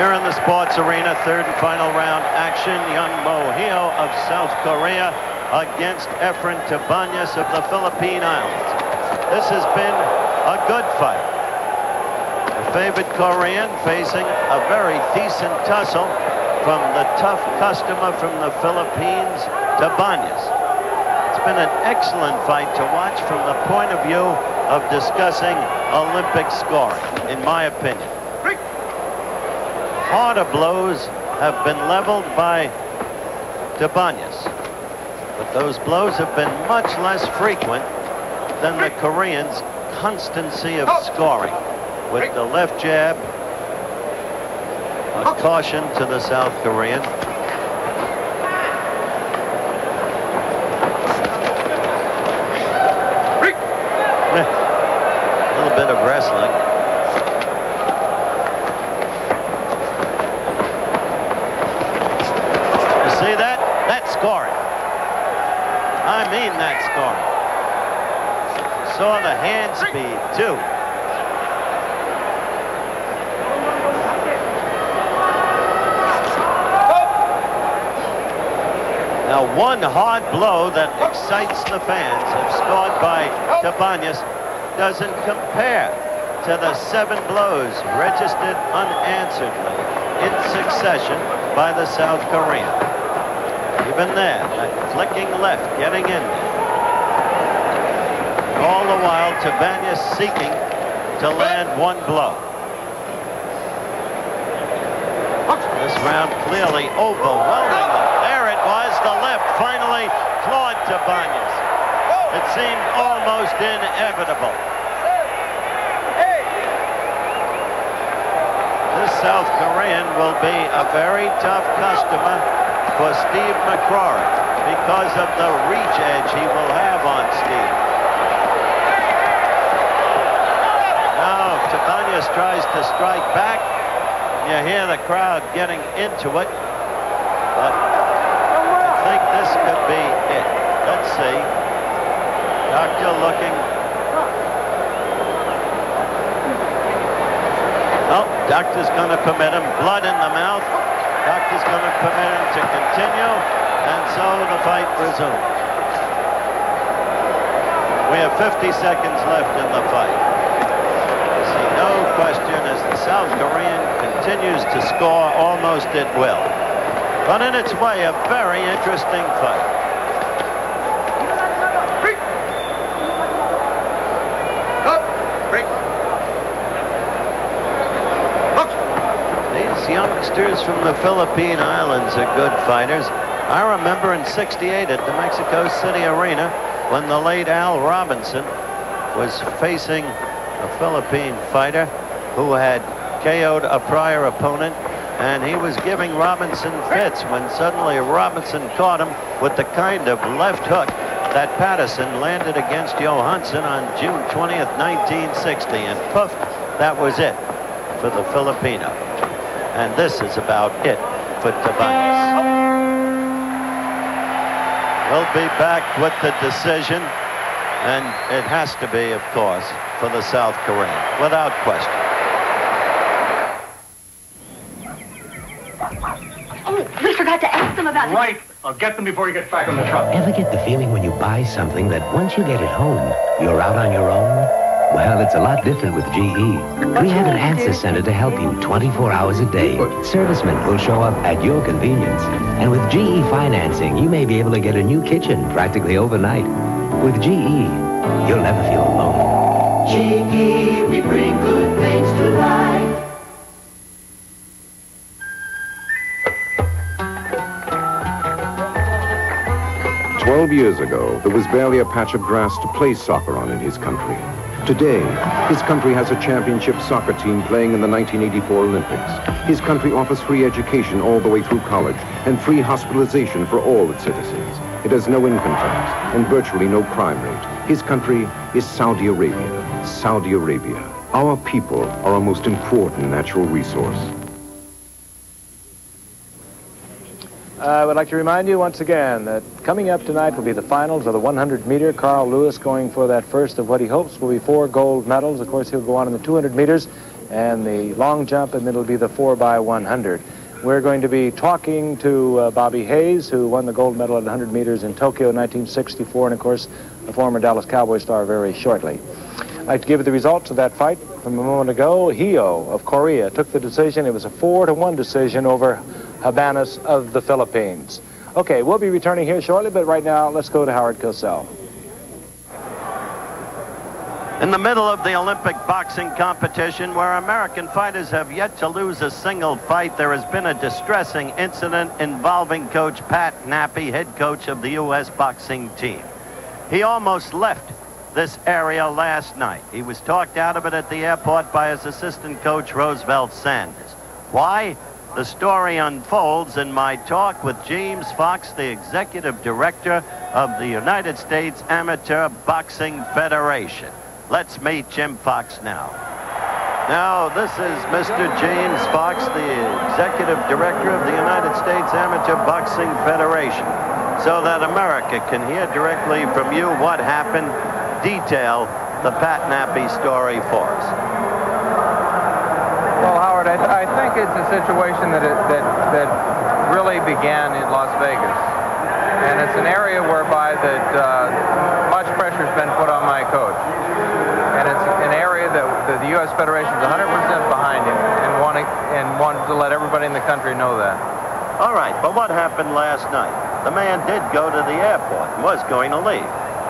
Here in the sports arena, third and final round action, Young Mo of South Korea against Efren Tabanas of the Philippine Islands. This has been a good fight. The favored Korean facing a very decent tussle from the tough customer from the Philippines, Tabanas. It's been an excellent fight to watch from the point of view of discussing Olympic scoring, in my opinion harder blows have been leveled by Tabanas. But those blows have been much less frequent than the Koreans' constancy of oh. scoring. With the left jab, a caution to the South Korean. A little bit of wrestling. mean that scoring. Saw the hand Now, one hard blow that excites the fans, if scored by Tabanas, doesn't compare to the seven blows registered unansweredly in succession by the South Korean. Even there, that flicking left, getting in. All the while, Tabanas seeking to land one blow. This round clearly overwhelming. There it was, the left finally clawed Tabanas. It seemed almost inevitable. This South Korean will be a very tough customer for Steve McCrory because of the reach edge he will have on Steve. Tabanas tries to strike back. You hear the crowd getting into it. But I think this could be it. Let's see. Doctor looking. Oh, doctor's going to permit him. Blood in the mouth. Doctor's going to permit him to continue, and so the fight resumes. We have 50 seconds left in the fight. I see no question as the South Korean continues to score almost at will. But in its way, a very interesting fight. These youngsters from the Philippine Islands are good fighters. I remember in 68 at the Mexico City Arena when the late Al Robinson was facing a Philippine fighter who had KO'd a prior opponent and he was giving Robinson fits when suddenly Robinson caught him with the kind of left hook that Patterson landed against Johansson on June 20th, 1960 and poof, that was it for the Filipino. And this is about it for Tabanas. We'll be back with the decision. And it has to be, of course, for the South Korean, without question. Oh, we forgot to ask them about Right. I'll get them before you get back on the truck. Ever get the feeling when you buy something that once you get it home, you're out on your own? Well, it's a lot different with GE. We have an answer center to help you 24 hours a day. Servicemen will show up at your convenience. And with GE financing, you may be able to get a new kitchen practically overnight. With GE, you'll never feel alone. GE, we bring good things to life. Twelve years ago, there was barely a patch of grass to play soccer on in his country. Today, his country has a championship soccer team playing in the 1984 Olympics. His country offers free education all the way through college and free hospitalization for all its citizens. It has no income tax and virtually no crime rate. His country is Saudi Arabia. Saudi Arabia. Our people are our most important natural resource. I would like to remind you once again that coming up tonight will be the finals of the 100 meter. Carl Lewis going for that first of what he hopes will be four gold medals. Of course, he'll go on in the 200 meters. and the long jump, and then it'll be the 4 by 100. We're going to be talking to uh, Bobby Hayes, who won the gold medal at 100 meters in Tokyo in 1964, and of course, the former Dallas Cowboy star very shortly. I'd like to give you the results of that fight from a moment ago. Hio of Korea took the decision. It was a 4 to 1 decision over Tabanas of the Philippines. Okay, we'll be returning here shortly, but right now, let's go to Howard Cosell. In the middle of the Olympic boxing competition, where American fighters have yet to lose a single fight, there has been a distressing incident involving Coach Pat Nappi, head coach of the U.S. boxing team. He almost left this area last night. He was talked out of it at the airport by his assistant coach, Roosevelt Sanders. Why? The story unfolds in my talk with James Fox, the executive director of the United States Amateur Boxing Federation. Let's meet Jim Fox now. Now, this is Mr. James Fox, the Executive Director of the United States Amateur Boxing Federation. So that America can hear directly from you what happened, detail the Pat Nappi story for us. Well, Howard, I, th I think it's a situation that, it, that, that really began in Las Vegas. And it's an area whereby that uh, much pressure has been put on my coach and it's an area that, that the U.S. Federation is 100% behind him and wanting and wanted to let everybody in the country know that. All right, but what happened last night? The man did go to the airport and was going to leave.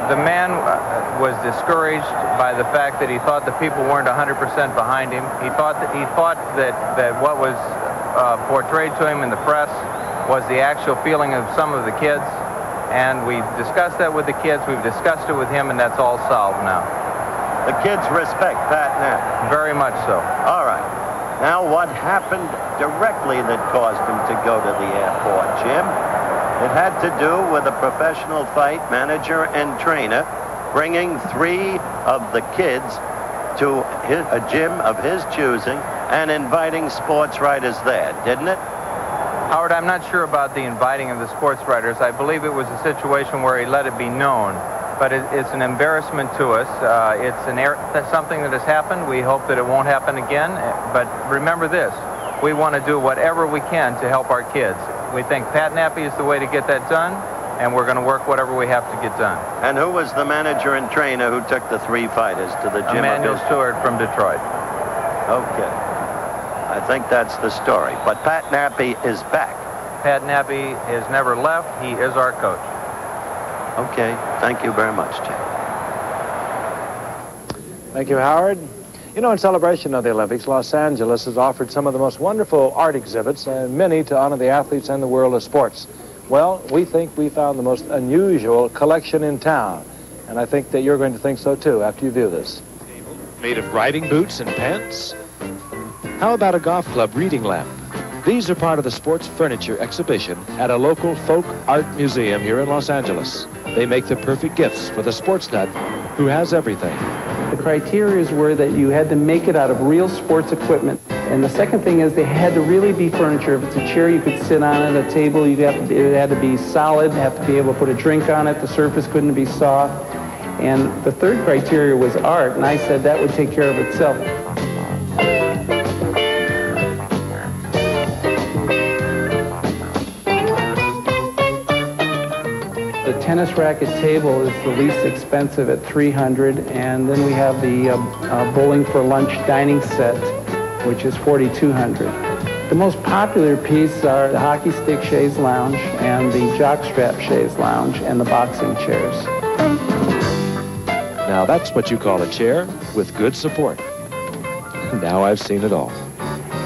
The man uh, was discouraged by the fact that he thought the people weren't 100% behind him. He thought that he thought that that what was uh, portrayed to him in the press was the actual feeling of some of the kids, and we've discussed that with the kids. We've discussed it with him, and that's all solved now. The kids respect Pat now. Very much so. All right. Now, what happened directly that caused him to go to the airport, Jim? It had to do with a professional fight manager and trainer bringing three of the kids to his, a gym of his choosing and inviting sports writers there, didn't it? Howard, I'm not sure about the inviting of the sports writers. I believe it was a situation where he let it be known but it, it's an embarrassment to us. Uh, it's an er something that has happened. We hope that it won't happen again. But remember this, we want to do whatever we can to help our kids. We think Pat Nappi is the way to get that done, and we're going to work whatever we have to get done. And who was the manager and trainer who took the three fighters to the gym? Emanuel Steward from Detroit. Okay. I think that's the story. But Pat Nappi is back. Pat Nappi has never left. He is our coach. Okay. Thank you very much, Jim. Thank you, Howard. You know, in celebration of the Olympics, Los Angeles has offered some of the most wonderful art exhibits and many to honor the athletes and the world of sports. Well, we think we found the most unusual collection in town, and I think that you're going to think so too after you view this. Made of riding boots and pants? How about a golf club reading lamp? These are part of the sports furniture exhibition at a local folk art museum here in Los Angeles. They make the perfect gifts for the sports nut who has everything. The criteria were that you had to make it out of real sports equipment. And the second thing is they had to really be furniture. If it's a chair, you could sit on it. A table, you have to it had to be solid. Have to be able to put a drink on it. The surface couldn't be soft. And the third criteria was art. And I said that would take care of itself. Tennis racket table is the least expensive at 300 and then we have the uh, uh, bowling for lunch dining set which is 4200 the most popular pieces are the hockey stick chaise lounge and the jockstrap chaise lounge and the boxing chairs. Now that's what you call a chair with good support. Now i've seen it all.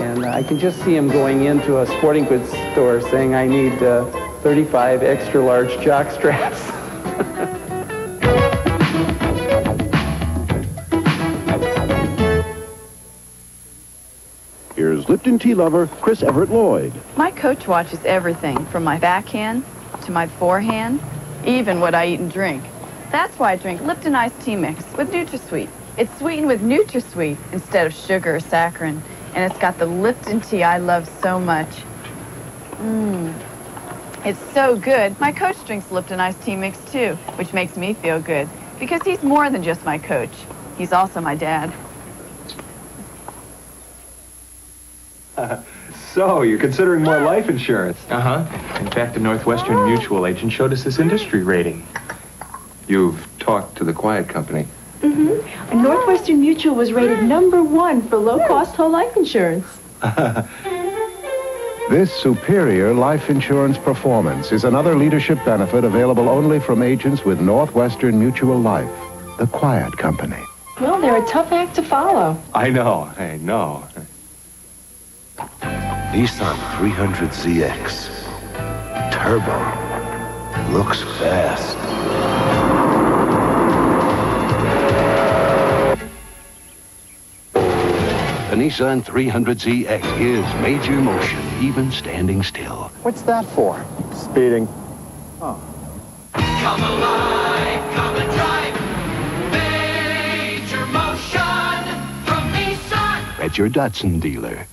And i can just see him going into a sporting goods store saying i need uh, 35 extra large jock straps. Here's Lipton tea lover Chris Evert Lloyd. My coach watches everything from my backhand to my forehand, even what I eat and drink. That's why I drink Lipton iced tea mix with NutraSweet. It's sweetened with NutraSweet instead of sugar or saccharin, and it's got the Lipton tea I love so much. Mmm. It's so good. My coach drinks Lipton iced tea mix too, which makes me feel good because he's more than just my coach. He's also my dad. so, you're considering more life insurance? Uh-huh. In fact, the Northwestern Mutual agent showed us this industry rating. You've talked to the Quiet Company. Mm-hmm. Northwestern Mutual was rated number one for low-cost whole life insurance. This superior life insurance performance is another leadership benefit available only from agents with Northwestern Mutual Life, the Quiet Company. Well, they're a tough act to follow. I know, I know. Nissan 300ZX. Turbo. Looks fast. The Nissan 300ZX gives major motion, even standing still. What's that for? Speeding. Oh. Come alive, come and drive. Major motion from Nissan. At your Datsun dealer.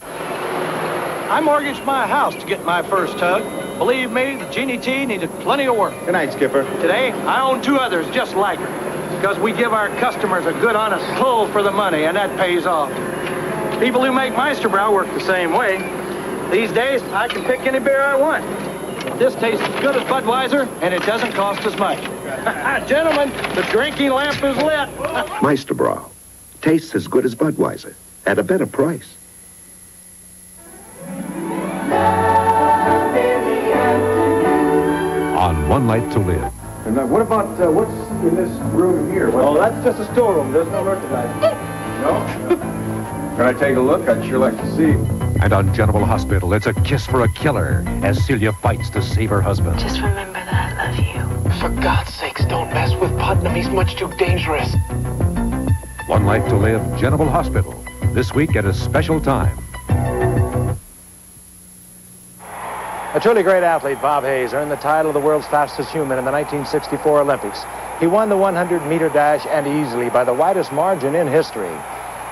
I mortgaged my house to get my first tug. Believe me, the Genie T needed plenty of work. Good night, Skipper. Today, I own two others just like her. Because we give our customers a good, honest pull for the money, and that pays off. People who make Meister Brau work the same way. These days, I can pick any beer I want. This tastes as good as Budweiser, and it doesn't cost as much. Gentlemen, the drinking lamp is lit. Meister Brau. Tastes as good as Budweiser at a better price. On One Life to Live. And uh, what about uh, what's in this room here? Oh, that's just a storeroom. There's no merchandise. Eh. No? Can I take a look? I'd sure like to see. And on General Hospital, it's a kiss for a killer as Celia fights to save her husband. Just remember that I love you. For God's sakes, don't mess with Putnam. He's much too dangerous. One Life to Live, General Hospital. This week at a special time. A truly great athlete, Bob Hayes, earned the title of the world's fastest human in the 1964 Olympics. He won the 100-meter dash and easily by the widest margin in history.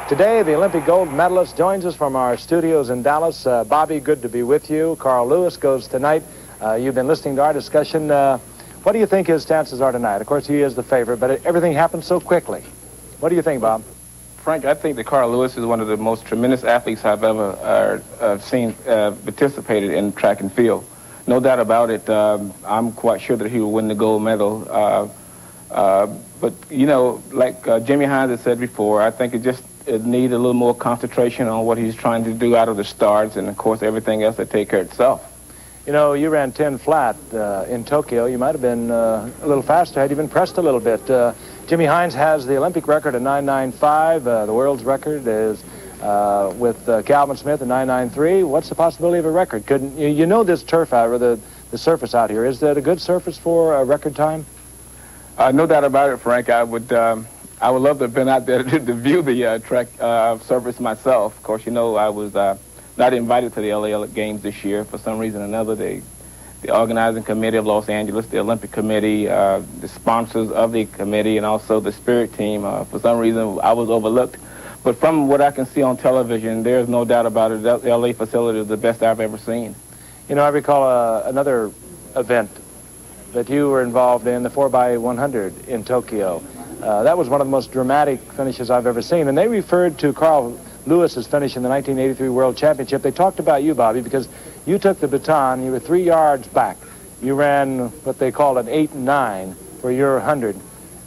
Today, the Olympic gold medalist joins us from our studios in Dallas. Uh, Bobby, good to be with you. Carl Lewis goes tonight. Uh, you've been listening to our discussion. Uh, what do you think his chances are tonight? Of course, he is the favorite, but everything happened so quickly. What do you think, Bob? Frank, I think that Carl Lewis is one of the most tremendous athletes I've ever uh, uh, seen uh, participated in track and field. No doubt about it. Um, I'm quite sure that he will win the gold medal. Uh, uh, but you know, like uh, Jimmy Hines has said before, I think it just it needs a little more concentration on what he's trying to do out of the starts, and of course everything else to take care of itself. You know, you ran 10 flat uh, in Tokyo. You might have been uh, a little faster had you been pressed a little bit. Uh, Jimmy Hines has the Olympic record at 995. Uh, the world's record is with Calvin Smith at 993. What's the possibility of a record? Couldn't you, you know this turf out or the the surface out here? Is that a good surface for a record time? Uh, no doubt about it, Frank. I would um, I would love to have been out there to, to view the uh, track uh, surface myself. Of course, you know I was uh, not invited to the LA Games this year for some reason or another. They the organizing committee of Los Angeles, the Olympic Committee, uh, the sponsors of the committee, and also the Spirit team. Uh, for some reason, I was overlooked. But from what I can see on television, there's no doubt about it. The LA facility is the best I've ever seen. You know, I recall another event that you were involved in, the 4x100 in Tokyo. Uh, that was one of the most dramatic finishes I've ever seen. And they referred to Carl Lewis's finish in the 1983 World Championship. They talked about you, Bobby, because you took the baton. You were three yards back. You ran what they called an 8 and 9 for your 100.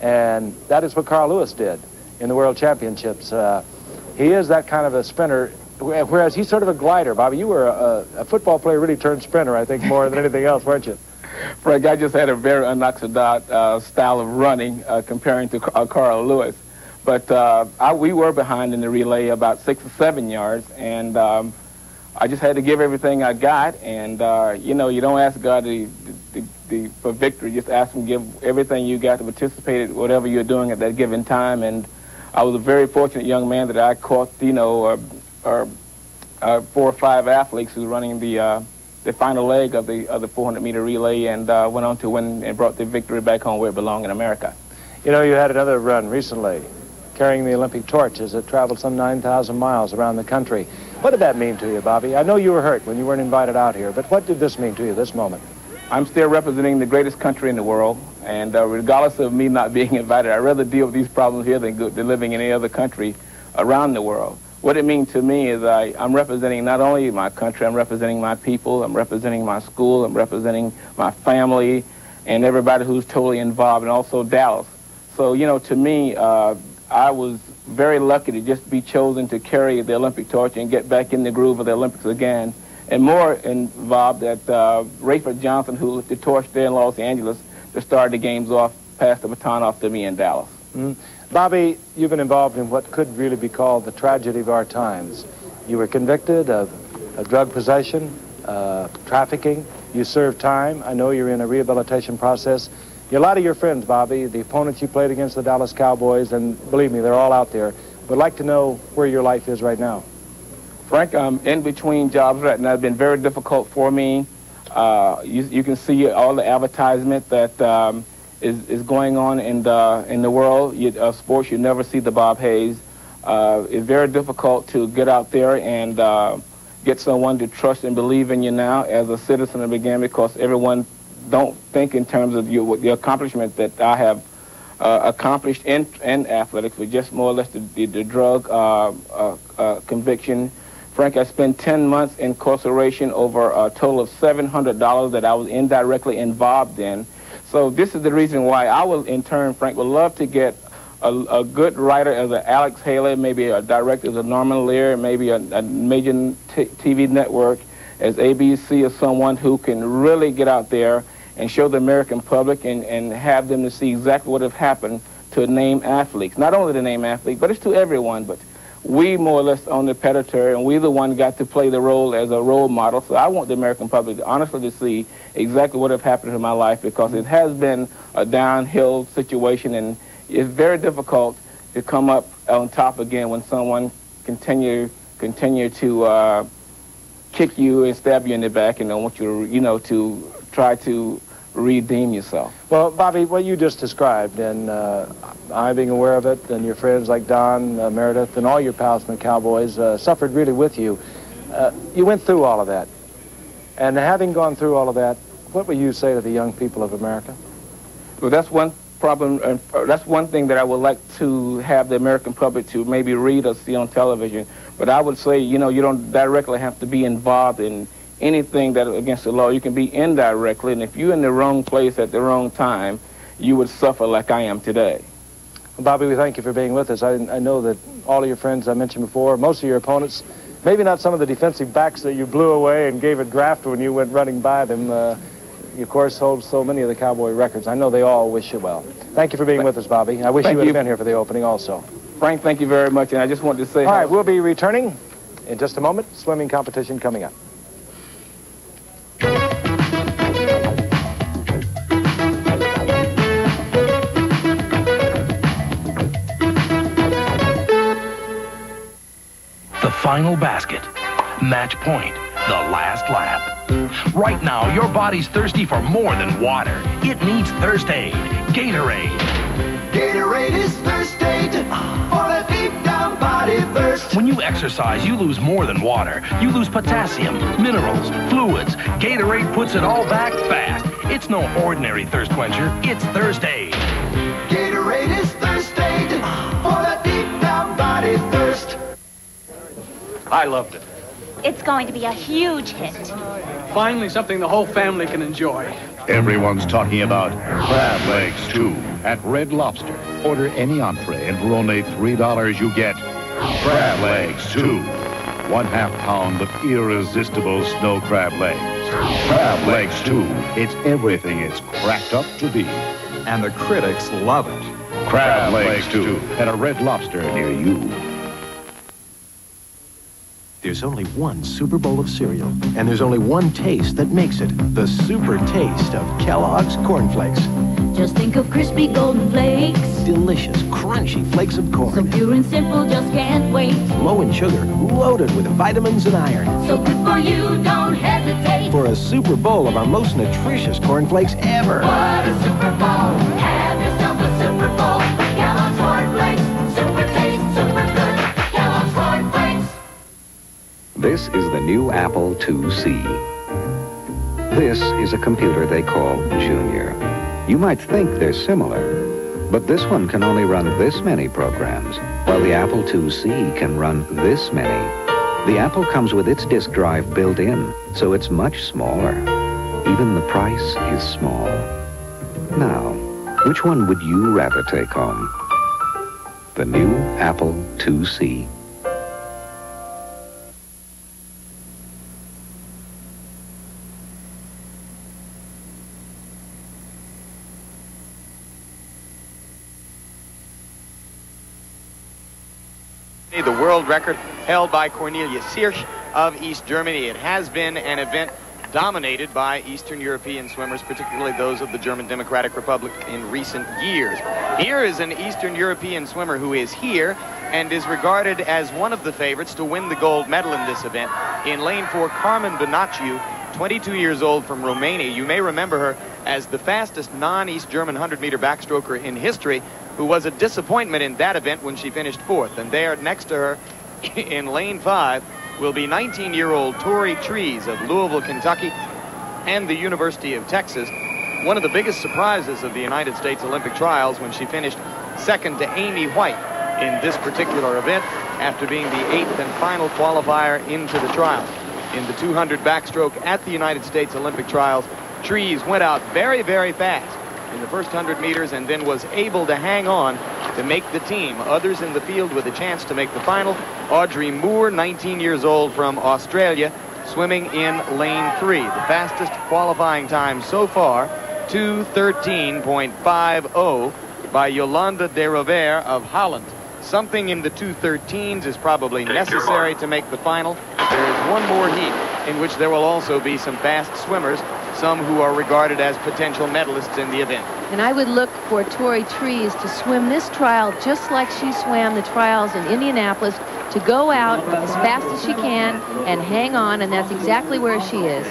And that is what Carl Lewis did in the World Championships. Uh, he is that kind of a sprinter, whereas he's sort of a glider. Bobby, you were a, a football player really turned sprinter, I think, more than anything else, weren't you? Frank, I just had a very unorthodox uh, style of running uh, comparing to uh, Carl Lewis. But uh, I, we were behind in the relay about six or seven yards, and um, I just had to give everything I got. And, uh, you know, you don't ask God to, to, to, for victory. Just ask him to give everything you got to participate in whatever you're doing at that given time. And I was a very fortunate young man that I caught, you know, uh, four or five athletes who were running the uh, the final leg of the of the 400 meter relay and uh, went on to win and brought the victory back home where it belonged in America. You know, you had another run recently carrying the Olympic torch as it traveled some 9,000 miles around the country. What did that mean to you, Bobby? I know you were hurt when you weren't invited out here, but what did this mean to you, this moment? I'm still representing the greatest country in the world, and uh, regardless of me not being invited, I'd rather deal with these problems here than, go, than living in any other country around the world. What it means to me is I, I'm representing not only my country, I'm representing my people, I'm representing my school, I'm representing my family, and everybody who's totally involved, and also Dallas. So, you know, to me, uh, I was very lucky to just be chosen to carry the Olympic torch and get back in the groove of the Olympics again. And more involved that uh, Rafer Johnson, who lit the torch there in Los Angeles, to start the games off, passed the baton off to me in Dallas. Mm. Bobby, you've been involved in what could really be called the tragedy of our times. You were convicted of, of drug possession, uh, trafficking. You served time. I know you're in a rehabilitation process. You a lot of your friends, Bobby, the opponents you played against the Dallas Cowboys, and believe me, they're all out there, would like to know where your life is right now. Frank, I'm in between jobs right now. It's been very difficult for me. Uh, you, you, can see all the advertisement that um, is, is going on in the, in the world you, uh, sports. You never see the Bob Hayes. Uh, it's very difficult to get out there and uh, get someone to trust and believe in you now as a citizen of game because everyone don't think in terms of your, the accomplishment that I have uh, accomplished in, in athletics, but just more or less the, the, the drug uh, uh, conviction. Frank, I spent 10 months in incarceration over a total of $700 that I was indirectly involved in. So this is the reason why I will, in turn, Frank, would love to get a, a good writer as a Alex Haley, maybe a director as a Norman Lear, maybe a, a major TV network as ABC as someone who can really get out there and show the American public and, and have them to see exactly what have happened to name athletes. Not only the name athlete, but it's to everyone. But we more or less own the predator, and we the one got to play the role as a role model. So I want the American public honestly to see exactly what have happened in my life because it has been a downhill situation, and it's very difficult to come up on top again when someone continue continue to uh, kick you and stab you in the back and don't want you to, you know, to try to redeem yourself. Well, Bobby, what you just described, and uh, I being aware of it, and your friends like Don, uh, Meredith, and all your pals from the Cowboys uh, suffered really with you. Uh, you went through all of that. And having gone through all of that, what would you say to the young people of America? Well, that's one problem, and uh, that's one thing that I would like to have the American public to maybe read or see on television. But I would say, you know, you don't directly have to be involved in anything that against the law. You can be indirectly, and if you're in the wrong place at the wrong time, you would suffer like I am today. Bobby, we thank you for being with us. I, I know that all of your friends I mentioned before, most of your opponents, maybe not some of the defensive backs that you blew away and gave a draft when you went running by them. Uh, you, of course, hold so many of the Cowboy records. I know they all wish you well. Thank you for being with us, Bobby. I wish thank you would have been here for the opening also. Frank, thank you very much. And I just wanted to say... All right, we'll be returning in just a moment. Swimming competition coming up. Final basket. Match point, the last lap. Right now, your body's thirsty for more than water. It needs Thirst Aid. Gatorade. Gatorade is Thirst Aid for a deep down body thirst. When you exercise, you lose more than water. You lose potassium, minerals, fluids. Gatorade puts it all back fast. It's no ordinary thirst quencher. It's Thirst Aid. Gatorade is Thirst Aid for a deep down body thirst. I loved it. It's going to be a huge hit. Finally, something the whole family can enjoy. Everyone's talking about crab legs, too, at Red Lobster. Order any entree, and for only $3 you get crab legs, too. One half pound of irresistible snow crab legs. Crab legs, too. It's everything it's cracked up to be. And the critics love it. Crab, crab legs, too, at a Red Lobster near you. There's only one Super Bowl of cereal, and there's only one taste that makes it the super taste of Kellogg's Corn Flakes. Just think of crispy golden flakes. Delicious, crunchy flakes of corn. So pure and simple, just can't wait. Low in sugar, loaded with vitamins and iron. So good for you, don't hesitate. For a Super Bowl of our most nutritious corn flakes ever. What a Super Bowl! Have This is the new Apple IIc. This is a computer they call Junior. You might think they're similar, But this one can only run this many programs, while the Apple IIc can run this many. The Apple comes with its disk drive built in, so it's much smaller. Even the price is small. Now, which one would you rather take home? The new Apple IIc. Held by Cornelia Sirch of East Germany. It has been an event dominated by Eastern European swimmers, particularly those of the German Democratic Republic in recent years. Here is an Eastern European swimmer who is here and is regarded as one of the favorites to win the gold medal in this event. In lane four, Carmen Bunaciu, 22 years old from Romania. You may remember her as the fastest non-East German 100-meter backstroker in history, who was a disappointment in that event when she finished fourth. And there next to her in lane five will be 19-year-old Tori Trees of Louisville, Kentucky, and the University of Texas. One of the biggest surprises of the United States Olympic trials when she finished second to Amy White in this particular event after being the eighth and final qualifier into the trial. In the 200 backstroke at the United States Olympic trials, Trees went out very, very fast in the first 100 meters and then was able to hang on to make the team. Others in the field with a chance to make the final. Audrey Moore, 19 years old from Australia, swimming in lane three. The fastest qualifying time so far, 213.50 by Yolanda de Rovere of Holland. Something in the 213s is probably necessary to make the final. There is one more heat in which there will also be some fast swimmers, some who are regarded as potential medalists in the event. And I would look for Tori Trees to swim this trial just like she swam the trials in Indianapolis, to go out as fast as she can and hang on, and that's exactly where she is.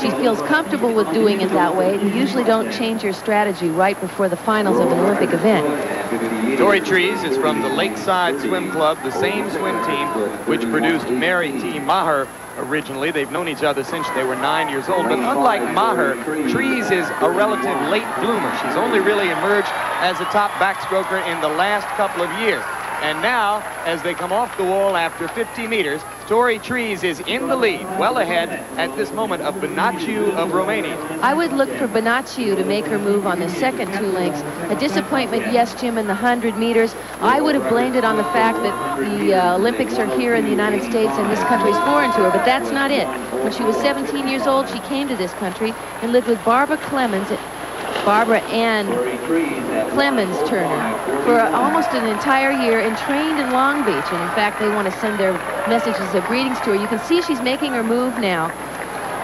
She feels comfortable with doing it that way. You usually don't change your strategy right before the finals of an Olympic event. Tori Trees is from the Lakeside Swim Club, the same swim team which produced Mary T. Meagher originally. They've known each other since they were nine years old. But unlike Meagher, Trees is a relative late bloomer. She's only really emerged as a top backstroker in the last couple of years. And now, as they come off the wall after 50 meters, Tori Trees is in the lead, well ahead at this moment of Bunaciu of Romania. I would look for Bunaciu to make her move on the second two lengths. A disappointment, yes, Jim, in the 100 meters. I would have blamed it on the fact that the uh, Olympics are here in the United States and this country is foreign to her, but that's not it. When she was 17 years old, she came to this country and lived with Barbara Clemens Barbara Ann Clemens Turner for almost an entire year and trained in Long Beach. And in fact, they want to send their messages of greetings to her. You can see she's making her move now.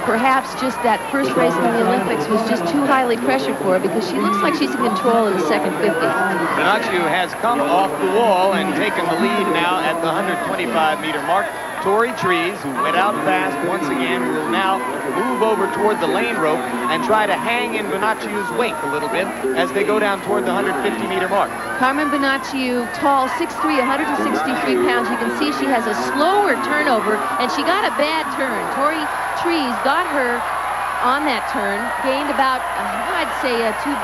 Perhaps just that first race in the Olympics was just too highly pressured for her because she looks like she's in control in the second 50. Bunaciu has come off the wall and taken the lead now at the 125 meter mark. Tori Trees, who went out fast once again, will now move over toward the lane rope and try to hang in Bunaciu's wake a little bit as they go down toward the 150-meter mark. Carmen Bunaciu, tall, 6'3", 163 pounds. You can see she has a slower turnover, and she got a bad turn. Tori Trees got her on that turn, gained about, uh, I'd say, uh, two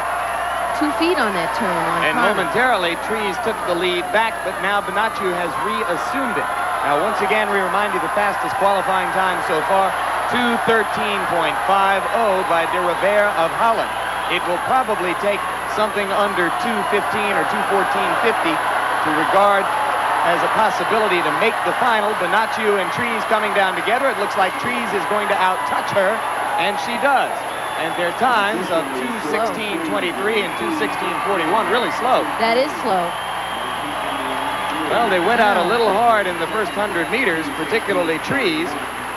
two feet on that turn. On and Carmen. momentarily, Trees took the lead back, but now Bunaciu has reassumed it. Now, once again, we remind you the fastest qualifying time so far, 213.50 by De Rovere of Holland. It will probably take something under 215 or 214.50 to regard as a possibility to make the final. Bunaciu and Trees coming down together. It looks like Trees is going to out-touch her, and she does. And their times of 216.23 and 216.41, really slow. That is slow. Well, they went out a little hard in the first 100 meters, particularly trees.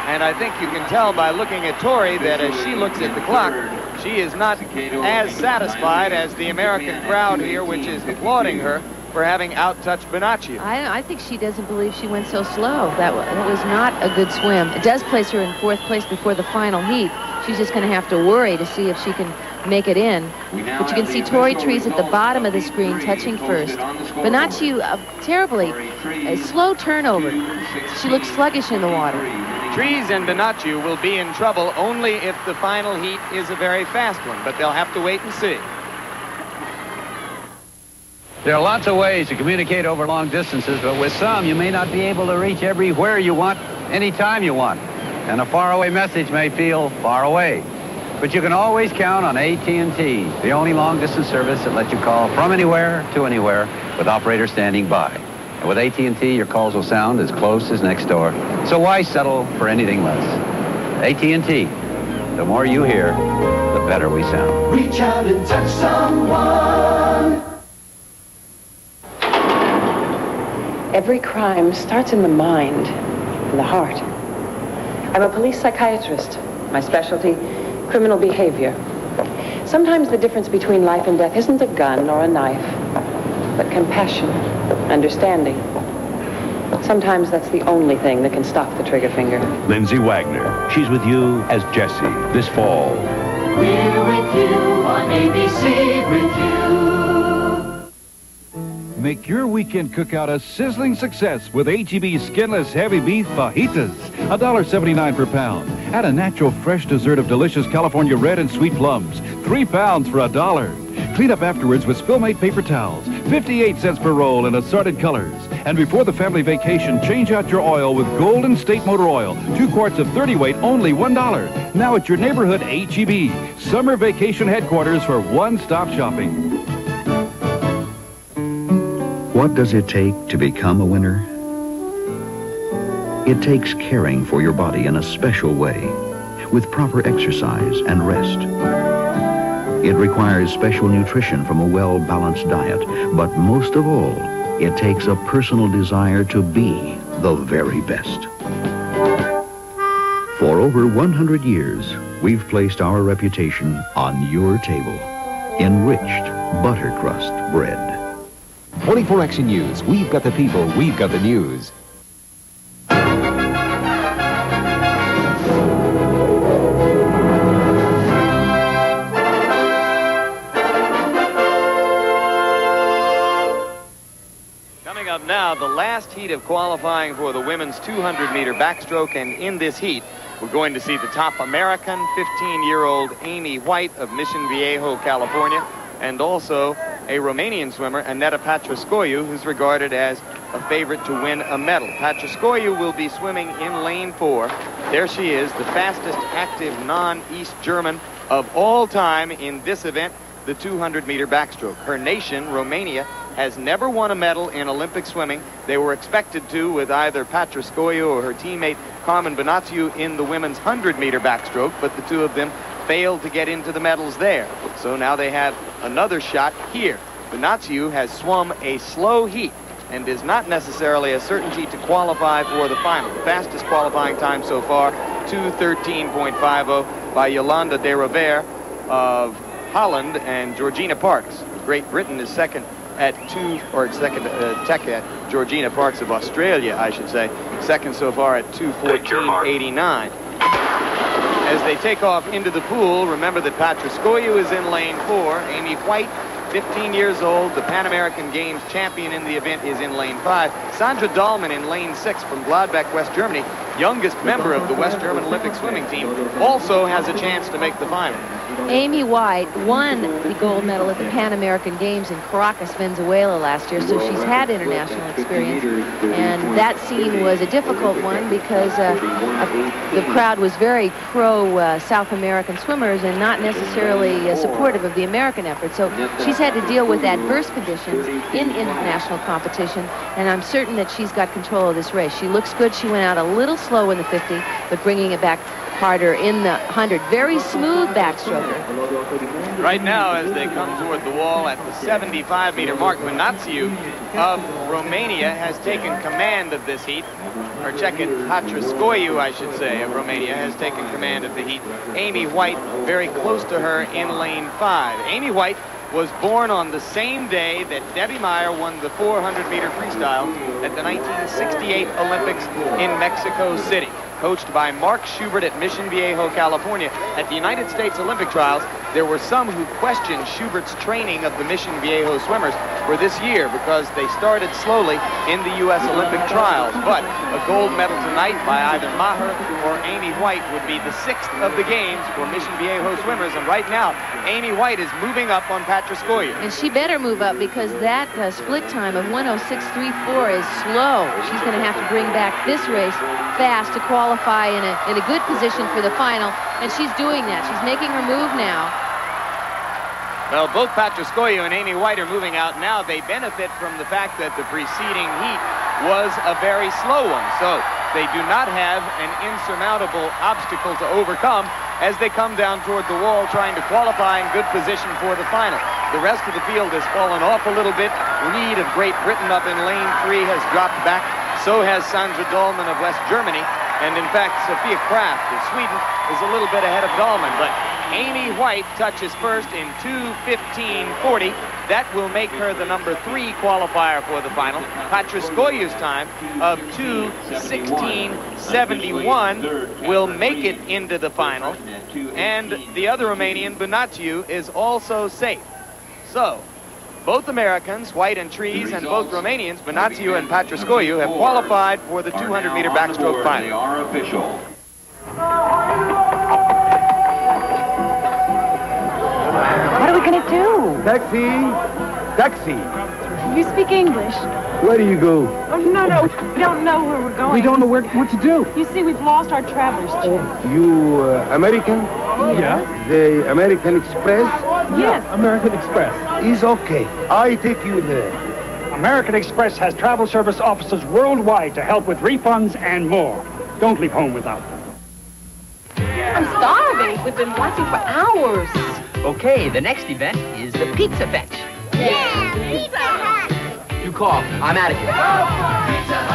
And I think you can tell by looking at Tori that as she looks at the clock, she is not as satisfied as the American crowd here, which is applauding her for having out-touched Bunaciu. I, I think she doesn't believe she went so slow. That, that was not a good swim. It does place her in fourth place before the final heat. She's just going to have to worry to see if she can make it in. But you can see Tori Trees at the bottom of the screen touching first. Bunaciu, uh, terribly, a slow turnover. She looks sluggish in the water. Trees and Bunaciu will be in trouble only if the final heat is a very fast one, but they'll have to wait and see. There are lots of ways to communicate over long distances, but with some, you may not be able to reach everywhere you want, anytime you want. And a faraway message may feel far away. But you can always count on AT&T, the only long-distance service that lets you call from anywhere to anywhere with operators standing by. And with AT&T, your calls will sound as close as next door. So why settle for anything less? AT&T, the more you hear, the better we sound. Reach out and touch someone. Every crime starts in the mind, in the heart. I'm a police psychiatrist. My specialty, criminal behavior. Sometimes the difference between life and death isn't a gun or a knife, but compassion, understanding. Sometimes that's the only thing that can stop the trigger finger. Lindsay Wagner. She's with you as Jessie this fall. We're with you on ABC with you. Make your weekend cookout a sizzling success with HEB skinless heavy beef fajitas. $1.79 per pound. Add a natural fresh dessert of delicious California red and sweet plums. Three pounds for a dollar. Clean up afterwards with Spillmate paper towels. 58 cents per roll in assorted colors. And before the family vacation, change out your oil with Golden State Motor Oil. Two quarts of 30 weight, only $1. Now at your neighborhood HEB. Summer vacation headquarters for one-stop shopping. What does it take to become a winner? It takes caring for your body in a special way, with proper exercise and rest. It requires special nutrition from a well-balanced diet, but most of all, it takes a personal desire to be the very best. For over 100 years, we've placed our reputation on your table. Enriched butter crust bread. 24 Action News. We've got the people, we've got the news. Coming up now, the last heat of qualifying for the women's 200-meter backstroke, and in this heat, we're going to see the top American 15-year-old Amy White of Mission Viejo, California, and also a Romanian swimmer, Aneta Patrascoiu, who's regarded as a favorite to win a medal. Patrascoiu will be swimming in lane four. There she is, the fastest active non-East German of all time in this event, the 200-meter backstroke. Her nation, Romania, has never won a medal in Olympic swimming. They were expected to with either Patrascoiu or her teammate Carmen Bunaciu in the women's 100-meter backstroke, but the two of them failed to get into the medals there. So now they have another shot here. Bunaciu has swum a slow heat and is not necessarily a certainty to qualify for the final. The fastest qualifying time so far, 2.13.50 by Yolanda de Rovere of Holland and Georgina Parks. Great Britain is second at two, or second uh, tech at Georgina Parks of Australia, I should say. Second so far at 2.14.89. As they take off into the pool, remember that Patrascoiu is in lane four. Amy White, 15 years old, the Pan American Games champion in the event, is in lane five. Sandra Dahlmann in lane six from Gladbeck, West Germany, youngest member of the West German Olympic swimming team, also has a chance to make the final. Amy White won the gold medal at the Pan American Games in Caracas, Venezuela last year, so she's had international experience. And that scene was a difficult one because uh, uh, the crowd was very pro-South American swimmers and not necessarily uh, supportive of the American effort. So she's had to deal with adverse conditions in international competition, and I'm certain that she's got control of this race. She looks good. She went out a little slow in the 50, but bringing it back harder in the 100. Very smooth backstroker. Right now, as they come toward the wall at the 75-meter mark, Bunaciu of Romania has taken command of this heat. Or check it, Patrascoiu, I should say, of Romania has taken command of the heat. Amy White very close to her in lane five. Amy White was born on the same day that Debbie Meyer won the 400-meter freestyle at the 1968 Olympics in Mexico City. Coached by Mark Schubert at Mission Viejo, California. At the United States Olympic trials, there were some who questioned Schubert's training of the Mission Viejo swimmers for this year because they started slowly in the U.S. Olympic trials. But a gold medal tonight by either Meagher or Amy White would be the sixth of the games for Mission Viejo swimmers. And right now, Amy White is moving up on Patrascoiu. And she better move up because that uh, split time of 106.34 is slow. She's going to have to bring back this race fast to qualify in a, in a good position for the final. And she's doing that. She's making her move now. Well, both Patrascoiu and Amy White are moving out now. They benefit from the fact that the preceding heat was a very slow one. So they do not have an insurmountable obstacle to overcome as they come down toward the wall trying to qualify in good position for the final. The rest of the field has fallen off a little bit. Lead of Great Britain up in lane three has dropped back. So has Sandra Dolman of West Germany. And in fact, Sophia Kraft of Sweden is a little bit ahead of Dahlman. But Amy White touches first in 2.15.40. That will make her the number three qualifier for the final. Patrascoiu's time of 2.16.71 will make it into the final. And the other Romanian, Bunaciu, is also safe. So, both Americans, White and Trees, and both Romanians, Bunaciu and Patrascoiu, have qualified for the 200-meter backstroke final. Are official. What are we going to do? Taxi! Taxi! You speak English. Where do you go? Oh, no, no. We don't know where we're going. We don't know where, what to do. You see, we've lost our traveler's check. You uh, American? Yeah. The American Express? Yes. American Express. Is okay. I take you there. American Express has travel service offices worldwide to help with refunds and more. Don't leave home without them. I'm starving. We've been watching for hours. Okay, the next event is the Pizza Fetch. Yeah, Pizza Hut. I'm out of here. Oh,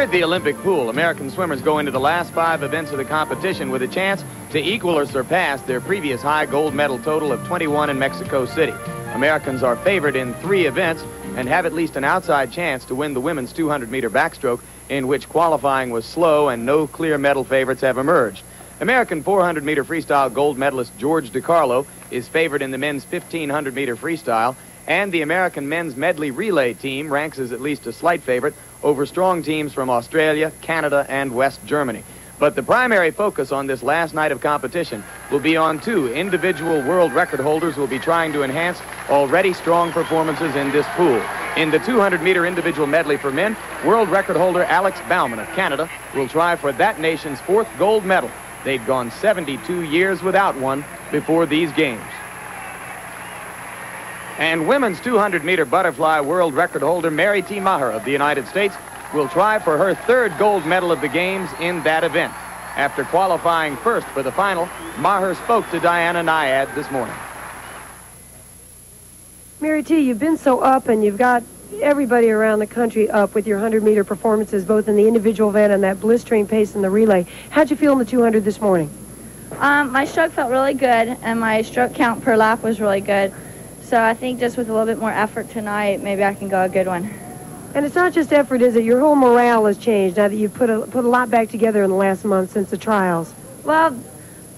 Here at the Olympic pool, American swimmers go into the last five events of the competition with a chance to equal or surpass their previous high gold medal total of 21 in Mexico City. Americans are favored in three events and have at least an outside chance to win the women's 200-meter backstroke, in which qualifying was slow and no clear medal favorites have emerged. American 400-meter freestyle gold medalist George DiCarlo is favored in the men's 1500-meter freestyle, and the American men's medley relay team ranks as at least a slight favorite over strong teams from Australia, Canada, and West Germany. But the primary focus on this last night of competition will be on two individual world record holders who will be trying to enhance already strong performances in this pool. In the 200-meter individual medley for men, world record holder Alex Baumann of Canada will try for that nation's fourth gold medal. They'd gone 72 years without one before these games. And women's 200-meter butterfly world record holder Mary T. Meagher of the United States will try for her third gold medal of the games in that event. After qualifying first for the final, Meagher spoke to Diana Nyad this morning. Mary T., you've been so up and you've got everybody around the country up with your 100-meter performances, both in the individual event and that blistering pace in the relay. How'd you feel in the 200 this morning? Um, my stroke felt really good, and my stroke count per lap was really good. So I think just with a little bit more effort tonight, maybe I can go a good one. And it's not just effort, is it? Your whole morale has changed now that you've put a, put a lot back together in the last month since the trials. Well,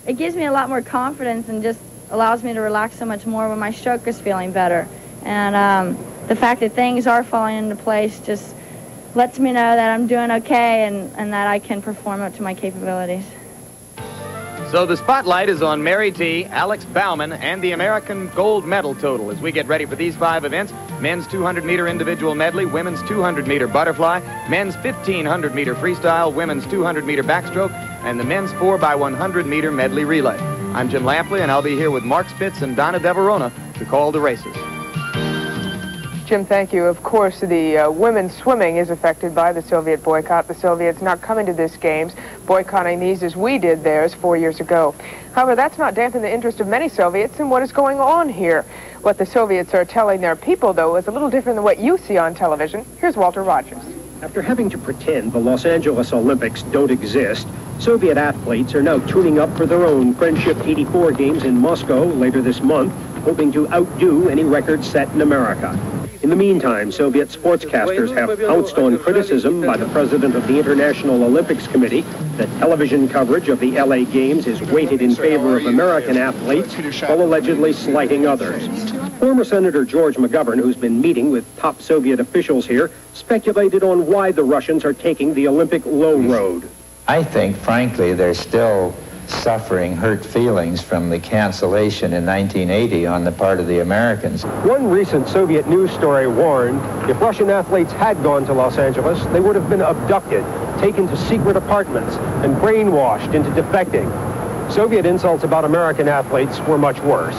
it gives me a lot more confidence and just allows me to relax so much more when my stroke is feeling better. And um, the fact that things are falling into place just lets me know that I'm doing okay and, and that I can perform up to my capabilities. So the spotlight is on Mary T., Alex Baumann, and the American gold medal total as we get ready for these five events. Men's 200-meter individual medley, women's 200-meter butterfly, men's 1500-meter freestyle, women's 200-meter backstroke, and the men's 4x100-meter medley relay. I'm Jim Lampley, and I'll be here with Mark Spitz and Donna de Varona to call the races. Jim, thank you. Of course, the uh, women's swimming is affected by the Soviet boycott. The Soviets not coming to this games, boycotting these as we did theirs four years ago. However, that's not dampened the interest of many Soviets in what is going on here. What the Soviets are telling their people, though, is a little different than what you see on television. Here's Walter Rodgers. After having to pretend the Los Angeles Olympics don't exist, Soviet athletes are now tuning up for their own Friendship 84 games in Moscow later this month, hoping to outdo any record set in America. In the meantime, Soviet sportscasters have pounced on criticism by the president of the International Olympics Committee that television coverage of the LA Games is weighted in favor of American athletes while allegedly slighting others. Former Senator George McGovern, who's been meeting with top Soviet officials here, speculated on why the Russians are taking the Olympic low road. I think, frankly, they're still suffering hurt feelings from the cancellation in 1980 on the part of the Americans. One recent Soviet news story warned if Russian athletes had gone to Los Angeles, they would have been abducted, taken to secret apartments, and brainwashed into defecting. Soviet insults about American athletes were much worse.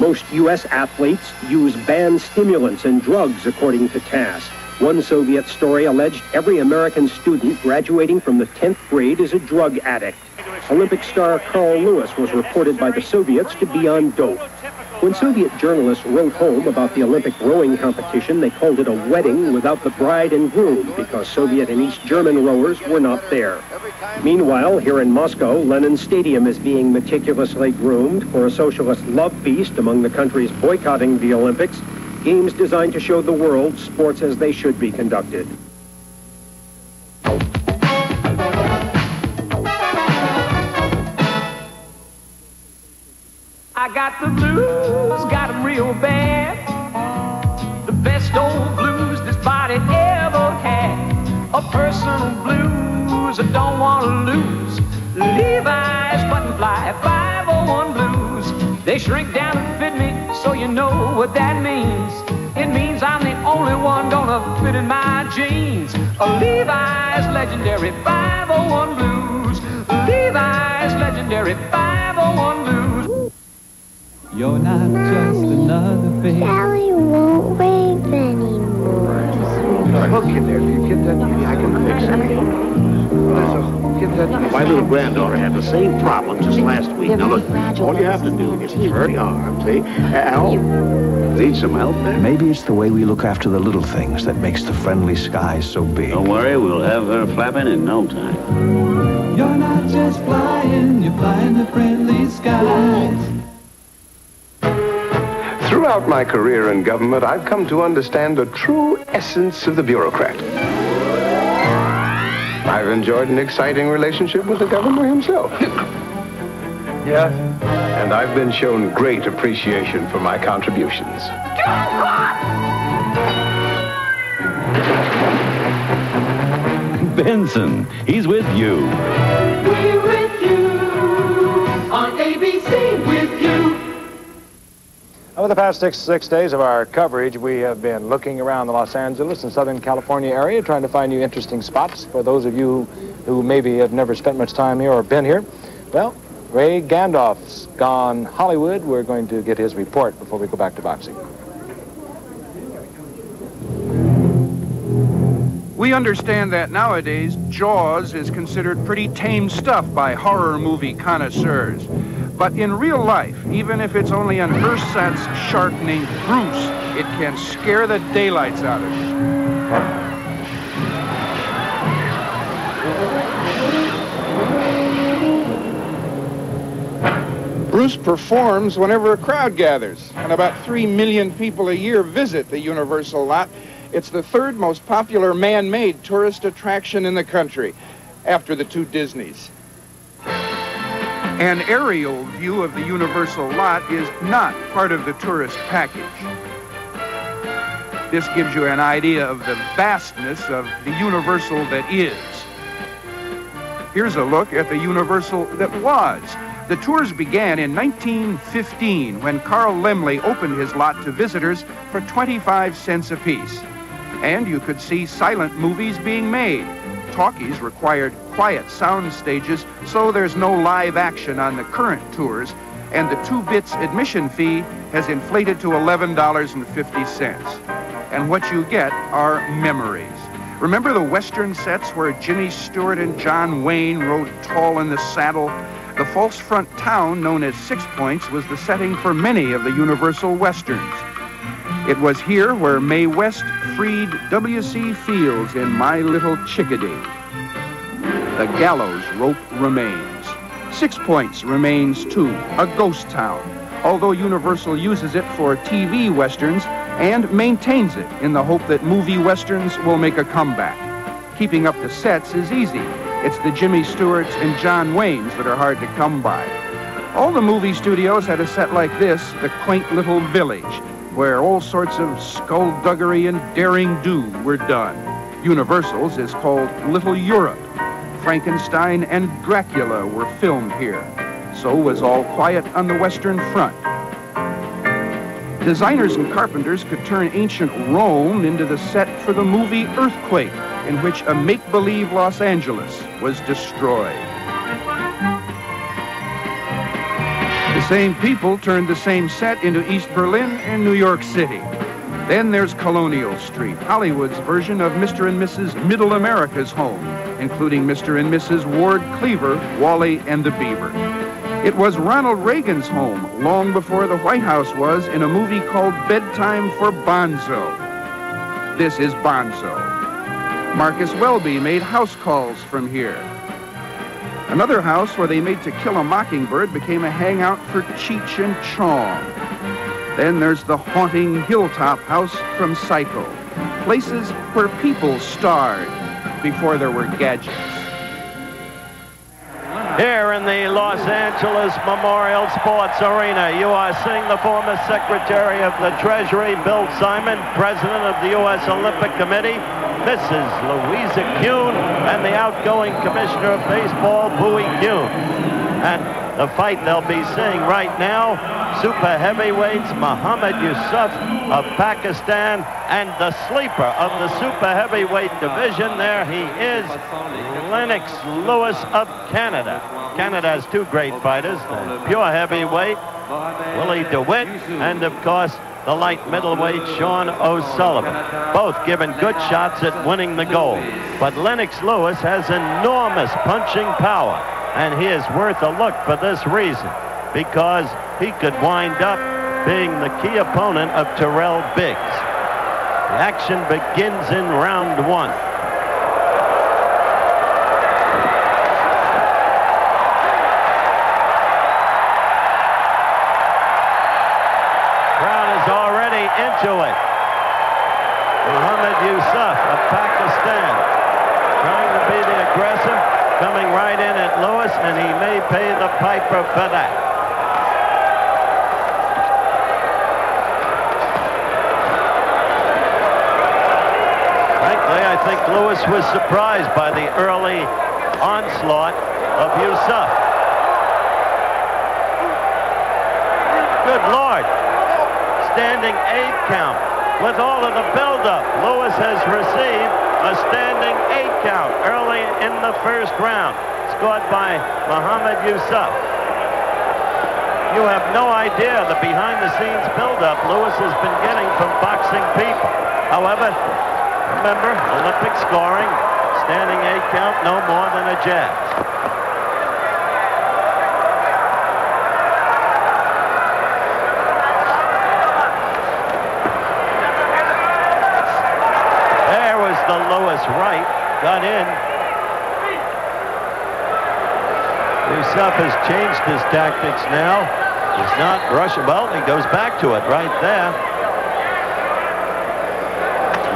Most U.S. athletes use banned stimulants and drugs, according to TASS. One Soviet story alleged every American student graduating from the 10th grade is a drug addict. Olympic star Carl Lewis was reported by the Soviets to be on dope. When Soviet journalists wrote home about the Olympic rowing competition, they called it a wedding without the bride and groom because Soviet and East German rowers were not there. Meanwhile, here in Moscow, Lenin Stadium is being meticulously groomed for a socialist love feast among the countries boycotting the Olympics, games designed to show the world sports as they should be conducted. Got the blues, got 'em real bad. The best old blues this body ever had. A personal blues I don't want to lose. Levi's button fly 501 blues. They shrink down and fit me, so you know what that means. It means I'm the only one gonna fit in my jeans. A Levi's legendary 501 blues. Levi's legendary 501 blues. You're not just another face. Sally won't wave anymore. Look in there. If you get that, I can fix it. So, get that. My little granddaughter had the same problem just last week. Now look, all you have to do is turn the arm, see? Al, need some help there? Maybe it's the way we look after the little things that makes the friendly skies so big. Don't worry, we'll have her flapping in no time. You're not just flying, you're flying the friendly skies. Throughout my career in government, I've come to understand the true essence of the bureaucrat. I've enjoyed an exciting relationship with the governor himself. yes, and I've been shown great appreciation for my contributions. Benson, he's with you. We're with you on ABC with you. Over the past six, six days of our coverage, we have been looking around the Los Angeles and Southern California area, trying to find you interesting spots for those of you who maybe have never spent much time here or been here. Well, Ray Gandolf's gone Hollywood. We're going to get his report before we go back to boxing. We understand that nowadays Jaws is considered pretty tame stuff by horror movie connoisseurs. But in real life, even if it's only an ersatz shark named Bruce, it can scare the daylights out of you. Bruce performs whenever a crowd gathers, and about 3 million people a year visit the Universal lot. It's the third most popular man-made tourist attraction in the country, after the two Disneys. An aerial view of the Universal lot is not part of the tourist package. This gives you an idea of the vastness of the Universal that is. Here's a look at the Universal that was. The tours began in 1915 when Carl Laemmle opened his lot to visitors for 25 cents apiece. And you could see silent movies being made. Talkies required quiet sound stages, so there's no live action on the current tours, and the two bits admission fee has inflated to $11.50. and what you get are memories. Remember the Western sets where Jimmy Stewart and John Wayne rode tall in the saddle? The false front town known as Six Points was the setting for many of the Universal Westerns. It was here where Mae West freed W.C. Fields in My Little Chickadee. The gallows rope remains. Six Points remains too, a ghost town, although Universal uses it for TV westerns and maintains it in the hope that movie westerns will make a comeback. Keeping up the sets is easy. It's the Jimmy Stewarts and John Waynes that are hard to come by. All the movie studios had a set like this, the quaint little village, where all sorts of skullduggery and daring do were done. Universal's is called Little Europe. Frankenstein and Dracula were filmed here. So was All Quiet on the Western Front. Designers and carpenters could turn ancient Rome into the set for the movie Earthquake, in which a make-believe Los Angeles was destroyed. Same people turned the same set into East Berlin and New York City. Then there's Colonial Street, Hollywood's version of Mr. and Mrs. Middle America's home, including Mr. and Mrs. Ward Cleaver, Wally and the Beaver. It was Ronald Reagan's home long before the White House was in a movie called Bedtime for Bonzo. This is Bonzo. Marcus Welby made house calls from here. Another house where they made To Kill a Mockingbird became a hangout for Cheech and Chong. Then there's the haunting Hilltop House from Psycho. Places where people starred before there were gadgets. Here in the Los Angeles Memorial Sports Arena, you are seeing the former Secretary of the Treasury, Bill Simon, President of the U.S. Olympic Committee, Mrs. Louisa Kuhn, and the outgoing Commissioner of Baseball, Bowie Kuhn. And the fight they'll be seeing right now, super heavyweights, Muhammad Yusuf of Pakistan, and the sleeper of the super heavyweight division, there he is, Lennox Lewis of Canada. Canada has two great fighters, the pure heavyweight, Willie DeWitt, and of course, the light middleweight Sean O'Sullivan. Both given good shots at winning the gold. But Lennox Lewis has enormous punching power, and he is worth a look for this reason, because he could wind up being the key opponent of Tyrell Biggs. The action begins in round one. Crowd is already into it. Muhammad Yusuf of Pakistan trying to be the aggressor, coming right in at Lewis, and he may pay the piper for that. Frankly, I think Lewis was surprised by the early onslaught of Yusuf. Good Lord. Standing eight count. With all of the buildup, Lewis has received a standing eight count early in the first round, scored by Muhammad Yusuf. You have no idea the behind-the-scenes buildup Lewis has been getting from boxing people. However, remember, Olympic scoring, standing eight count, no more than a jab. There was the Lewis right, got in. Yusuf has changed his tactics now. He's not rushing. Well, he goes back to it right there.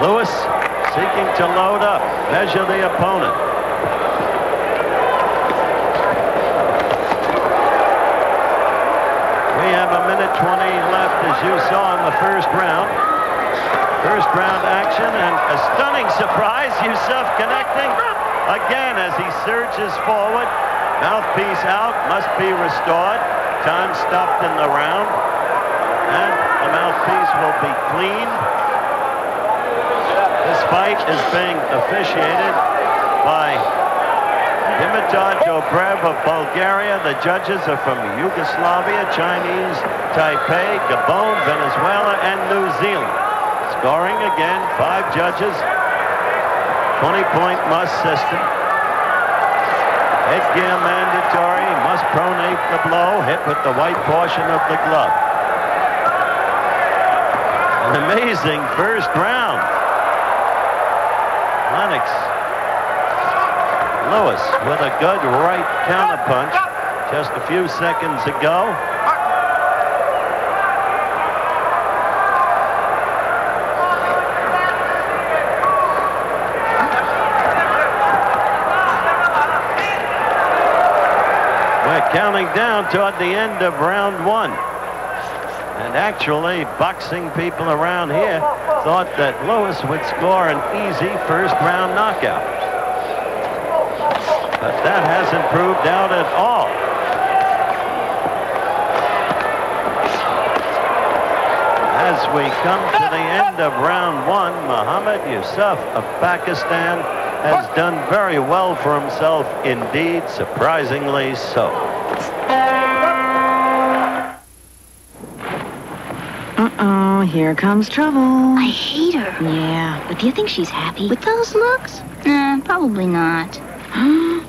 Lewis seeking to load up, measure the opponent. We have a minute 20 left, as you saw in the first round. First round action and a stunning surprise. Yusuf connecting again as he surges forward. Mouthpiece out, must be restored. Time stopped in the round. And the mouthpiece will be cleaned. This fight is being officiated by Dimitar Dobrev of Bulgaria. The judges are from Yugoslavia, Chinese, Taipei, Gabon, Venezuela, and New Zealand. Scoring again, five judges, 20-point must system. Headgear mandatory, must pronate the blow, hit with the white portion of the glove. An amazing first round. Lennox Lewis with a good right counterpunch just a few seconds ago. We're counting down toward the end of round one. And actually, boxing people around here thought that Lewis would score an easy first round knockout. But that hasn't proved out at all. As we come to the end of round one, Muhammad Yusuf of Pakistan has done very well for himself indeed, surprisingly so. Here comes trouble. I hate her. Yeah, but do you think she's happy? With those looks? Nah, probably not.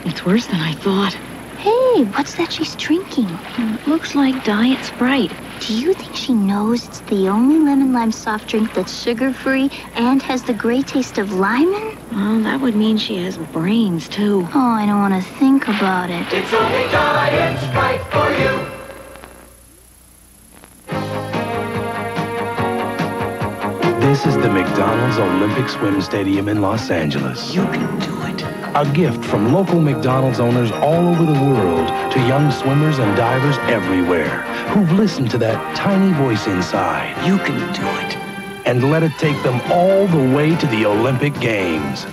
it's worse than I thought. Hey, what's that she's drinking? Mm, looks like Diet Sprite. Do you think she knows it's the only lemon lime soft drink that's sugar-free and has the great taste of lemon? Well, that would mean she has brains, too. Oh, I don't want to think about it. It's only Diet Sprite for you. Olympic Swim Stadium in Los Angeles. You can do it. A gift from local McDonald's owners all over the world to young swimmers and divers everywhere who've listened to that tiny voice inside. You can do it. And let it take them all the way to the Olympic Games.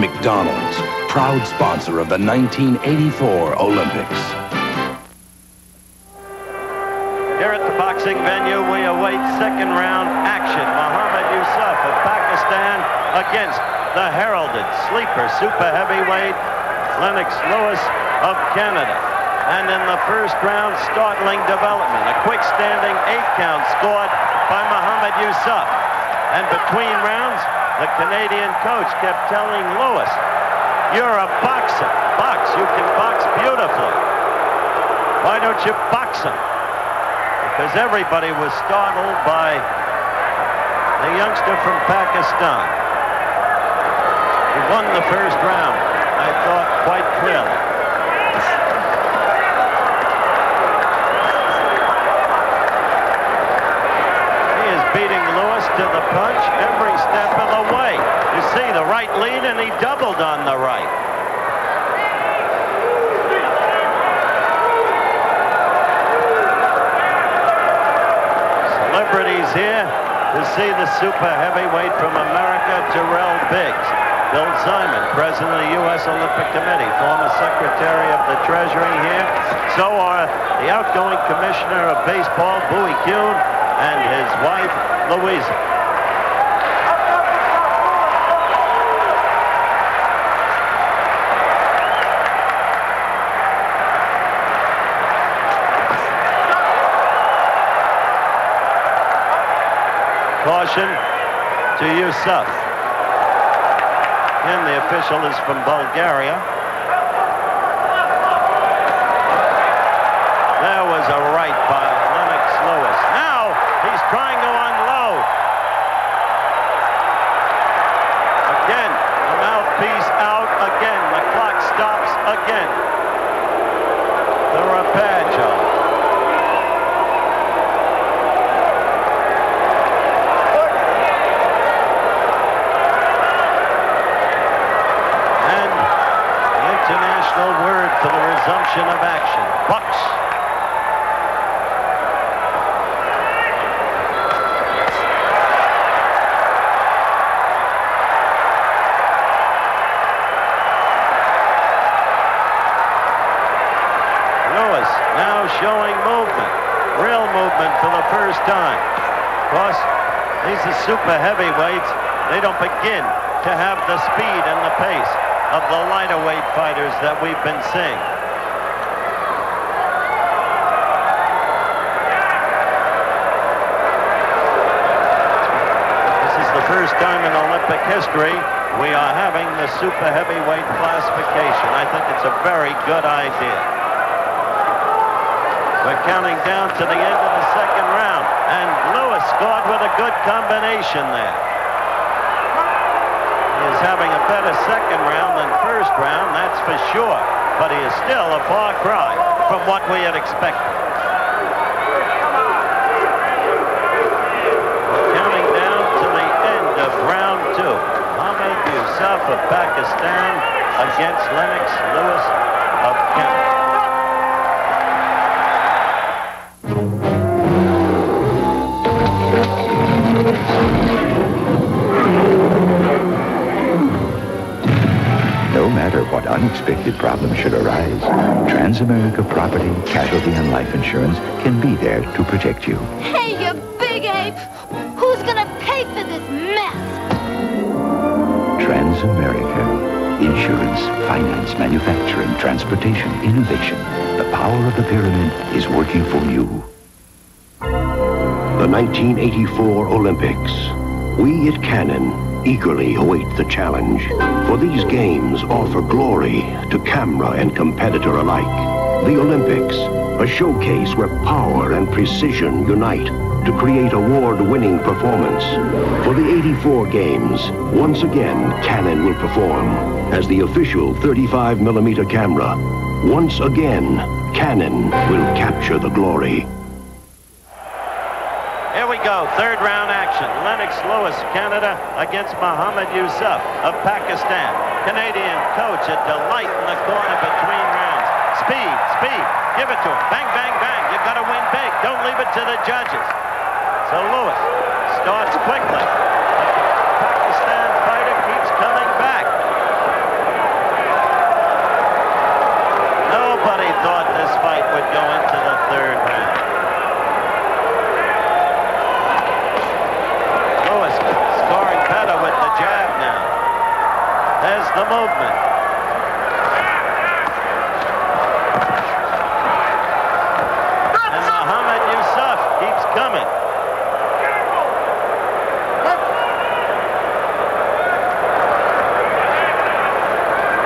McDonald's, proud sponsor of the 1984 Olympics. Here at the boxing venue, we await second round Yusuf of Pakistan against the heralded sleeper super heavyweight Lennox Lewis of Canada. And in the first round, startling development. A quick standing eight count scored by Muhammad Yusuf. And between rounds, the Canadian coach kept telling Lewis, you're a boxer. Box. You can box beautifully. Why don't you box him? Because everybody was startled by the youngster from Pakistan. He won the first round, I thought, quite clearly. He is beating Lewis to the punch every step of the way. You see the right lead, and he doubled on the right. Celebrities here to see the super heavyweight from America, Tyrell Biggs. Bill Simon, president of the U.S. Olympic Committee, former secretary of the Treasury here. So are the outgoing commissioner of baseball, Bowie Kuhn, and his wife, Louisa. Caution to Yusuf. And the official is from Bulgaria. There was a right by Lennox Lewis. Now he's trying to unload. Again, the mouthpiece out again. The clock stops again. The Rapaggio. And the international word for the resumption of action. Box. Lewis now showing movement, real movement for the first time. Of course, these are super heavyweights. They don't begin to have the speed and the pace of the lighter weight fighters that we've been seeing. This is the first time in Olympic history, we are having the super heavyweight classification. I think it's a very good idea. We're counting down to the end of the second round, and Lewis scored with a good combination there. Having a better second round than first round, that's for sure, but he is still a far cry from what we had expected. Counting down to the end of round two. Mohammad Yousaf of Pakistan against Lennox Lewis Transamerica Property, Casualty, and Life Insurance can be there to protect you. Hey, you big ape! Who's gonna pay for this mess? Transamerica. Insurance, finance, manufacturing, transportation, innovation. The power of the pyramid is working for you. The 1984 Olympics. We at Canon eagerly await the challenge. For these games offer glory to camera and competitor alike. The Olympics, a showcase where power and precision unite to create award-winning performance. For the 84 games, once again, Canon will perform as the official 35mm camera. Once again, Canon will capture the glory. Here we go, third round action. Lennox Lewis, Canada, against Mohammad Yousaf of Pakistan. Canadian coach, a delight in the corner between rounds. Speed, speed, give it to him. Bang, bang, bang. You've got to win big. Don't leave it to the judges. So Lewis starts quickly. Pakistan fighter keeps coming back. Nobody thought this fight would go into the third round. Lewis scoring better with the jab now. There's the movement. And Muhammad Yousaf keeps coming.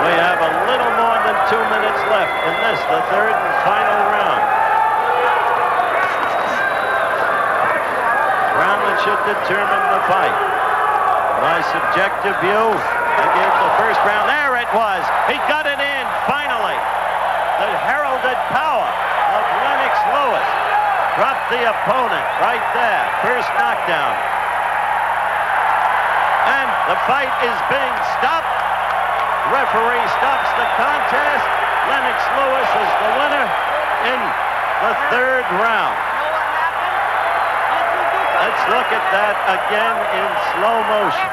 We have a little more than two minutes left in this, the third and final round. Round that should determine the fight. My subjective view, I gave the first round. There it was. He got it in, finally. The heralded power of Lennox Lewis. Dropped the opponent right there. First knockdown. And the fight is being stopped. Referee stops the contest. Lennox Lewis is the winner in the third round. Let's look at that again in slow motion.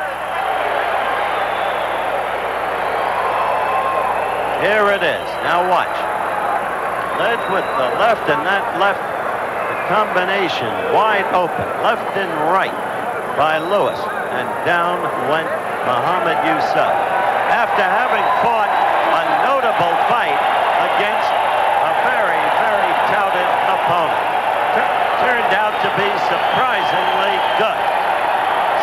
Here it is. Now watch. Led with the left and that left combination wide open, left and right by Lewis. And down went Muhammad Yousaf. After having fought a notable fight against a very, very touted opponent. Tur- turned out to be surprisingly good.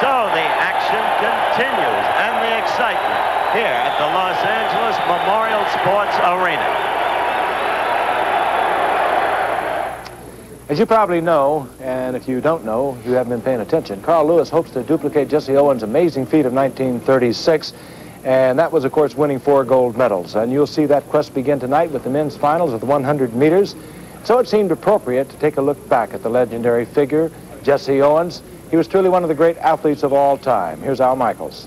So the action continues and the excitement here at the Los Angeles Memorial Sports Arena. As you probably know, and if you don't know, you haven't been paying attention, Carl Lewis hopes to duplicate Jesse Owens' amazing feat of 1936, and that was, of course, winning four gold medals. And you'll see that quest begin tonight with the men's finals of the 100 meters. So it seemed appropriate to take a look back at the legendary figure, Jesse Owens. He was truly one of the great athletes of all time. Here's Al Michaels.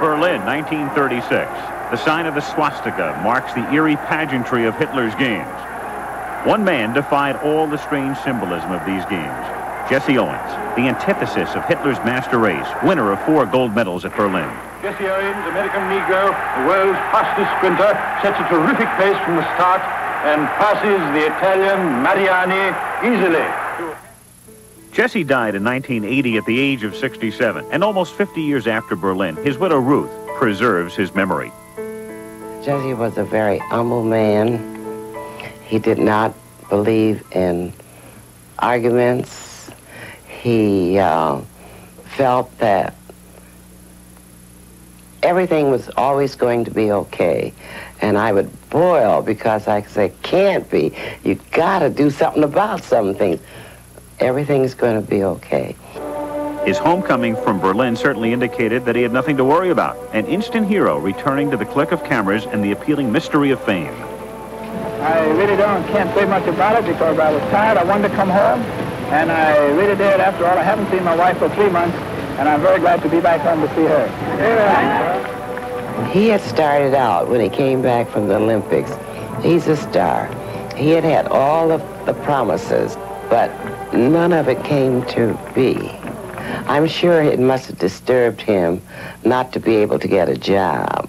Berlin, 1936. The sign of the swastika marks the eerie pageantry of Hitler's games. One man defied all the strange symbolism of these games. Jesse Owens, the antithesis of Hitler's master race, winner of four gold medals at Berlin. Jesse Owens, American Negro, the world's fastest sprinter, sets a terrific pace from the start and passes the Italian Mariani easily. Jesse died in 1980 at the age of 67, and almost 50 years after Berlin, his widow Ruth preserves his memory. Jesse was a very humble man. He did not believe in arguments. He uh, felt that everything was always going to be okay. And I would boil because I say, can't be. You got to do something about something. Everything's going to be okay. His homecoming from Berlin certainly indicated that he had nothing to worry about. An instant hero returning to the click of cameras and the appealing mystery of fame. I really don't, can't say much about it because I was tired. I wanted to come home, and I really did. After all, I haven't seen my wife for three months, and I'm very glad to be back home to see her. He had started out when he came back from the Olympics. He's a star. He had had all of the promises, but none of it came to be. I'm sure it must have disturbed him not to be able to get a job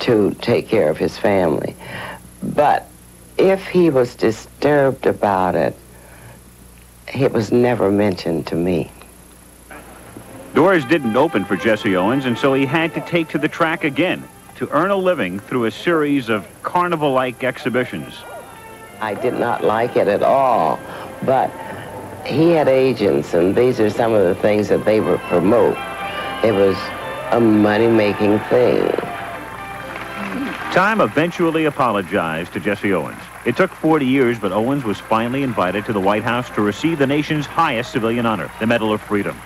to take care of his family. But if he was disturbed about it, it was never mentioned to me. Doors didn't open for Jesse Owens, and so he had to take to the track again to earn a living through a series of carnival-like exhibitions. I did not like it at all, but he had agents, and these are some of the things that they would promote. It was a money-making thing. Time eventually apologized to Jesse Owens. It took 40 years, but Owens was finally invited to the White House to receive the nation's highest civilian honor, the Medal of Freedom.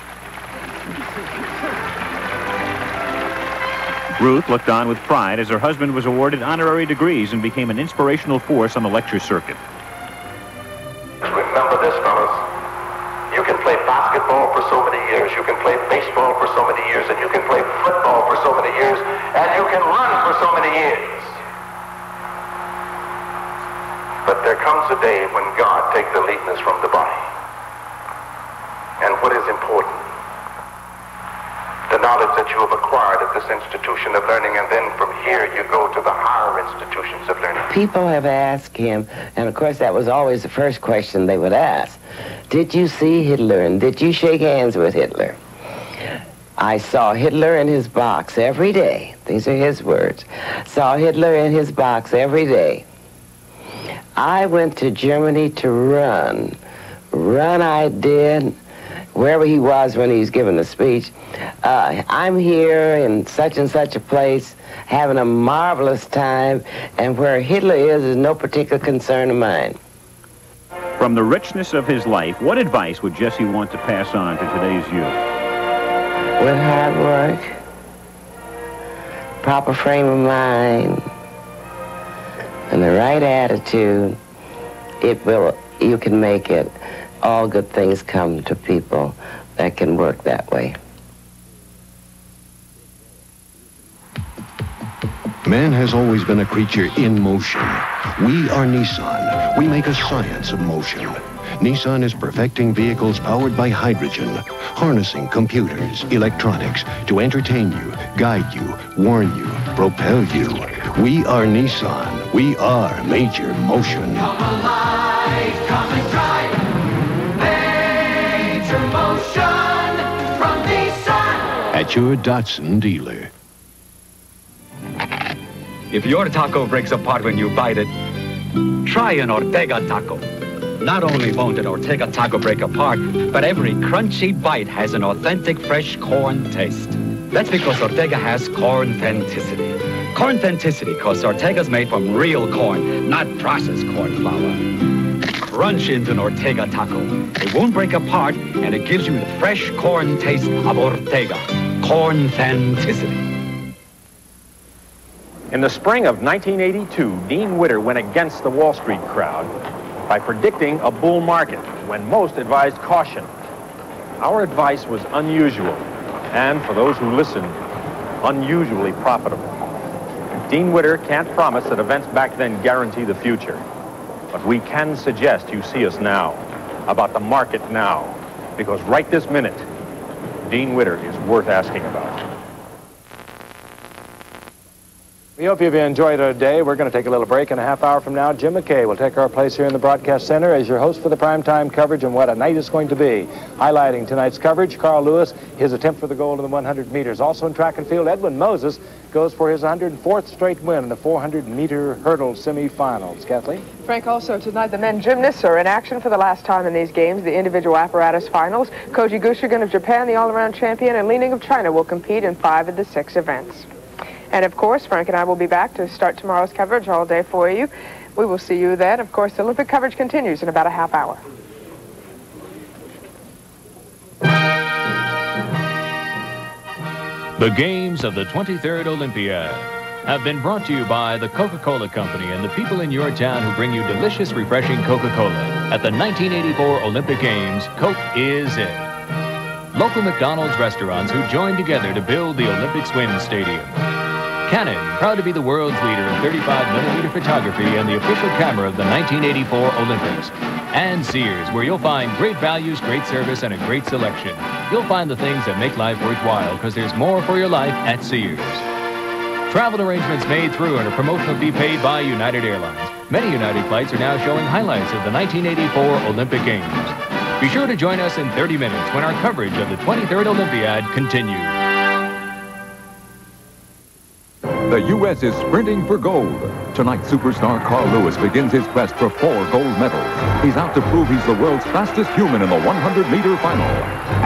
Ruth looked on with pride as her husband was awarded honorary degrees and became an inspirational force on the lecture circuit. Remember this, fellas. You can play basketball for so many years, you can play baseball for so many years, and you can play football for so many years, and you can run for so many years. But there comes a day when God takes the leanness from the body. And what is important? The knowledge that you have acquired at this institution of learning, and then from here you go to the higher institutions of learning. People have asked him, and of course that was always the first question they would ask. Did you see Hitler and did you shake hands with Hitler? I saw Hitler in his box every day. These are his words. Saw Hitler in his box every day. I went to Germany to run. Run I did, wherever he was when he was giving the speech. Uh, I'm here in such and such a place, having a marvelous time, and where Hitler is is no particular concern of mine. From the richness of his life, what advice would Jesse want to pass on to today's youth? With hard work, proper frame of mind, and the right attitude, it will, you can make it. All good things come to people that can work that way. Man has always been a creature in motion. We are Nissan. We make a science of motion. Nissan is perfecting vehicles powered by hydrogen, harnessing computers, electronics to entertain you, guide you, warn you, propel you. We are Nissan. We are major motion. Come alive, come and drive. Major motion from Nissan. At your Datsun dealer. If your taco breaks apart when you bite it, try an Ortega taco. Not only won't an Ortega taco break apart, but every crunchy bite has an authentic fresh corn taste. That's because Ortega has corn authenticity. Corn authenticity because Ortega's made from real corn, not processed corn flour. Crunch into an Ortega taco. It won't break apart, and it gives you the fresh corn taste of Ortega. Corn authenticity. In the spring of 1982, Dean Witter went against the Wall Street crowd by predicting a bull market when most advised caution. Our advice was unusual, and for those who listened, unusually profitable. Dean Witter can't promise that events back then guarantee the future, but we can suggest you see us now, about the market now, because right this minute, Dean Witter is worth asking about. We hope you've enjoyed our day. We're going to take a little break, in a half hour from now, Jim McKay will take our place here in the broadcast center as your host for the primetime coverage, and what a night it's going to be. Highlighting tonight's coverage, Carl Lewis, his attempt for the gold in the 100 meters. Also in track and field, Edwin Moses goes for his 104th straight win in the 400-meter hurdle semifinals. Kathleen? Frank, also tonight, the men gymnasts are in action for the last time in these games, the individual apparatus finals. Koji Gushiken of Japan, the all-around champion, and Li Ning of China will compete in five of the six events. And of course, Frank and I will be back to start tomorrow's coverage all day for you. We will see you then. Of course, the Olympic coverage continues in about a half hour. The games of the 23rd Olympiad have been brought to you by the Coca-Cola Company and the people in your town who bring you delicious, refreshing Coca-Cola. At the 1984 Olympic Games, Coke is it. Local McDonald's restaurants who joined together to build the Olympic Swim Stadium. Canon, proud to be the world's leader in 35 millimeter photography and the official camera of the 1984 Olympics. And Sears, where you'll find great values, great service, and a great selection. You'll find the things that make life worthwhile because there's more for your life at Sears. Travel arrangements made through and a promotional fee paid by United Airlines. Many United flights are now showing highlights of the 1984 Olympic Games. Be sure to join us in 30 minutes when our coverage of the 23rd Olympiad continues. The U.S. is sprinting for gold. Tonight, superstar Carl Lewis begins his quest for four gold medals. He's out to prove he's the world's fastest human in the 100-meter final.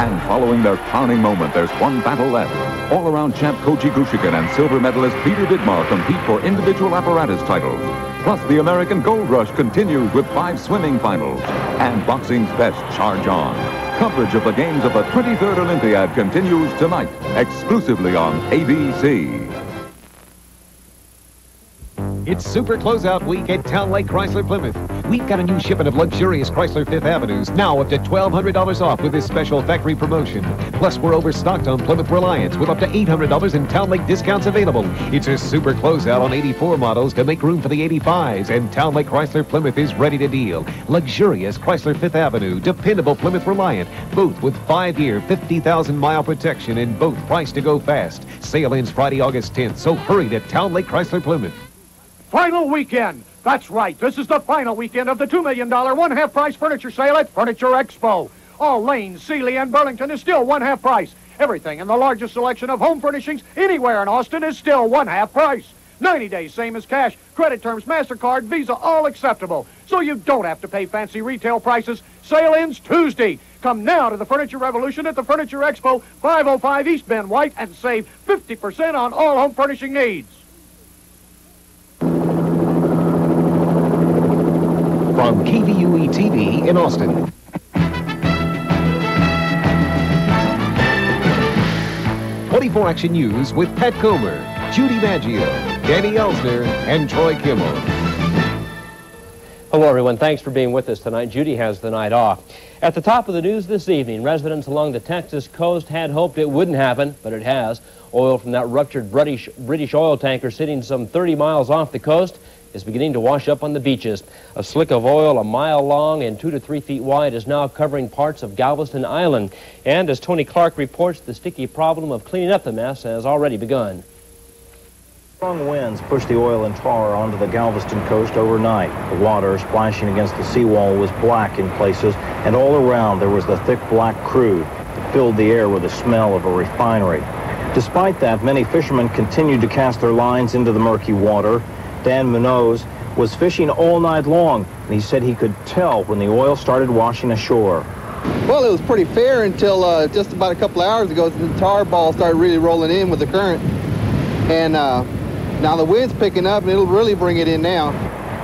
And following their crowning moment, there's one battle left. All-around champ Koji Gushiken and silver medalist Peter Vidmar compete for individual apparatus titles. Plus, the American Gold Rush continues with five swimming finals. And boxing's best charge on. Coverage of the games of the 23rd Olympiad continues tonight, exclusively on ABC. It's Super Closeout Week at Town Lake Chrysler Plymouth. We've got a new shipment of luxurious Chrysler Fifth Avenues, now up to $1,200 off with this special factory promotion. Plus, we're overstocked on Plymouth Reliants with up to $800 in Town Lake discounts available. It's a super closeout on 84 models to make room for the 85s, and Town Lake Chrysler Plymouth is ready to deal. Luxurious Chrysler Fifth Avenue, dependable Plymouth Reliant, both with five-year, 50,000-mile protection and both priced to go fast. Sale ends Friday, August 10th, so hurry to Town Lake Chrysler Plymouth. Final weekend. That's right. This is the final weekend of the $2 million one-half price furniture sale at Furniture Expo. All Lane, Sealy, and Burlington is still one-half price. Everything in the largest selection of home furnishings anywhere in Austin is still one-half price. 90 days, same as cash. Credit terms, MasterCard, Visa, all acceptable. So you don't have to pay fancy retail prices. Sale ends Tuesday. Come now to the Furniture Revolution at the Furniture Expo, 505 East Ben White, and save 50% on all home furnishing needs. From KVUE TV in Austin. Twenty-four Action News with Pat Comer, Judy Maggio, Danny Elsner, and Troy Kimmel. Hello, everyone. Thanks for being with us tonight. Judy has the night off. At the top of the news this evening, residents along the Texas coast had hoped it wouldn't happen, but it has. Oil from that ruptured British, British oil tanker sitting some 30 miles off the coast is beginning to wash up on the beaches. A slick of oil a mile long and two to three feet wide is now covering parts of Galveston Island. And as Tony Clark reports, the sticky problem of cleaning up the mess has already begun. Strong winds pushed the oil and tar onto the Galveston coast overnight. The water splashing against the seawall was black in places, and all around there was the thick black crude that filled the air with the smell of a refinery. Despite that, many fishermen continued to cast their lines into the murky water. Dan Munoz was fishing all night long, and he said he could tell when the oil started washing ashore. Well, it was pretty fair until uh, just about a couple hours ago. The tar ball started really rolling in with the current. And uh, now the wind's picking up, and it'll really bring it in now.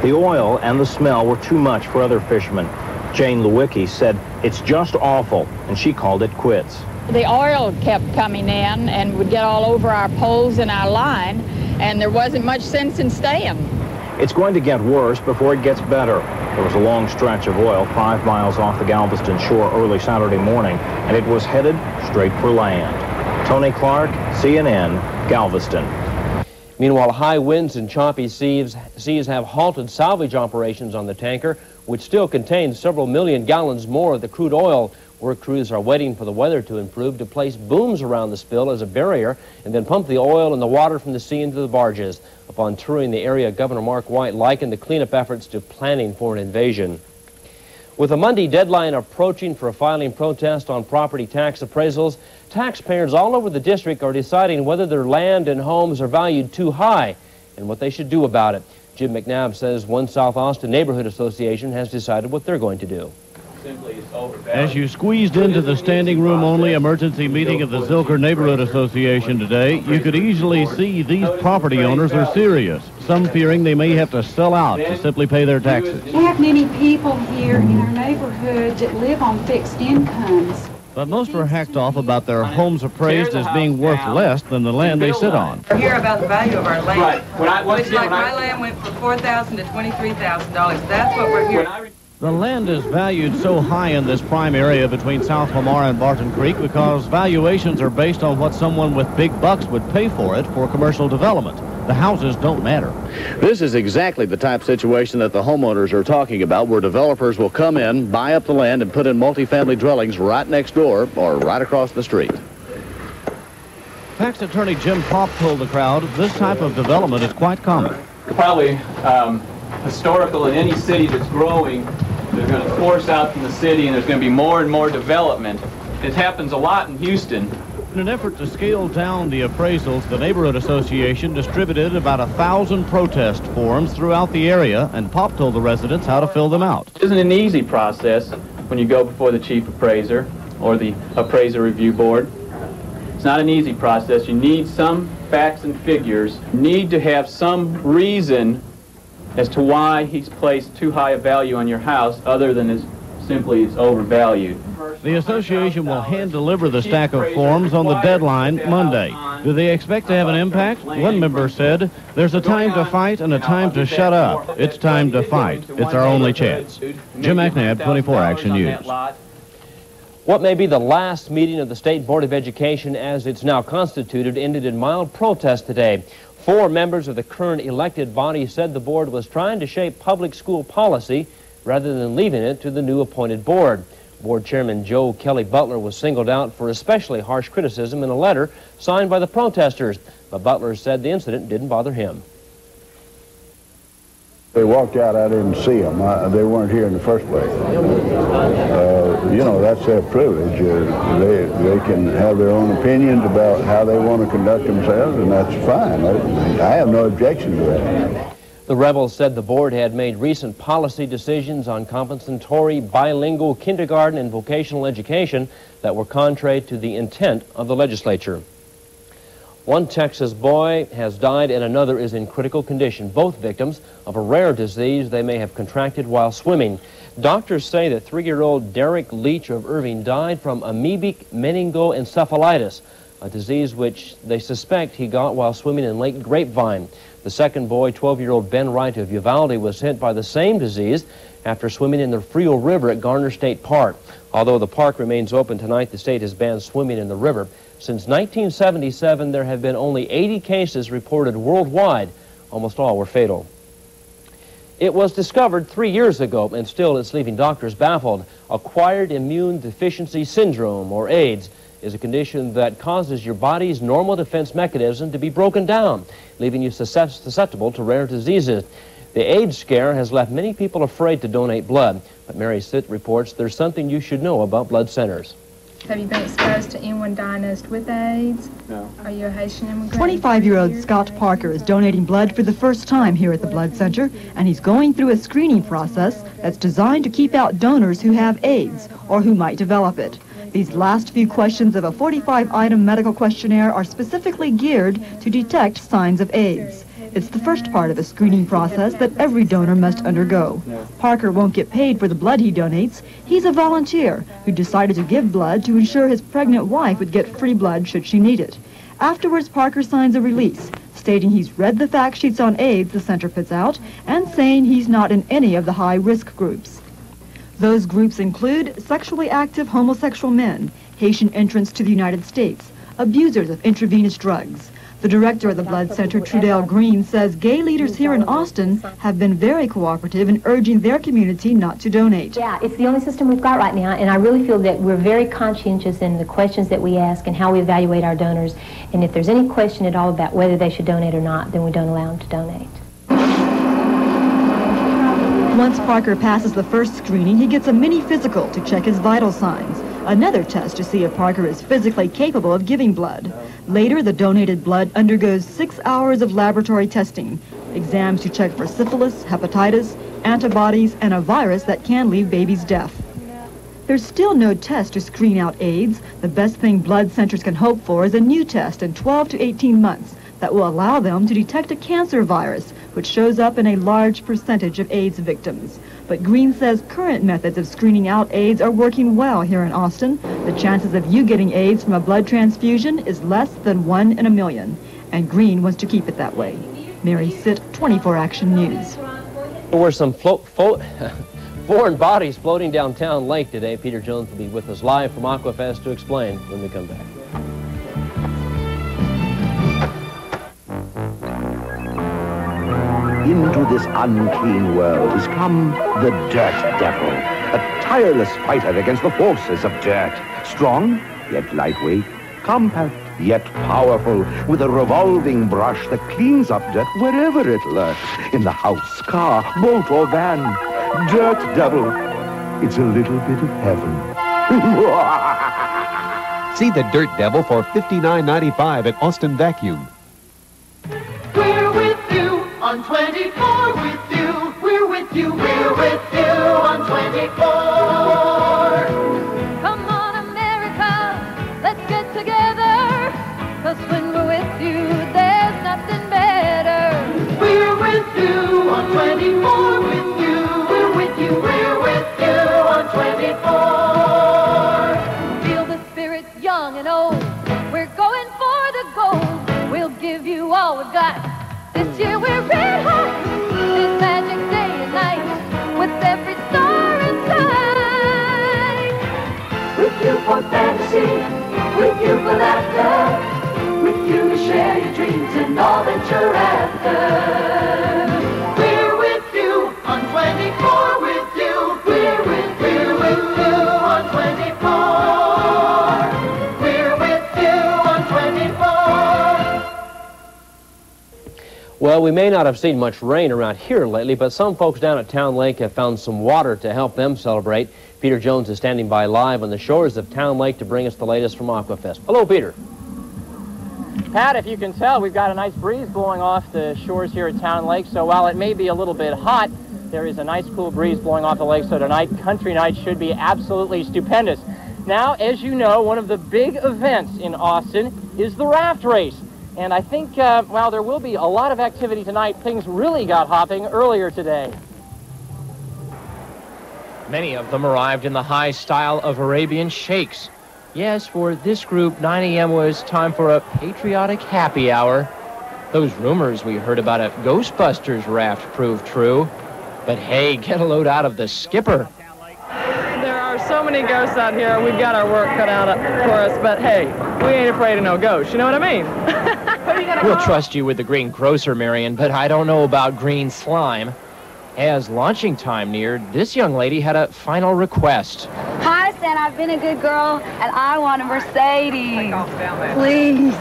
The oil and the smell were too much for other fishermen. Jane Lewicki said, it's just awful, and she called it quits. The oil kept coming in and would get all over our poles and our line, and there wasn't much sense in staying. It's going to get worse before it gets better. There was a long stretch of oil five miles off the Galveston shore early Saturday morning, and it was headed straight for land. Tony Clark, CNN, Galveston. Meanwhile, high winds and choppy seas, seas have halted salvage operations on the tanker, which still contains several million gallons more of the crude oil. Work crews are waiting for the weather to improve to place booms around the spill as a barrier and then pump the oil and the water from the sea into the barges. Upon touring the area, Governor Mark White likened the cleanup efforts to planning for an invasion. With a Monday deadline approaching for filing protest on property tax appraisals, taxpayers all over the district are deciding whether their land and homes are valued too high and what they should do about it. Jim McNabb says one South Austin Neighborhood Association has decided what they're going to do. As you squeezed into the standing room only emergency meeting of the Zilker Neighborhood Association today, you could easily see these property owners are serious, some fearing they may have to sell out to simply pay their taxes. We have many people here in our neighborhood that live on fixed incomes. But most are hacked off about their homes appraised as being worth less than the land they sit on. We're here about the value of our land. Right. When I- Which, like, my land went from four thousand to twenty-three thousand dollars. That's what we're here. The land is valued so high in this prime area between South Lamar and Barton Creek because valuations are based on what someone with big bucks would pay for it for commercial development. The houses don't matter. This is exactly the type of situation that the homeowners are talking about, where developers will come in, buy up the land, and put in multifamily dwellings right next door or right across the street. Tax attorney Jim Pop told the crowd this type of development is quite common. probably um, historical in any city that's growing. They're going to force out from the city, and there's going to be more and more development. It happens a lot in Houston. In an effort to scale down the appraisals, the Neighborhood Association distributed about a thousand protest forms throughout the area, and Pop told the residents how to fill them out. It isn't an easy process when you go before the chief appraiser or the appraiser review board. It's not an easy process. You need some facts and figures. You need to have some reason as to why he's placed too high a value on your house other than as simply it's overvalued. The association will hand deliver the stack of forms on the deadline Monday. Do they expect to have an impact? One member said, there's a time to fight and a time to shut up. It's time to fight. It's our only chance. Jim McNabb, 24 Action News. What may be the last meeting of the State Board of Education as it's now constituted ended in mild protest today. Four members of the current elected body said the board was trying to shape public school policy rather than leaving it to the new appointed board. Board Chairman Joe Kelly Butler was singled out for especially harsh criticism in a letter signed by the protesters, but Butler said the incident didn't bother him. They walked out, I didn't see them. I, they weren't here in the first place. Uh, you know, that's their privilege. Uh, they, they can have their own opinions about how they want to conduct themselves, and that's fine. I, I have no objection to that. The rebels said the board had made recent policy decisions on compensatory bilingual kindergarten and vocational education that were contrary to the intent of the legislature. One Texas boy has died and another is in critical condition, both victims of a rare disease they may have contracted while swimming. Doctors say that three-year-old Derek Leach of Irving died from amoebic meningoencephalitis, a disease which they suspect he got while swimming in Lake Grapevine. The second boy, 12-year-old Ben Wright of Uvalde, was hit by the same disease after swimming in the Frio River at Garner State Park. Although the park remains open tonight, the state has banned swimming in the river. Since 1977, there have been only 80 cases reported worldwide. Almost all were fatal. It was discovered three years ago, and still it's leaving doctors baffled. Acquired Immune Deficiency Syndrome, or AIDS, is a condition that causes your body's normal defense mechanism to be broken down, leaving you susceptible to rare diseases. The AIDS scare has left many people afraid to donate blood, but Mary Sitt reports there's something you should know about blood centers. Have you been exposed to anyone diagnosed with AIDS? No. Are you a Haitian immigrant? 25-year-old Scott Parker is donating blood for the first time here at the Blood Center, and he's going through a screening process that's designed to keep out donors who have AIDS or who might develop it. These last few questions of a 45-item medical questionnaire are specifically geared to detect signs of AIDS. It's the first part of a screening process that every donor must undergo. Parker won't get paid for the blood he donates. He's a volunteer who decided to give blood to ensure his pregnant wife would get free blood should she need it. Afterwards, Parker signs a release stating he's read the fact sheets on AIDS the center puts out and saying he's not in any of the high-risk groups. Those groups include sexually active homosexual men, Haitian entrants to the United States, abusers of intravenous drugs. The director of the Blood Center, Trudell Green, says gay leaders here in Austin have been very cooperative in urging their community not to donate. Yeah, it's the only system we've got right now, and I really feel that we're very conscientious in the questions that we ask and how we evaluate our donors. And if there's any question at all about whether they should donate or not, then we don't allow them to donate. Once Parker passes the first screening, he gets a mini physical to check his vital signs. Another test to see if Parker is physically capable of giving blood. Later, the donated blood undergoes six hours of laboratory testing, exams to check for syphilis, hepatitis, antibodies, and a virus that can leave babies deaf. There's still no test to screen out AIDS. The best thing blood centers can hope for is a new test in 12 to 18 months that will allow them to detect a cancer virus, which shows up in a large percentage of AIDS victims. But Green says current methods of screening out AIDS are working well here in Austin. The chances of you getting AIDS from a blood transfusion is less than one in a million. And Green wants to keep it that way. Mary Sitt, 24 Action News. There were some float, float, foreign bodies floating downtown lake today. Peter Jones will be with us live from Aquafest to explain when we come back. Into this unclean world has come the Dirt Devil, a tireless fighter against the forces of dirt. Strong, yet lightweight, compact, yet powerful, with a revolving brush that cleans up dirt wherever it lurks, in the house, car, boat, or van. Dirt Devil, it's a little bit of heaven. See the Dirt Devil for $59.95 at Austin Vacuum. You. We're with you on 24. Come on, America, let's get together. Cause when we're with you, there's nothing better. We're with you on 24 with you. We're with you. We're with you on 24. Feel the spirit young and old. We're going for the gold. We'll give you all we've got. This year we're red hot. For fantasy. With you for laughter. With you to share your dreams and all that you're after. We're with you on 24 with you. We're with you, with you on 24. We're with you on 24. Well, we may not have seen much rain around here lately, but some folks down at Town Lake have found some water to help them celebrate. Peter Jones is standing by live on the shores of Town Lake to bring us the latest from Aquafest. Hello, Peter. Pat, if you can tell, we've got a nice breeze blowing off the shores here at Town Lake. So while it may be a little bit hot, there is a nice cool breeze blowing off the lake. So tonight, country night should be absolutely stupendous. Now, as you know, one of the big events in Austin is the raft race. And I think, uh, well, there will be a lot of activity tonight. Things really got hopping earlier today. Many of them arrived in the high style of Arabian sheikhs. Yes, for this group, 9 a.m. was time for a patriotic happy hour. Those rumors we heard about a Ghostbusters raft proved true. But hey, get a load out of the skipper. There are so many ghosts out here. We've got our work cut out for us. But hey, we ain't afraid of no ghosts. You know what I mean? We'll trust you with the green grocer, Marion, but I don't know about green slime. As launching time neared, this young lady had a final request. Hi, Santa. I've been a good girl, and I want a Mercedes. Please.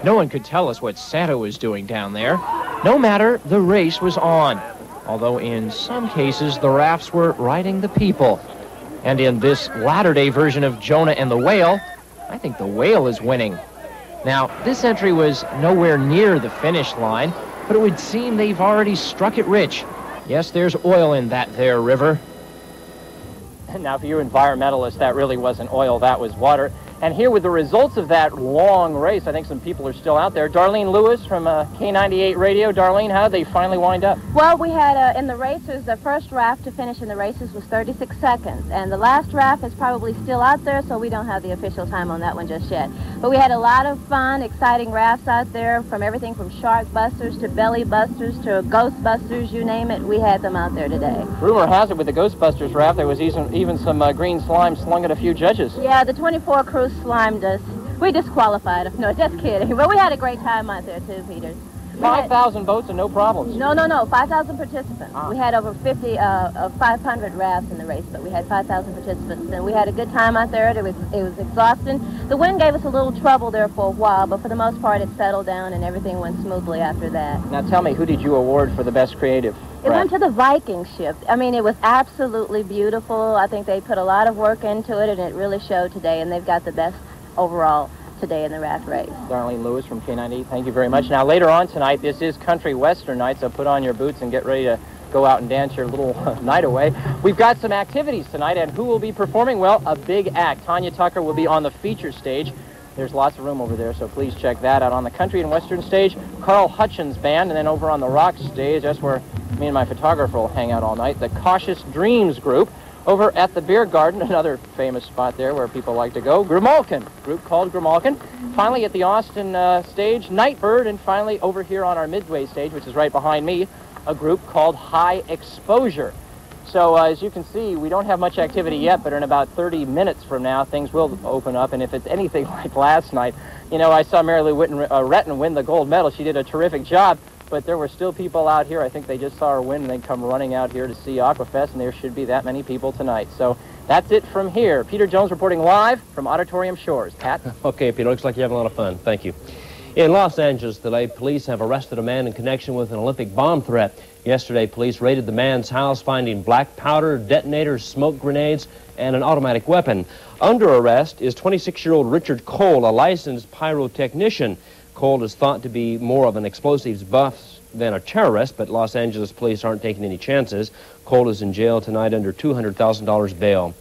No one could tell us what Santa was doing down there. No matter, the race was on. Although in some cases, the rafts were riding the people. And in this latter-day version of Jonah and the Whale, I think the whale is winning. Now, this entry was nowhere near the finish line, but it would seem they've already struck it rich. Yes, there's oil in that there river. Now, for you environmentalists, that really wasn't oil, that was water. And here with the results of that long race, I think some people are still out there. Darlene Lewis from uh, K98 Radio. Darlene, how did they finally wind up? Well, we had uh, in the races, the first raft to finish in the races was 36 seconds, and the last raft is probably still out there, so we don't have the official time on that one just yet. But we had a lot of fun, exciting rafts out there, from everything from shark busters to belly busters to ghost busters, you name it. We had them out there today. Rumor has it with the Ghostbusters raft, there was even, even some uh, green slime slung at a few judges. Yeah, the 24 crew slimed us. We disqualified them. No, just kidding. But we had a great time out there too, Peter. We had- 5,000 boats and no problems. No, no, no. 5,000 participants. We had over 50, uh, uh, 500 rafts in the race, but we had 5,000 participants, and we had a good time out there. It was, it was exhausting. The wind gave us a little trouble there for a while, but for the most part, it settled down, and everything went smoothly after that. Now tell me, who did you award for the best creative? It went to the Viking ship. I mean, it was absolutely beautiful. I think they put a lot of work into it, and it really showed today, and they've got the best overall today in the raft race. Darlene Lewis from K98, thank you very much. Now, later on tonight, this is country western night, so put on your boots and get ready to go out and dance your little night away. We've got some activities tonight, and who will be performing? Well, a big act. Tanya Tucker will be on the feature stage. There's lots of room over there, so please check that out. On the country and western stage, Carl Hutchins Band, and then over on the rock stage, that's where me and my photographer will hang out all night, the Cautious Dreams Group. Over at the Beer Garden, another famous spot there where people like to go, Grimalkin, group called Grimalkin. Finally at the Austin uh, stage, Nightbird, and finally over here on our Midway stage, which is right behind me, a group called High Exposure. So uh, as you can see, we don't have much activity yet, but in about 30 minutes from now, things will open up. And if it's anything like last night, you know, I saw Mary Lou uh, Retton win the gold medal. She did a terrific job, but there were still people out here. I think they just saw her win and they come running out here to see Aquafest, and there should be that many people tonight. So that's it from here. Peter Jones reporting live from Auditorium Shores. Pat? Okay, Peter, looks like you have a lot of fun. Thank you. In Los Angeles today, police have arrested a man in connection with an Olympic bomb threat. Yesterday, police raided the man's house, finding black powder, detonators, smoke grenades, and an automatic weapon. Under arrest is 26-year-old Richard Cole, a licensed pyrotechnician. Cole is thought to be more of an explosives buff than a terrorist, but Los Angeles police aren't taking any chances. Cole is in jail tonight under $200,000 bail.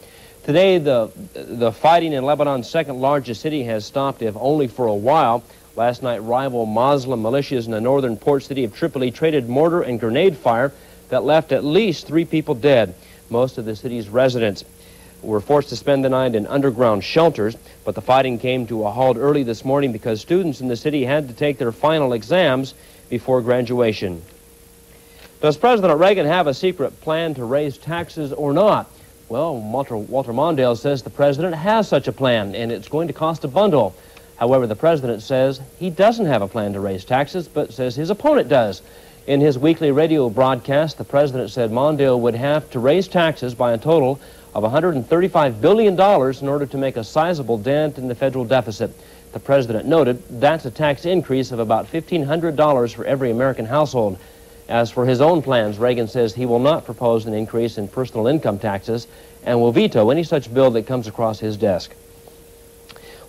Today, the, the fighting in Lebanon's second largest city has stopped, if only for a while. Last night, rival Muslim militias in the northern port city of Tripoli traded mortar and grenade fire that left at least three people dead. Most of the city's residents were forced to spend the night in underground shelters, but the fighting came to a halt early this morning because students in the city had to take their final exams before graduation. Does President Reagan have a secret plan to raise taxes or not? Well, Walter, Walter Mondale says the president has such a plan, and it's going to cost a bundle. However, the president says he doesn't have a plan to raise taxes, but says his opponent does. In his weekly radio broadcast, the president said Mondale would have to raise taxes by a total of $135 billion in order to make a sizable dent in the federal deficit. The president noted that's a tax increase of about $1,500 for every American household. As for his own plans, Reagan says he will not propose an increase in personal income taxes and will veto any such bill that comes across his desk.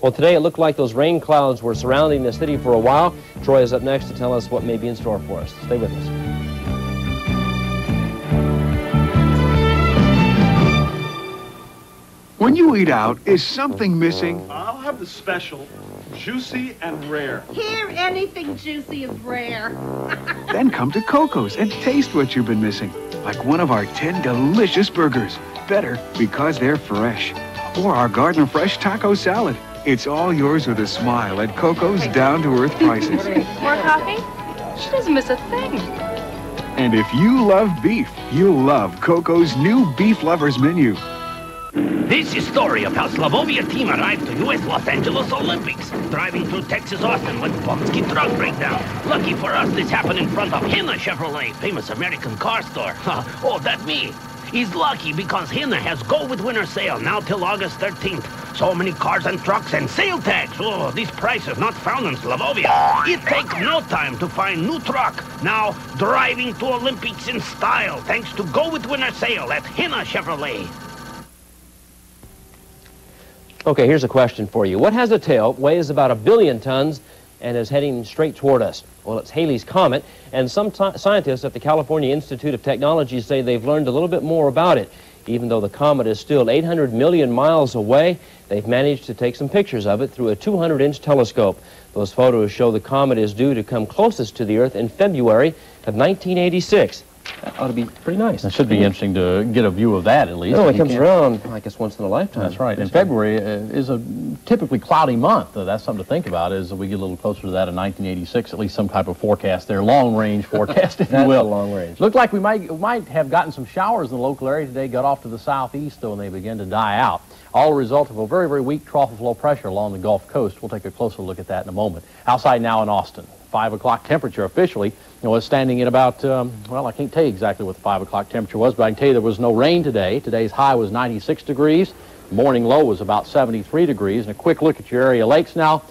Well, today it looked like those rain clouds were surrounding the city for a while. Troy is up next to tell us what may be in store for us. Stay with us. When you eat out, is something missing? I'll have the special, juicy and rare. Here, anything juicy is rare. Then come to Coco's and taste what you've been missing. Like one of our 10 delicious burgers. Better because they're fresh. Or our garden fresh taco salad. It's all yours with a smile at Coco's down-to-earth prices. More coffee? She doesn't miss a thing. And if you love beef, you'll love Coco's new Beef Lovers menu. This is story of how Slavovia team arrived to U.S. Los Angeles Olympics, driving through Texas Austin when Bumsky truck breakdown. Lucky for us, this happened in front of Henna Chevrolet, famous American car store. oh, that me. He's lucky because Henna has go with winter sale now till August 13th. So many cars and trucks and sale tags. Oh, these prices not found in Slavovia. It takes no time to find new truck. Now driving to Olympics in style thanks to go with winter sale at Henna Chevrolet. Okay, here's a question for you. What has a tail, weighs about a billion tons, and is heading straight toward us? Well, it's Halley's Comet, and some scientists at the California Institute of Technology say they've learned a little bit more about it. Even though the comet is still 800 million miles away, they've managed to take some pictures of it through a 200-inch telescope. Those photos show the comet is due to come closest to the Earth in February of 1986. That ought to be pretty nice. It should be interesting to get a view of that at least. No, it comes can't- around, I guess, once in a lifetime. That's right. And February uh, is a typically cloudy month. Uh, that's something to think about as we get a little closer to that in 1986, at least some type of forecast there, long-range forecast, if you will. long range. Looked like we might, might have gotten some showers in the local area today, got off to the southeast, though, and they began to die out. All a result of a very, very weak trough of low pressure along the Gulf Coast. We'll take a closer look at that in a moment. Outside now in Austin. 5 o'clock temperature officially know, was standing at about, um, well, I can't tell you exactly what the 5 o'clock temperature was, but I can tell you there was no rain today. Today's high was 96 degrees. Morning low was about 73 degrees. And a quick look at your area lakes now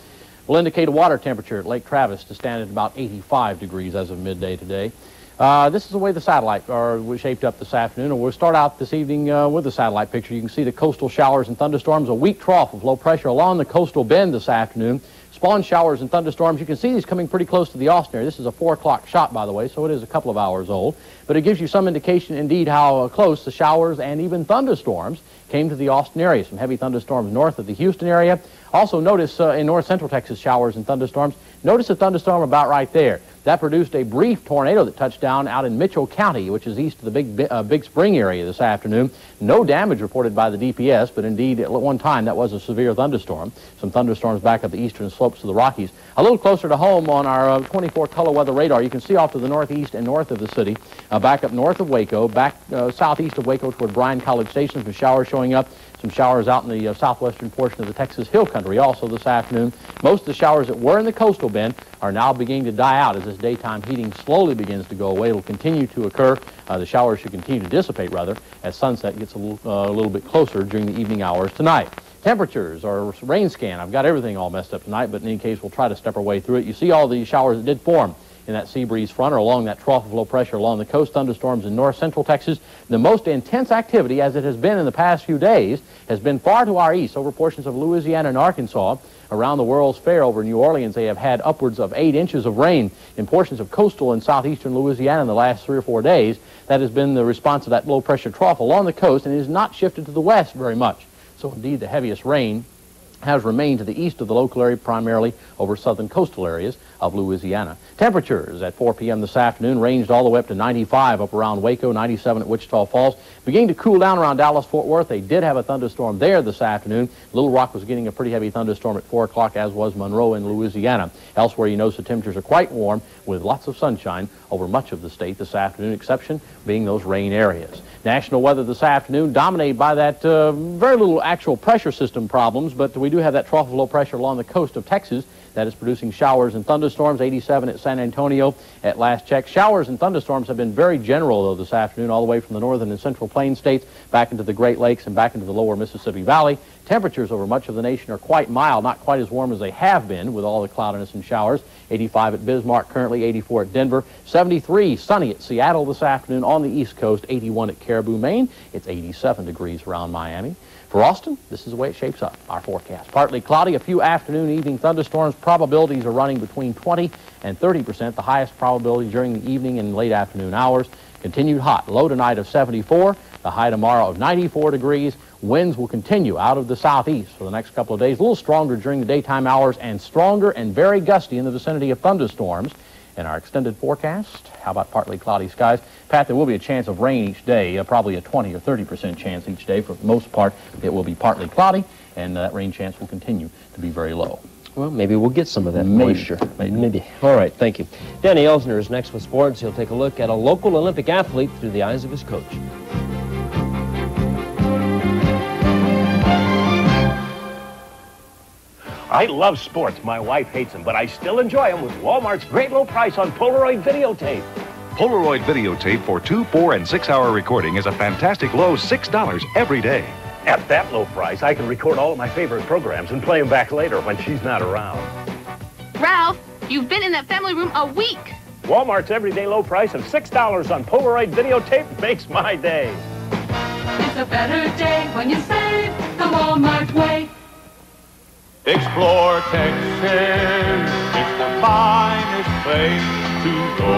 will indicate a water temperature at Lake Travis to stand at about 85 degrees as of midday today. Uh, this is the way the satellite are was shaped up this afternoon, and we'll start out this evening uh, with the satellite picture. You can see the coastal showers and thunderstorms, a weak trough of low pressure along the coastal bend this afternoon. Spawn showers and thunderstorms. You can see these coming pretty close to the Austin area. This is a 4 o'clock shot, by the way, so it is a couple of hours old. But it gives you some indication, indeed, how uh, close the showers and even thunderstorms came to the Austin area. Some heavy thunderstorms north of the Houston area. Also notice uh, in north central Texas showers and thunderstorms. Notice a thunderstorm about right there. That produced a brief tornado that touched down out in Mitchell County, which is east of the Big, uh, Big Spring area this afternoon. No damage reported by the DPS, but indeed at one time that was a severe thunderstorm. Some thunderstorms back up the eastern slopes of the Rockies. A little closer to home on our uh, 24 color weather radar, you can see off to the northeast and north of the city, uh, back up north of Waco, back uh, southeast of Waco toward Bryan College Station, some showers showing up. Some showers out in the uh, southwestern portion of the Texas Hill Country also this afternoon. Most of the showers that were in the coastal bend are now beginning to die out as this daytime heating slowly begins to go away. It'll continue to occur. Uh, the showers should continue to dissipate, rather, as sunset gets a little, uh, a little bit closer during the evening hours tonight. Temperatures or rain scan. I've got everything all messed up tonight, but in any case, we'll try to step our way through it. You see all the showers that did form in that sea breeze front or along that trough of low pressure along the coast, thunderstorms in north central Texas. The most intense activity, as it has been in the past few days, has been far to our east over portions of Louisiana and Arkansas. Around the World's Fair over New Orleans, they have had upwards of eight inches of rain in portions of coastal and southeastern Louisiana in the last three or four days. That has been the response of that low pressure trough along the coast and it has not shifted to the west very much. So indeed, the heaviest rain has remained to the east of the local area, primarily over southern coastal areas of Louisiana. Temperatures at 4 p.m. this afternoon ranged all the way up to 95 up around Waco, 97 at Wichita Falls. Beginning to cool down around Dallas-Fort Worth. They did have a thunderstorm there this afternoon. Little Rock was getting a pretty heavy thunderstorm at 4 o'clock, as was Monroe in Louisiana. Elsewhere, you notice the temperatures are quite warm with lots of sunshine over much of the state this afternoon, exception being those rain areas. National weather this afternoon dominated by that uh, very little actual pressure system problems, but we do have that trough of low pressure along the coast of Texas that is producing showers and thunderstorms. 87 at San Antonio at last check. Showers and thunderstorms have been very general, though, this afternoon, all the way from the northern and central plain states back into the Great Lakes and back into the lower Mississippi Valley. Temperatures over much of the nation are quite mild, not quite as warm as they have been with all the cloudiness and showers. 85 at Bismarck, currently 84 at Denver, 73 sunny at Seattle this afternoon on the East Coast, 81 at Caribou, Maine. It's 87 degrees around Miami. For Austin, this is the way it shapes up, our forecast. Partly cloudy, a few afternoon, evening thunderstorms. Probabilities are running between 20 and 30 percent, the highest probability during the evening and late afternoon hours. Continued hot, low tonight of 74, the high tomorrow of 94 degrees. Winds will continue out of the southeast for the next couple of days, a little stronger during the daytime hours and stronger and very gusty in the vicinity of thunderstorms. In our extended forecast, how about partly cloudy skies? Pat, there will be a chance of rain each day, uh, probably a 20 or 30 percent chance each day. For the most part, it will be partly cloudy, and uh, that rain chance will continue to be very low. Well, maybe we'll get some of that Maybe. moisture. Maybe. Maybe. All right, thank you. Danny Elsner is next with sports. He'll take a look at a local Olympic athlete through the eyes of his coach. I love sports. My wife hates them, but I still enjoy them with Walmart's great low price on Polaroid videotape. Polaroid videotape for two, four, and six hour recording is a fantastic low $6 every day. At that low price, I can record all of my favorite programs and play them back later when she's not around. Ralph, you've been in that family room a week. Walmart's everyday low price of $6 on Polaroid videotape makes my day. It's a better day when you save the Walmart way. Explore Texas, it's the finest place to go.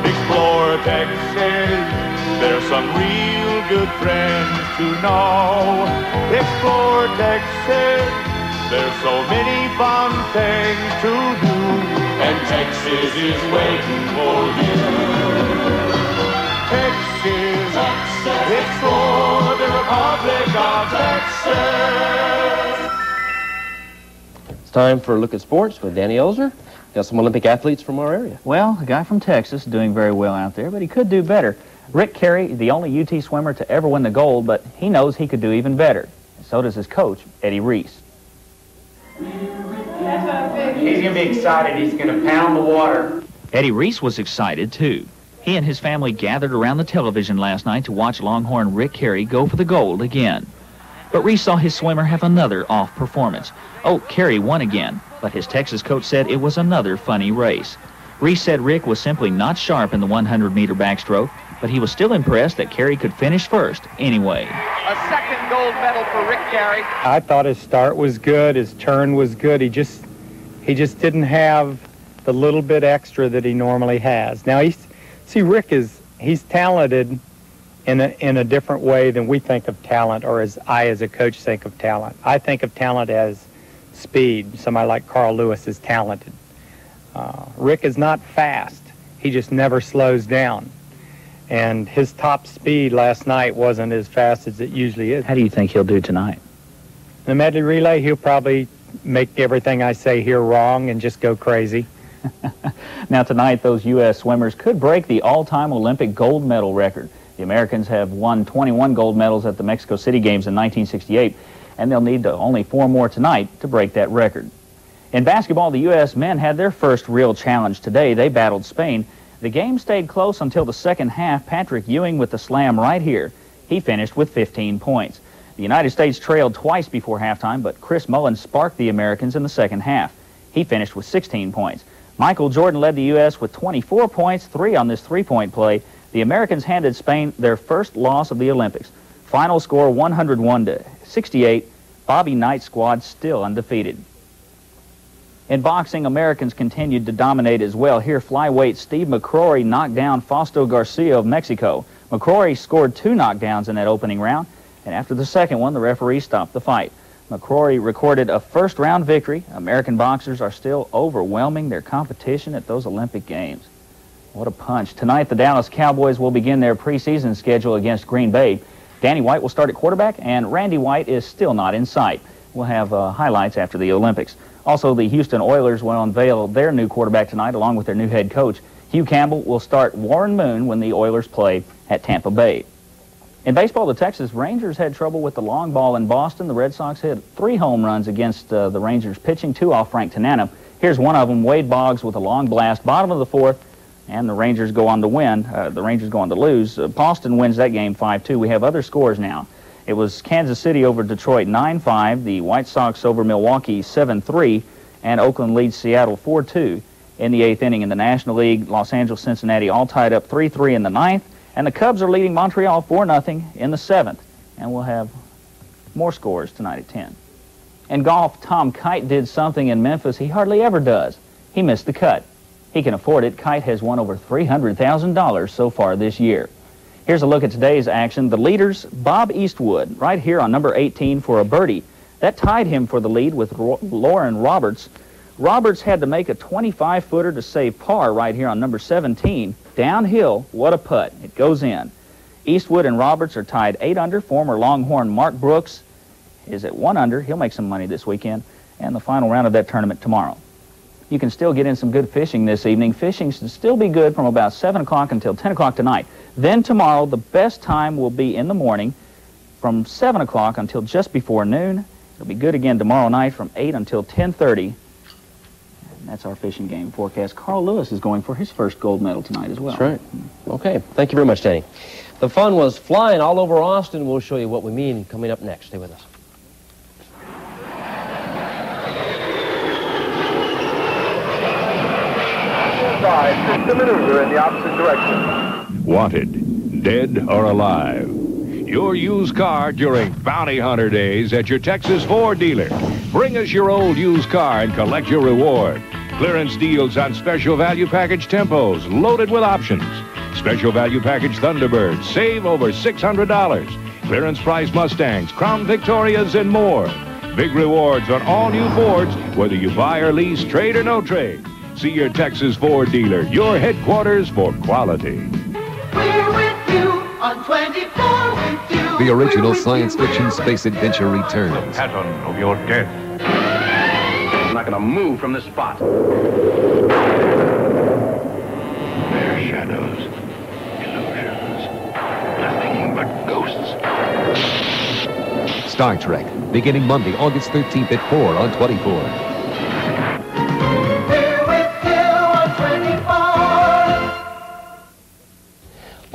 Explore Texas, there's some real good friends to know. Explore Texas, there's so many fun things to do. And Texas is waiting for you. Texas, Texas, explore the Republic of Texas. It's time for a look at sports with Danny Elsner. Got some Olympic athletes from our area. Well, a guy from Texas doing very well out there, but he could do better. Rick Carey, the only UT swimmer to ever win the gold, but he knows he could do even better. So does his coach, Eddie Reese. He's going to be excited. He's going to pound the water. Eddie Reese was excited, too. He and his family gathered around the television last night to watch Longhorn Rick Carey go for the gold again. But Reese saw his swimmer have another off performance. Oh, Carey won again, but his Texas coach said it was another funny race. Reese said Rick was simply not sharp in the 100-meter backstroke, but he was still impressed that Carey could finish first anyway. A second gold medal for Rick Carey. I thought his start was good, his turn was good. He just he just didn't have the little bit extra that he normally has. Now he's see Rick is he's talented in a in a different way than we think of talent or as I as a coach think of talent. I think of talent as speed. Somebody like Carl Lewis is talented. Uh, Rick is not fast. He just never slows down. And his top speed last night wasn't as fast as it usually is. How do you think he'll do tonight? In The medley relay, he'll probably make everything I say here wrong and just go crazy. Now tonight, those U.S. swimmers could break the all-time Olympic gold medal record. The Americans have won 21 gold medals at the Mexico City Games in 1968, and they'll need only four more tonight to break that record. In basketball, the U.S. men had their first real challenge today. They battled Spain. The game stayed close until the second half. Patrick Ewing with the slam right here. He finished with 15 points. The United States trailed twice before halftime, but Chris Mullin sparked the Americans in the second half. He finished with 16 points. Michael Jordan led the U.S. with 24 points, three on this three-point play. The Americans handed Spain their first loss of the Olympics. Final score 101 to 68. Bobby Knight's squad still undefeated. In boxing, Americans continued to dominate as well. Here, flyweight Steve McCrory knocked down Fausto Garcia of Mexico. McCrory scored two knockdowns in that opening round, and after the second one, the referee stopped the fight. McCrory recorded a first-round victory. American boxers are still overwhelming their competition at those Olympic Games. What a punch. Tonight, the Dallas Cowboys will begin their preseason schedule against Green Bay. Danny White will start at quarterback, and Randy White is still not in sight. We'll have uh, highlights after the Olympics. Also, the Houston Oilers will unveil their new quarterback tonight along with their new head coach. Hugh Campbell will start Warren Moon when the Oilers play at Tampa Bay. In baseball, the Texas Rangers had trouble with the long ball in Boston. The Red Sox hit three home runs against uh, the Rangers pitching, two off Frank Tanana. Here's one of them, Wade Boggs with a long blast, bottom of the fourth, and the Rangers go on to win. Uh, the Rangers go on to lose. Uh, Boston wins that game 5-2. We have other scores now. It was Kansas City over Detroit 9-5, the White Sox over Milwaukee 7-3, and Oakland leads Seattle 4-2 in the eighth inning in the National League. Los Angeles, Cincinnati all tied up 3-3 in the ninth, and the Cubs are leading Montreal 4-0 in the seventh. And we'll have more scores tonight at 10. In golf, Tom Kite did something in Memphis he hardly ever does. He missed the cut. He can afford it. Kite has won over $300,000 so far this year. Here's a look at today's action. The leaders, Bob Eastwood, right here on number 18 for a birdie. That tied him for the lead with Ro Loren Roberts. Roberts had to make a 25-footer to save par right here on number 17. Downhill, what a putt. It goes in. Eastwood and Roberts are tied 8 under. Former Longhorn Mark Brooks is at 1 under. He'll make some money this weekend. And the final round of that tournament tomorrow. You can still get in some good fishing this evening. Fishing should still be good from about 7 o'clock until 10 o'clock tonight. Then tomorrow, the best time will be in the morning from 7 o'clock until just before noon. It'll be good again tomorrow night from 8 until 10.30. And that's our fishing game forecast. Carl Lewis is going for his first gold medal tonight as well. That's right. Okay, thank you very much, Danny. The fun was flying all over Austin. We'll show you what we mean coming up next. Stay with us. Maneuver in the opposite direction. Wanted, dead or alive. Your used car during Bounty Hunter Days at your Texas Ford dealer. Bring us your old used car and collect your reward. Clearance deals on special value package tempos loaded with options. Special value package Thunderbirds save over $600. Clearance price Mustangs, Crown Victorias, and more. Big rewards on all new Fords, whether you buy or lease, trade or no trade. See your Texas Ford dealer, your headquarters for quality. We're with you on 24 with you. The original science fiction space adventure returns. Pattern of your death. I'm not going to move from this spot. They're shadows, illusions, nothing but ghosts. Star Trek, beginning Monday, August 13th at 4 on 24.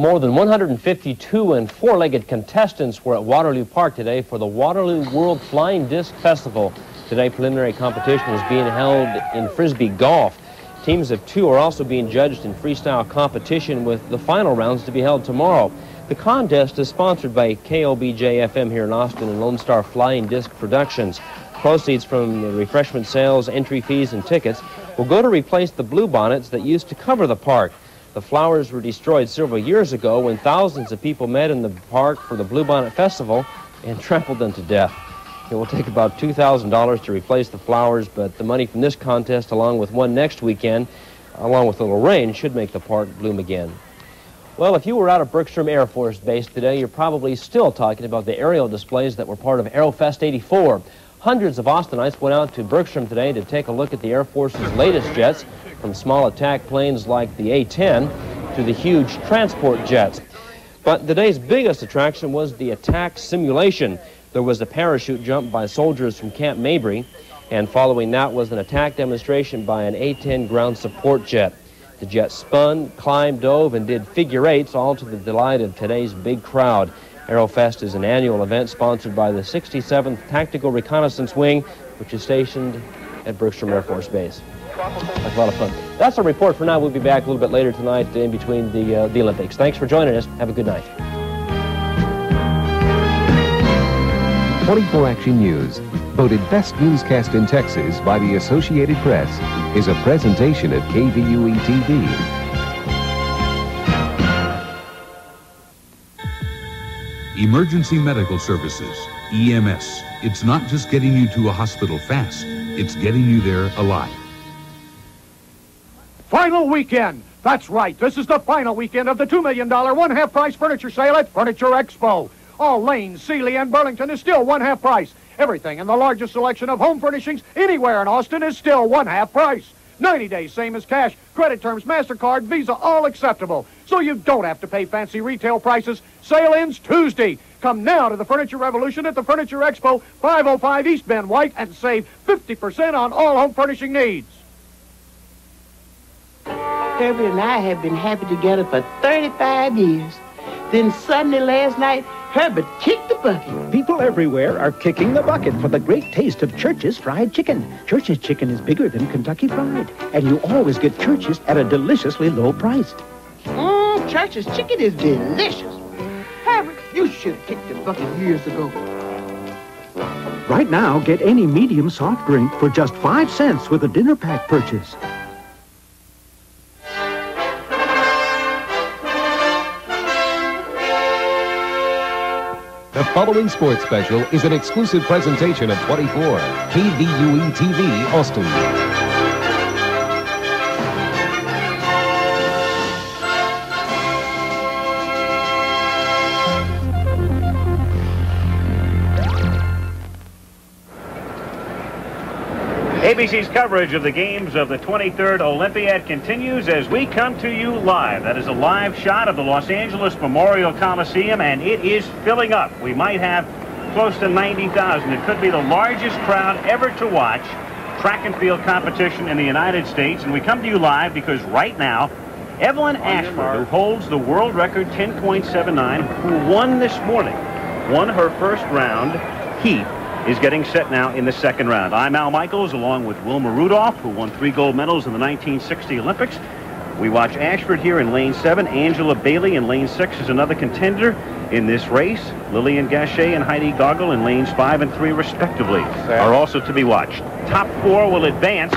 More than 152 and four-legged contestants were at Waterloo Park today for the Waterloo World Flying Disc Festival. Today, preliminary competition is being held in Frisbee Golf. Teams of two are also being judged in freestyle competition with the final rounds to be held tomorrow. The contest is sponsored by KLBJ-FM here in Austin and Lone Star Flying Disc Productions. Proceeds from the refreshment sales, entry fees, and tickets will go to replace the bluebonnets that used to cover the park. The flowers were destroyed several years ago when thousands of people met in the park for the Bluebonnet Festival and trampled them to death. It will take about $2,000 to replace the flowers, but the money from this contest, along with one next weekend, along with a little rain, should make the park bloom again. Well, if you were out at Bergstrom Air Force Base today, you're probably still talking about the aerial displays that were part of Aerofest 84. Hundreds of Austinites went out to Bergstrom today to take a look at the Air Force's latest jets, from small attack planes like the A-10 to the huge transport jets. But today's biggest attraction was the attack simulation. There was a parachute jump by soldiers from Camp Mabry, and following that was an attack demonstration by an A-10 ground support jet. The jet spun, climbed, dove, and did figure eights, all to the delight of today's big crowd. Aerofest is an annual event sponsored by the 67th Tactical Reconnaissance Wing, which is stationed at Bergstrom Air Force Base. That's a lot of fun. That's our report for now. We'll be back a little bit later tonight in between the, uh, the Olympics. Thanks for joining us. Have a good night. 24 Action News, voted best newscast in Texas by the Associated Press, is a presentation of KVUE TV. Emergency Medical Services, EMS. It's not just getting you to a hospital fast, it's getting you there alive. Final weekend. That's right. This is the final weekend of the $2 million one-half price furniture sale at Furniture Expo. All Lane, Sealy, and Burlington is still one-half price. Everything in the largest selection of home furnishings anywhere in Austin is still one-half price. 90 days, same as cash. Credit terms, MasterCard, Visa, all acceptable. So you don't have to pay fancy retail prices. Sale ends Tuesday. Come now to the Furniture Revolution at the Furniture Expo, 505 East Ben White, and save 50% on all home furnishing needs. Herbert and I have been happy together for 35 years. Then suddenly last night, Herbert kick the bucket. People everywhere are kicking the bucket for the great taste of Church's fried chicken. Church's chicken is bigger than Kentucky Fried, and you always get Church's at a deliciously low price. Mmm, Church's chicken is delicious. Herbert, you should have kicked the bucket years ago. Right now, get any medium soft drink for just five cents with a dinner pack purchase. The following sports special is an exclusive presentation of 24 KVUE TV Austin. ABC's coverage of the games of the 23rd Olympiad continues as we come to you live. That is a live shot of the Los Angeles Memorial Coliseum, and it is filling up. We might have close to 90,000. It could be the largest crowd ever to watch track and field competition in the United States. And we come to you live because right now, Evelyn Ashford, who holds the world record 10.79, who won this morning, won her first round heat is getting set now in the second round. I'm Al Michaels along with Wilma Rudolph, who won three gold medals in the 1960 Olympics. We watch Ashford here in lane seven. Angela Bailey in lane six is another contender in this race. Liliane Gaschet and Heidi Gaugel in lanes five and three respectively are also to be watched. Top four will advance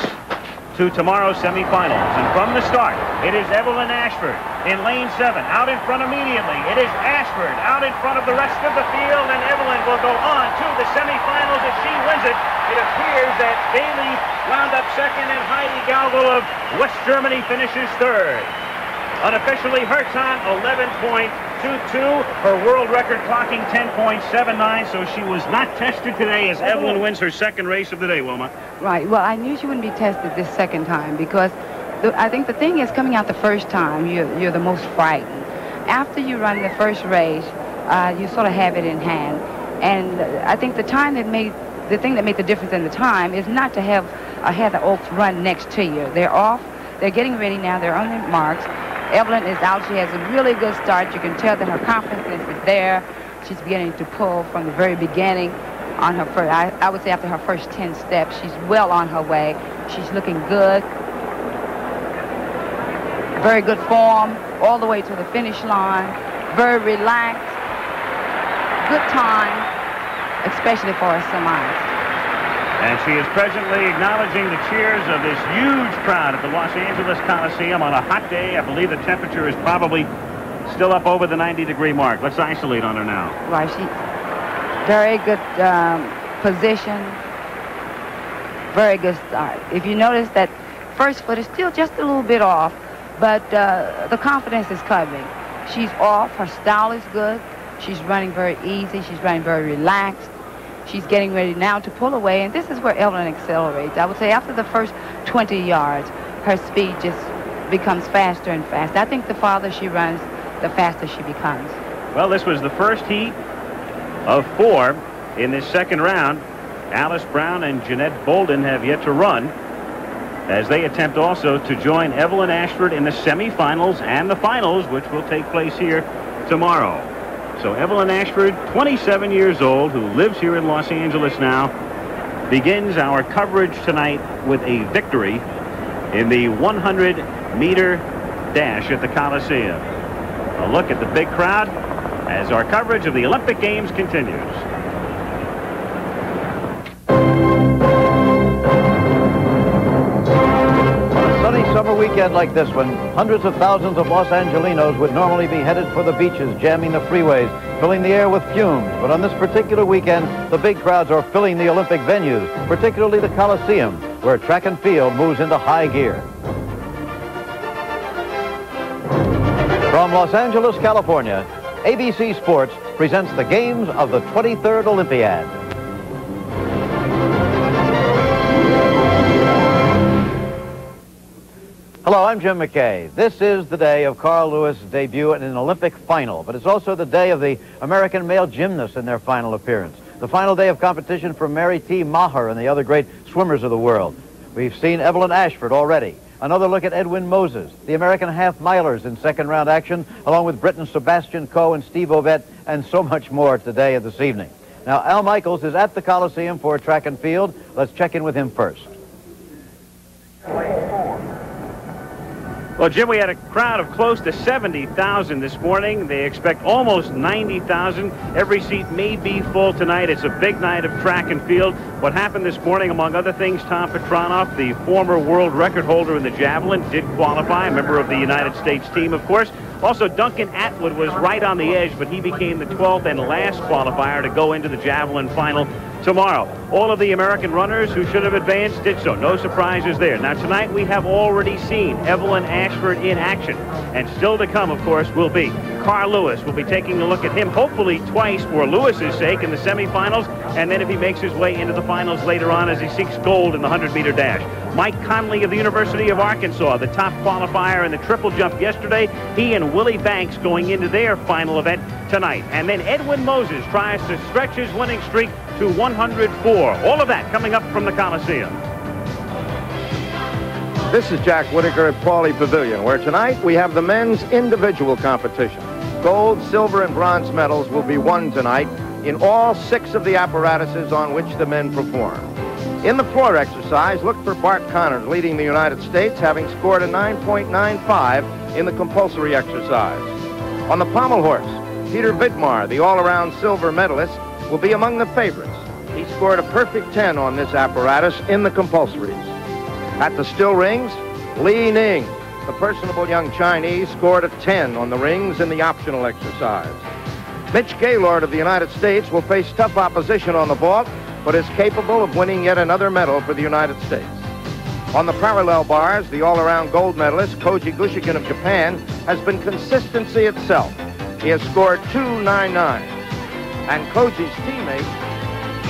to tomorrow's semifinals. And from the start, it is Evelyn Ashford in lane seven, out in front immediately. It is Ashford out in front of the rest of the field, and Evelyn will go on to the semifinals if she wins it. It appears that Bailey wound up second, and Heidi Gaugel of West Germany finishes third. Unofficially, her time 11.22. Her world record clocking 10.79, so she was not tested today as Evelyn wins her second race of the day, Wilma. Right. Well, I knew she wouldn't be tested this second time because the, I think the thing is coming out the first time, you're, you're the most frightened. After you run the first race, uh, you sort of have it in hand. And I think the time that made, the thing that made the difference in the time is not to have a Heather Oakes run next to you. They're off. They're getting ready now. They're on their marks. Evelyn is out. She has a really good start. You can tell that her confidence is there. She's beginning to pull from the very beginning on her first, I, I would say after her first 10 steps, she's well on her way. She's looking good. very good form all the way to the finish line. Very relaxed. Good time, especially for a semi. And she is presently acknowledging the cheers of this huge crowd at the Los Angeles Coliseum on a hot day. I believe the temperature is probably still up over the 90 degree mark. Let's isolate on her now. Right, she very good um, position, very good start. If you notice that first foot is still just a little bit off, but uh, the confidence is coming. She's off, her style is good, she's running very easy, she's running very relaxed. She's getting ready now to pull away, and this is where Evelyn accelerates. I would say after the first 20 yards, her speed just becomes faster and faster. I think the farther she runs, the faster she becomes. Well, this was the first heat of four in this second round. Alice Brown and Jeanette Bolden have yet to run as they attempt also to join Evelyn Ashford in the semifinals and the finals, which will take place here tomorrow. So Evelyn Ashford, 27 years old, who lives here in Los Angeles now, begins our coverage tonight with a victory in the 100-meter dash at the Coliseum. A look at the big crowd as our coverage of the Olympic Games continues. Weekend like this one, hundreds of thousands of Los Angelinos would normally be headed for the beaches, jamming the freeways, filling the air with fumes. But on this particular weekend, the big crowds are filling the Olympic venues, particularly the Coliseum, where track and field moves into high gear. From Los Angeles, California, ABC Sports presents the games of the 23rd Olympiad. Hello, I'm Jim McKay. This is the day of Carl Lewis' debut in an Olympic final, but it's also the day of the American male gymnasts in their final appearance. The final day of competition for Mary T. Meagher and the other great swimmers of the world. We've seen Evelyn Ashford already. Another look at Edwin Moses, the American half-milers in second round action, along with Britain's Sebastian Coe and Steve Ovett, and so much more today and this evening. Now, Al Michaels is at the Coliseum for track and field. Let's check in with him first. Well, Jim, we had a crowd of close to 70,000 this morning. They expect almost 90,000. Every seat may be full tonight. It's a big night of track and field. What happened this morning, among other things, Tom Petranoff, the former world record holder in the javelin, did qualify, a member of the United States team, of course. Also, Duncan Atwood was right on the edge, but he became the 12th and last qualifier to go into the javelin final tomorrow. All of the American runners who should have advanced did so. No surprises there. Now, tonight we have already seen Evelyn Ashford in action. And still to come, of course, will be Carl Lewis. We'll be taking a look at him, hopefully twice for Lewis's sake in the semifinals, and then if he makes his way into the finals later on as he seeks gold in the 100-meter dash. Mike Conley of the University of Arkansas, the top qualifier in the triple jump yesterday. He and Willie Banks going into their final event tonight. And then Edwin Moses tries to stretch his winning streak to 104. All of that coming up from the Coliseum. This is Jack Whitaker at Pauley Pavilion, where tonight we have the men's individual competition. Gold, silver, and bronze medals will be won tonight in all six of the apparatuses on which the men perform. In the floor exercise, look for Bart Connors leading the United States, having scored a 9.95 in the compulsory exercise. On the pommel horse, Peter Vidmar, the all-around silver medalist, will be among the favorites. He scored a perfect 10 on this apparatus in the compulsories. At the still rings, Li Ning, the personable young Chinese, scored a 10 on the rings in the optional exercise. Mitch Gaylord of the United States will face tough opposition on the vault, but is capable of winning yet another medal for the United States. On the parallel bars, the all-around gold medalist, Koji Gushiken of Japan, has been consistency itself. He has scored 2.99. And Koji's teammate,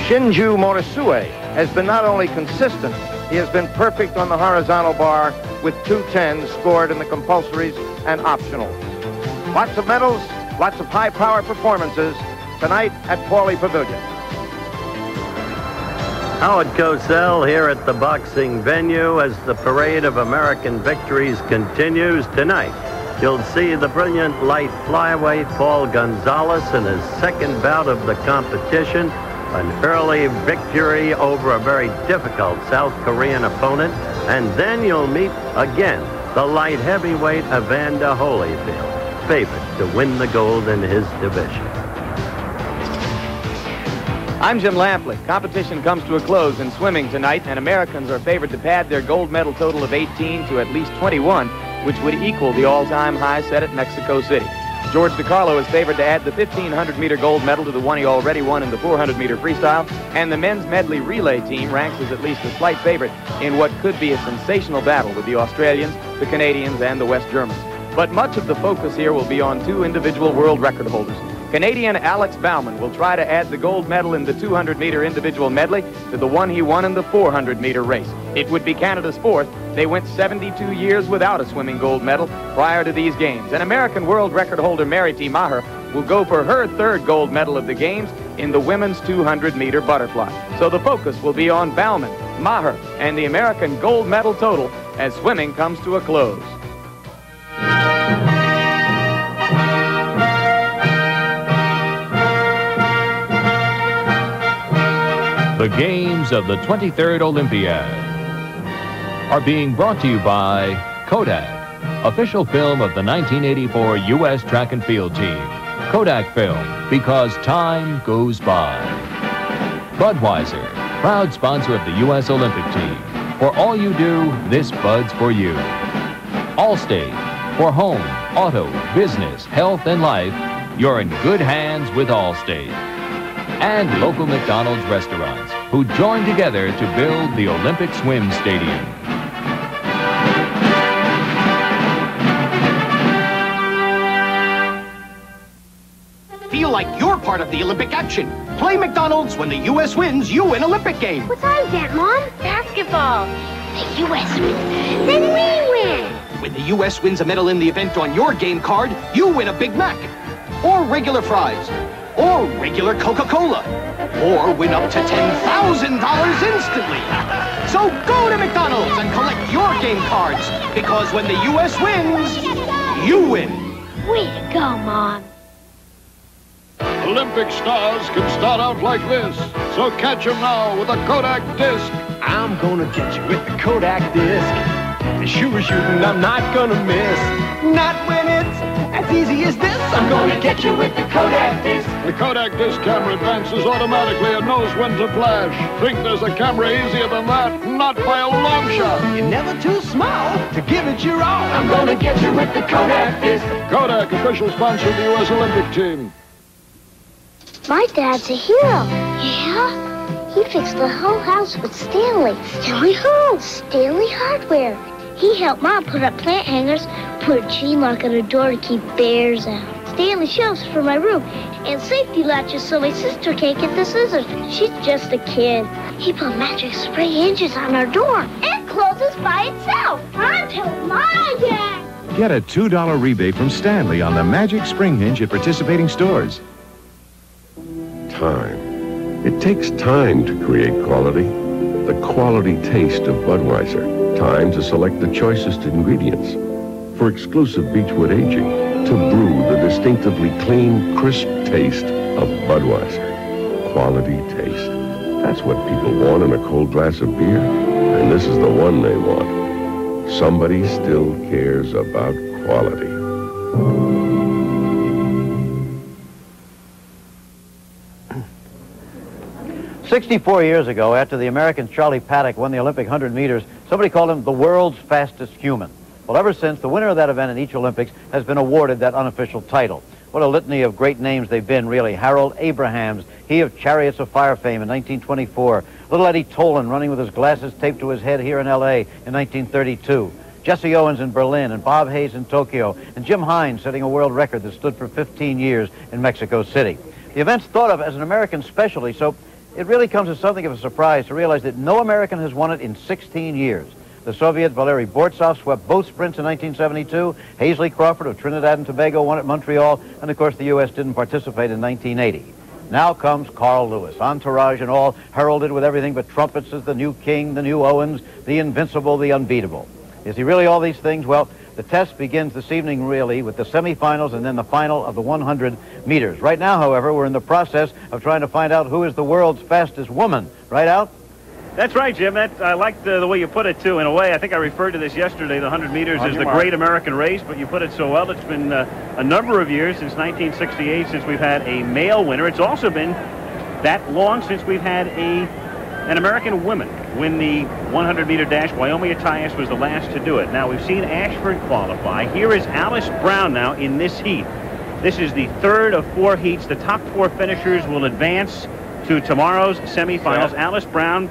Shinji Morisue, has been not only consistent, he has been perfect on the horizontal bar with two tens scored in the compulsories and optionals. Lots of medals, lots of high-power performances tonight at Pauley Pavilion. Howard Cosell here at the boxing venue as the parade of American victories continues tonight. You'll see the brilliant light flyweight Paul Gonzalez in his second bout of the competition, an early victory over a very difficult South Korean opponent, and then you'll meet again the light heavyweight Evander Holyfield, favorite to win the gold in his division. I'm Jim Lampley. Competition comes to a close in swimming tonight, and Americans are favored to pad their gold medal total of 18 to at least 21, which would equal the all-time high set at Mexico City. George DiCarlo is favored to add the 1,500-meter gold medal to the one he already won in the 400-meter freestyle, and the men's medley relay team ranks as at least a slight favorite in what could be a sensational battle with the Australians, the Canadians, and the West Germans. But much of the focus here will be on two individual world record holders. Canadian Alex Baumann will try to add the gold medal in the 200-meter individual medley to the one he won in the 400-meter race. It would be Canada's fourth. They went 72 years without a swimming gold medal prior to these games. And American world record holder Mary T. Meagher will go for her third gold medal of the games in the women's 200-meter butterfly. So the focus will be on Baumann, Meagher, and the American gold medal total as swimming comes to a close. The games of the 23rd Olympiad are being brought to you by Kodak, official film of the 1984 U.S. track and field team. Kodak film, because time goes by. Budweiser, proud sponsor of the U.S. Olympic team. For all you do, this Bud's for you. Allstate, for home, auto, business, health, and life, you're in good hands with Allstate and local McDonald's restaurants who join together to build the Olympic Swim Stadium. Like you're part of the Olympic action. Play McDonald's when the U.S. wins, you win Olympic game. What's on that, Mom? Basketball. The U.S. wins. Then we win. When the U.S. wins a medal in the event on your game card, you win a Big Mac. Or regular fries. Or regular Coca-Cola. Or win up to $10,000 instantly. So go to McDonald's and collect your game cards. Because when the U.S. wins, you win. Way to go, Mom. Olympic stars can start out like this. So catch 'em now with a Kodak disc. I'm gonna get you with the Kodak disc. As sure as shooting, I'm not gonna miss. Not when it's as easy as this. I'm gonna get you with the Kodak disc. The Kodak disc camera advances automatically and knows when to flash. Think there's a camera easier than that? Not by a long shot. You're never too small to give it your all. I'm gonna get you with the Kodak disc. Kodak, official sponsor of the U.S. Olympic team. My dad's a hero. Yeah? He fixed the whole house with Stanley. Stanley who? Stanley Hardware. He helped Mom put up plant hangers, put a chain lock on her door to keep bears out. Stanley shelves for my room, and safety latches so my sister can't get the scissors. She's just a kid. He put magic spray hinges on our door. It closes by itself. I Until my dad. Get a $2 rebate from Stanley on the Magic Spring Hinge at participating stores. Time. It takes time to create quality. The quality taste of Budweiser. Time to select the choicest ingredients. For exclusive Beechwood aging, to brew the distinctively clean, crisp taste of Budweiser. Quality taste. That's what people want in a cold glass of beer. And this is the one they want. Somebody still cares about quality. 64 years ago, after the American Charlie Paddock won the Olympic 100 meters, somebody called him the world's fastest human. Well, ever since, the winner of that event in each Olympics has been awarded that unofficial title. What a litany of great names they've been, really. Harold Abrahams, he of Chariots of Fire fame in 1924. Little Eddie Tolan running with his glasses taped to his head here in L.A. in 1932. Jesse Owens in Berlin, and Bob Hayes in Tokyo, and Jim Hines setting a world record that stood for 15 years in Mexico City. The event's thought of as an American specialty, so it really comes as something of a surprise to realize that no American has won it in 16 years. The Soviet Valery Borzov swept both sprints in 1972. Hasely Crawford of Trinidad and Tobago won at Montreal. And of course, the U.S. didn't participate in 1980. Now comes Carl Lewis, entourage and all, heralded with everything but trumpets as the new king, the new Owens, the invincible, the unbeatable. Is he really all these things? Well, the test begins this evening, really, with the semifinals and then the final of the 100 meters. Right now, however, we're in the process of trying to find out who is the world's fastest woman. Right out? That's right, Jim. That, I like the, the way you put it, too. In a way, I think I referred to this yesterday. The 100 meters On is the mark. great American race, but you put it so well. It's been uh, a number of years, since 1968, since we've had a male winner. It's also been that long since we've had a an American woman win the 100-meter dash. Wyomia Tyus was the last to do it. Now, we've seen Ashford qualify. Here is Alice Brown now in this heat. This is the third of four heats. The top four finishers will advance to tomorrow's semifinals. Alice Brown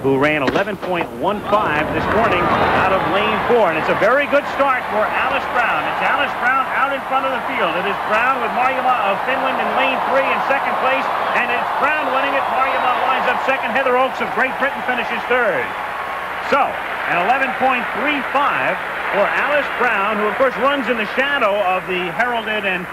who ran 11.15 this morning out of lane four. And it's a very good start for Alice Brown. It's Alice Brown out in front of the field. It is Brown with Marjamaa of Finland in lane three in second place. And it's Brown winning it. Marjamaa lines up second. Heather Oakes of Great Britain finishes third. So, an 11.35 for Alice Brown, who of course runs in the shadow of the heralded and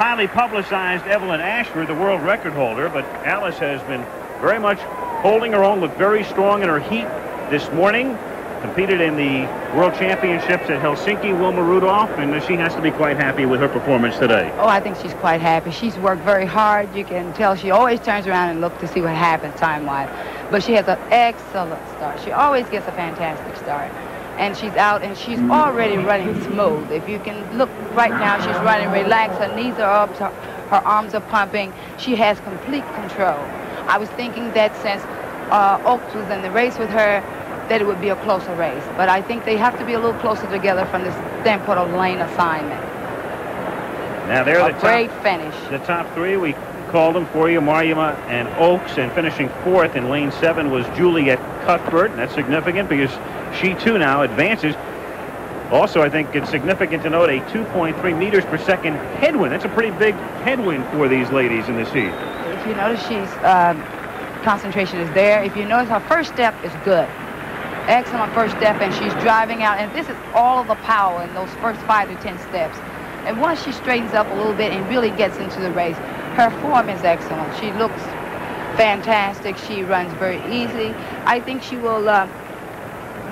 highly publicized Evelyn Ashford, the world record holder. But Alice has been very much holding her own, looked very strong in her heat this morning. Competed in the World Championships at Helsinki, Wilma Rudolph, and she has to be quite happy with her performance today. Oh, I think she's quite happy. She's worked very hard. You can tell she always turns around and looks to see what happens time-wise. But she has an excellent start. She always gets a fantastic start. And she's out and she's already running smooth. If you can look right now, she's running relaxed. Her knees are up, her, her arms are pumping. She has complete control. I was thinking that since uh, Oakes was in the race with her, that it would be a closer race. But I think they have to be a little closer together from the standpoint of lane assignment. Now they're A the great top, finish. The top three, we called them for you, Marjamaa and Oakes, and finishing fourth in lane seven was Juliet Cuthbert. And that's significant because she too now advances. Also, I think it's significant to note a 2.3 meters per second headwind. That's a pretty big headwind for these ladies in this heat. If you notice, she's um, concentration is there. If you notice, her first step is good. Excellent first step, and she's driving out. And this is all of the power in those first five to ten steps. And once she straightens up a little bit and really gets into the race, her form is excellent. She looks fantastic. She runs very easy. I think she will uh,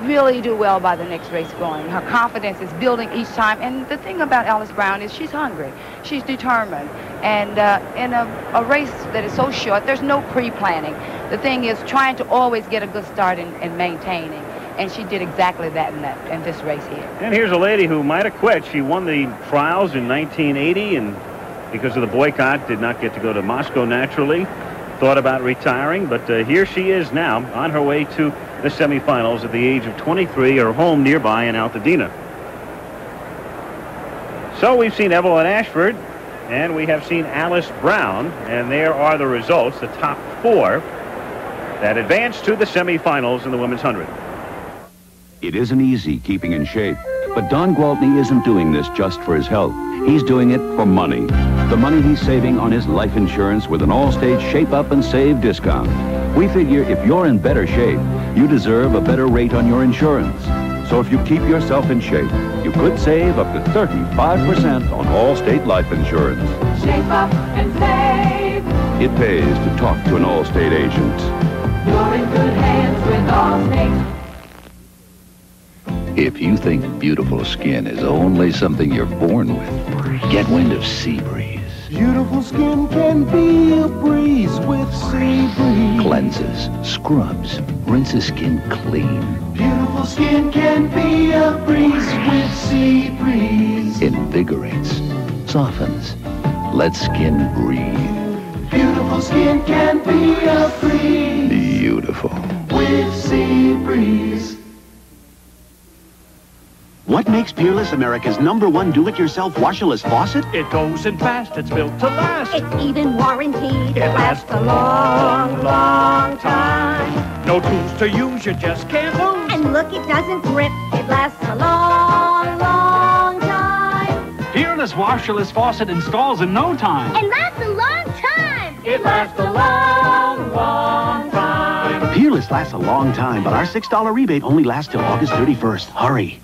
really do well by the next race going. Her confidence is building each time. And the thing about Alice Brown is she's hungry. She's determined. And uh, in a, a race that is so short, there's no pre-planning. The thing is trying to always get a good start and, and maintaining. And she did exactly that in, that in this race here. And here's a lady who might have quit. She won the trials in 1980 and because of the boycott did not get to go to Moscow naturally. Thought about retiring, but uh, here she is now on her way to the semifinals at the age of 23, her home nearby in Altadena. So we've seen Evelyn Ashford and we have seen Alice Brown, and there are the results, the top four that advance to the semifinals in the women's 100. It isn't easy keeping in shape, but Don Gwaltney isn't doing this just for his health. He's doing it for money. The money he's saving on his life insurance with an Allstate Shape Up and Save discount. We figure if you're in better shape, you deserve a better rate on your insurance. So if you keep yourself in shape, you could save up to 35% on Allstate life insurance. Shape up and save. It pays to talk to an Allstate agent. You're in good hands with Allstate. If you think beautiful skin is only something you're born with, get wind of Sea Breeze. Beautiful skin can be a breeze with sea breeze. Cleanses, scrubs, rinses skin clean, Beautiful skin can be a breeze with sea breeze. invigorates, softens, lets skin breathe. Beautiful skin can be a breeze Beautiful. Makes Peerless America's number one do-it-yourself washerless faucet? It goes in fast. It's built to last. It's even warranted. It lasts a long, long time. No tools to use. You just can't lose. And look, it doesn't drip. It lasts a long, long time. Peerless washerless faucet installs in no time. And lasts a long time. It lasts a long, long time. Peerless lasts a long time, but our $6 rebate only lasts till August 31st. Hurry.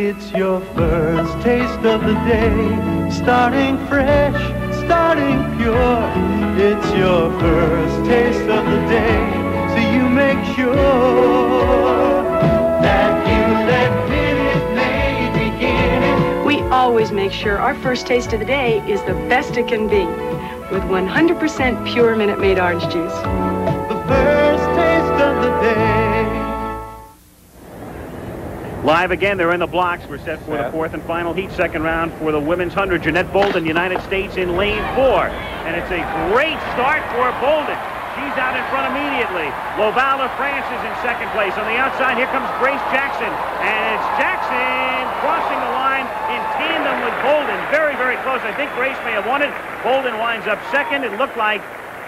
It's your first taste of the day, starting fresh, starting pure. It's your first taste of the day, so you make sure that you let Minute Maid begin. We always make sure our first taste of the day is the best it can be. with 100% pure Minute Maid orange juice. The first taste of the day. Live again, they're in the blocks. We're set for the fourth and final heat, second round for the women's 100. Jeanette Bolden, United States in lane four. And it's a great start for Bolden. She's out in front immediately. Lovala France is in second place. On the outside, here comes Grace Jackson. And it's Jackson crossing the line in tandem with Bolden. Very, very close. I think Grace may have won it. Bolden winds up second. It looked like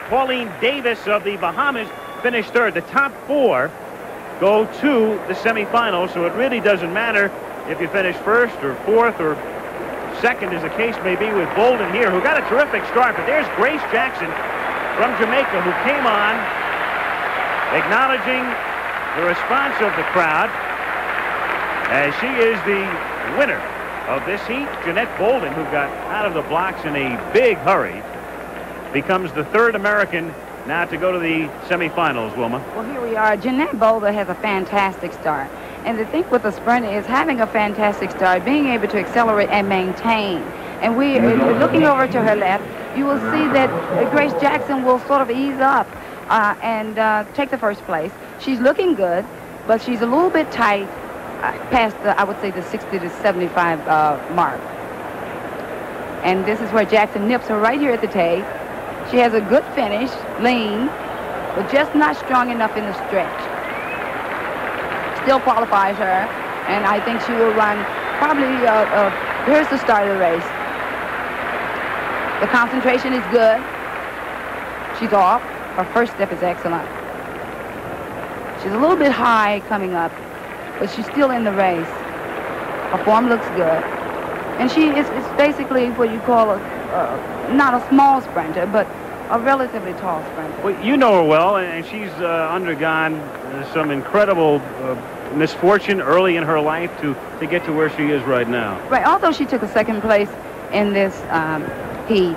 Pauline Davis of the Bahamas finished third. The top four go to the semifinals, so it really doesn't matter if you finish first or fourth or second, as the case may be with Bolden here, who got a terrific start. But there's Grace Jackson from Jamaica, who came on acknowledging the response of the crowd as she is the winner of this heat. Jeanette Bolden, who got out of the blocks in a big hurry, becomes the third American now to go to the semifinals, Wilma. Well, here we are. Jeanette Bolden has a fantastic start. And the thing with the sprinter is having a fantastic start, being able to accelerate and maintain. And we, you're looking over to her left, you will see that Grace Jackson will sort of ease up uh, and uh, take the first place. She's looking good, but she's a little bit tight uh, past the, I would say, the 60 to 75 uh, mark. And this is where Jackson nips her right here at the tape. She has a good finish, lean, but just not strong enough in the stretch. Still qualifies her, and I think she will run probably, uh, uh, here's the start of the race. The concentration is good. She's off. Her first step is excellent. She's a little bit high coming up, but she's still in the race. Her form looks good. And she is, is basically what you call a, uh, not a small sprinter, but a relatively tall sprinter. Well, you know her well, and she's uh, undergone uh, some incredible uh, misfortune early in her life to, to get to where she is right now. Right, although she took a second place in this um, heat,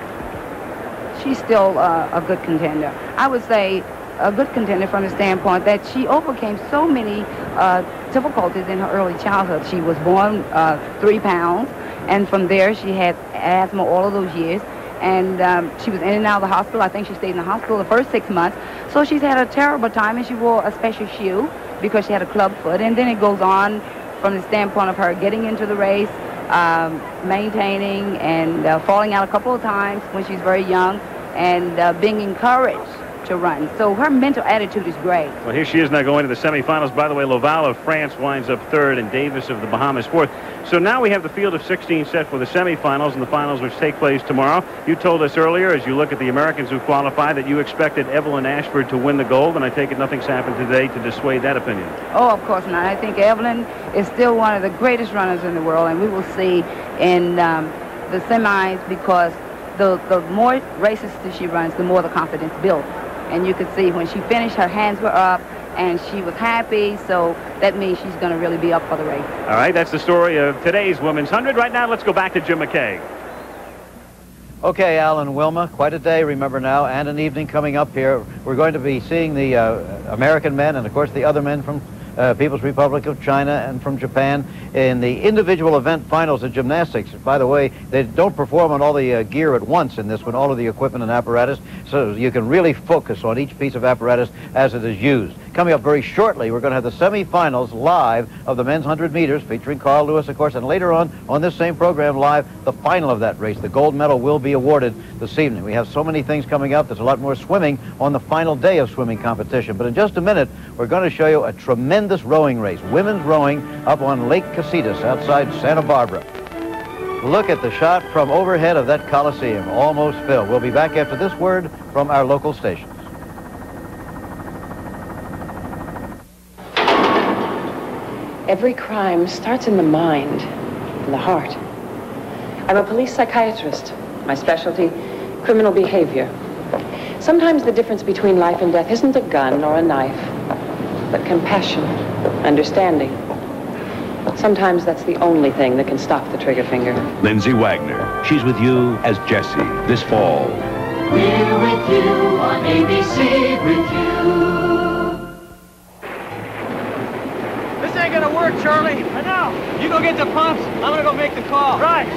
she's still uh, a good contender. I would say a good contender from the standpoint that she overcame so many uh, difficulties in her early childhood. She was born uh, three pounds, and from there she had asthma all of those years. And um, she was in and out of the hospital. I think she stayed in the hospital the first six months. So she's had a terrible time, and she wore a special shoe because she had a club foot. And then it goes on from the standpoint of her getting into the race, um, maintaining and uh, falling out a couple of times when she's very young, and uh, being encouraged to run. So her mental attitude is great. Well, here she is now going to the semifinals. By the way, Loval of France winds up third and Davis of the Bahamas fourth. So now we have the field of 16 set for the semifinals and the finals which take place tomorrow. You told us earlier as you look at the Americans who qualify that you expected Evelyn Ashford to win the gold, and I take it nothing's happened today to dissuade that opinion. Oh, of course not. I think Evelyn is still one of the greatest runners in the world, and we will see in um, the semis because the, the more races that she runs, the more the confidence builds. And you could see when she finished, her hands were up, and she was happy, so that means she's going to really be up for the race. All right, that's the story of today's Women's 100. Right now, let's go back to Jim McKay. Okay, Alan Wilma, quite a day, remember now, and an evening coming up here. We're going to be seeing the uh, American men and, of course, the other men from uh, People's Republic of China and from Japan in the individual event finals of gymnastics. By the way, they don't perform on all the uh, gear at once in this one, all of the equipment and apparatus, so you can really focus on each piece of apparatus as it is used. Coming up very shortly, we're going to have the semifinals live of the men's 100 meters, featuring Carl Lewis, of course, and later on, on this same program live, the final of that race. The gold medal will be awarded this evening. We have so many things coming up. There's a lot more swimming on the final day of swimming competition. But in just a minute, we're going to show you a tremendous rowing race, women's rowing up on Lake Casitas outside Santa Barbara. Look at the shot from overhead of that Coliseum, almost filled. We'll be back after this word from our local station. Every crime starts in the mind, in the heart. I'm a police psychiatrist. My specialty, criminal behavior. Sometimes the difference between life and death isn't a gun or a knife, but compassion, understanding. Sometimes that's the only thing that can stop the trigger finger. Lindsay Wagner. She's with you as Jessie this fall. We're with you on ABC with you. This ain't gonna work, Charlie. I know. You go get the pumps. I'm gonna go make the call. Right.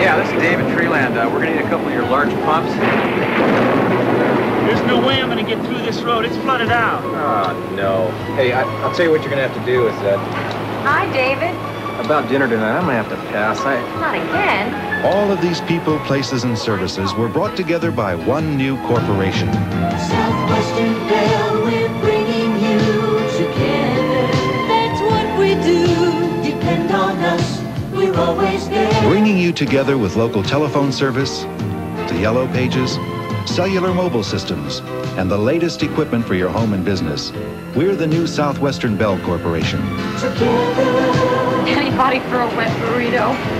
Yeah, this is David Treeland. Uh, we're going to need a couple of your large pumps. There's no way I'm going to get through this road. It's flooded out. Oh, no. Hey, I, will tell you what you're going to have to do is that... Hi, David. About dinner tonight, I'm going to have to pass. I... Not again. All of these people, places, and services were brought together by one new corporation. Southwestern Bell, we're bringing you together. That's what we do. Depend on us. We're always there. Bringing you together with local telephone service, the Yellow Pages, cellular mobile systems, and the latest equipment for your home and business. We're the new Southwestern Bell Corporation. Anybody for a wet burrito?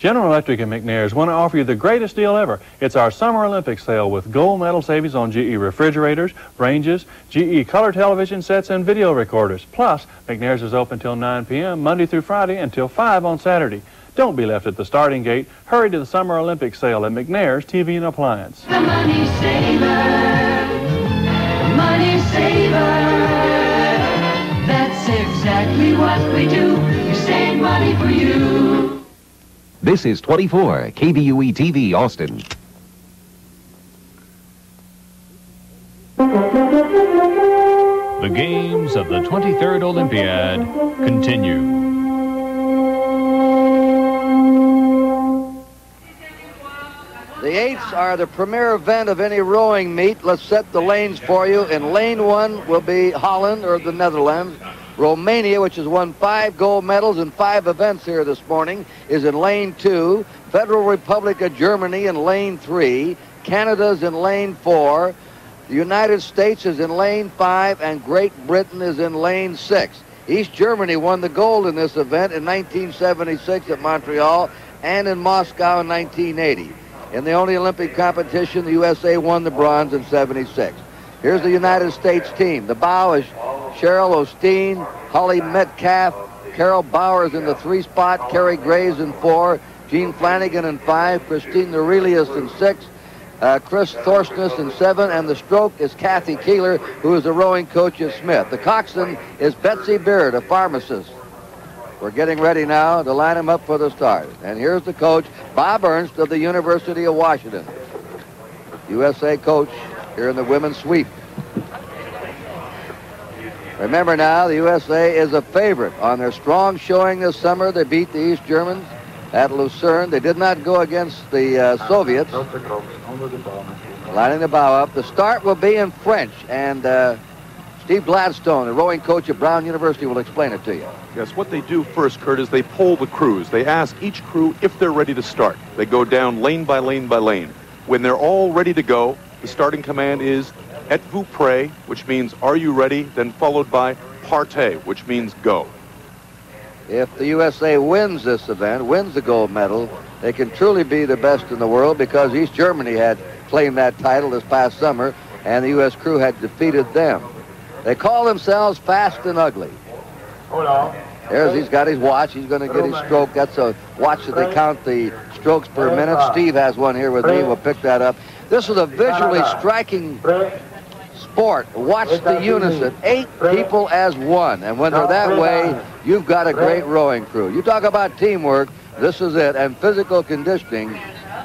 General Electric and McNair's want to offer you the greatest deal ever. It's our Summer Olympics sale with gold medal savings on GE refrigerators, ranges, GE color television sets, and video recorders. Plus, McNair's is open till 9 p.m. Monday through Friday until 5 on Saturday. Don't be left at the starting gate. Hurry to the Summer Olympics sale at McNair's TV and Appliance. The money saver. Money saver. That's exactly what we do. We save money for you. This is 24 KVUE TV Austin. The games of the 23rd Olympiad continue. The eights are the premier event of any rowing meet. Let's set the lanes for you. In lane one will be Holland or the Netherlands. Romania, which has won five gold medals in five events here this morning, is in lane two. Federal Republic of Germany in lane three. Canada's in lane four. The United States is in lane five, and Great Britain is in lane six. East Germany won the gold in this event in 1976 at Montreal and in Moscow in 1980. In the only Olympic competition, the USA won the bronze in 76. Here's the United States team. The bow is Shyril O'Steen, Holly Metcalf, Carol Bowers in the three spot, Carrie Graves in four, Jean Flanagan in five, Kristine Norelius in six, uh, Chris Thorsness in seven, and the stroke is Kathy Keeler, who is the rowing coach at Smith. The coxswain is Betsy Beard, a pharmacist. We're getting ready now to line them up for the start. And here's the coach, Bob Ernst of the University of Washington. USA coach here in the women's sweep. Remember now, the USA is a favorite. On their strong showing this summer, they beat the East Germans at Lucerne. They did not go against the uh, Soviets. Lining the bow up. The start will be in French, and uh, Steve Gladstone, the rowing coach at Brown University, will explain it to you. Yes, what they do first, Kurt, is they poll the crews. They ask each crew if they're ready to start. They go down lane by lane by lane. When they're all ready to go, the starting command is êtes-vous prêt, which means are you ready, then followed by partez, which means go. If the USA wins this event, wins the gold medal, they can truly be the best in the world because East Germany had claimed that title this past summer and the U.S. crew had defeated them. They call themselves fast and ugly. Hold There's, he's got his watch. He's going to get his stroke. That's a watch that they count the strokes per minute. Steve has one here with me. We'll pick that up. This is a visually striking sport. Watch the unison. Eight people as one. And when they're that way, you've got a great rowing crew. You talk about teamwork, this is it. And physical conditioning,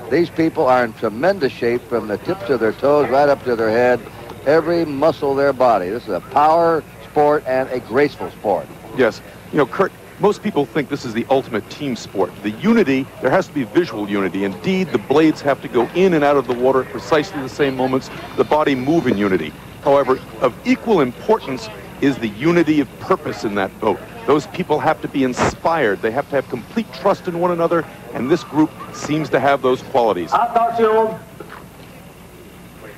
these people are in tremendous shape from the tips of their toes right up to their head. Every muscle of their body. This is a power sport and a graceful sport. Yes. You know, Kurt, most people think this is the ultimate team sport. The unity, there has to be visual unity. Indeed, the blades have to go in and out of the water at precisely the same moments. The body move in unity. However, of equal importance is the unity of purpose in that boat. Those people have to be inspired. They have to have complete trust in one another, and this group seems to have those qualities. Attention.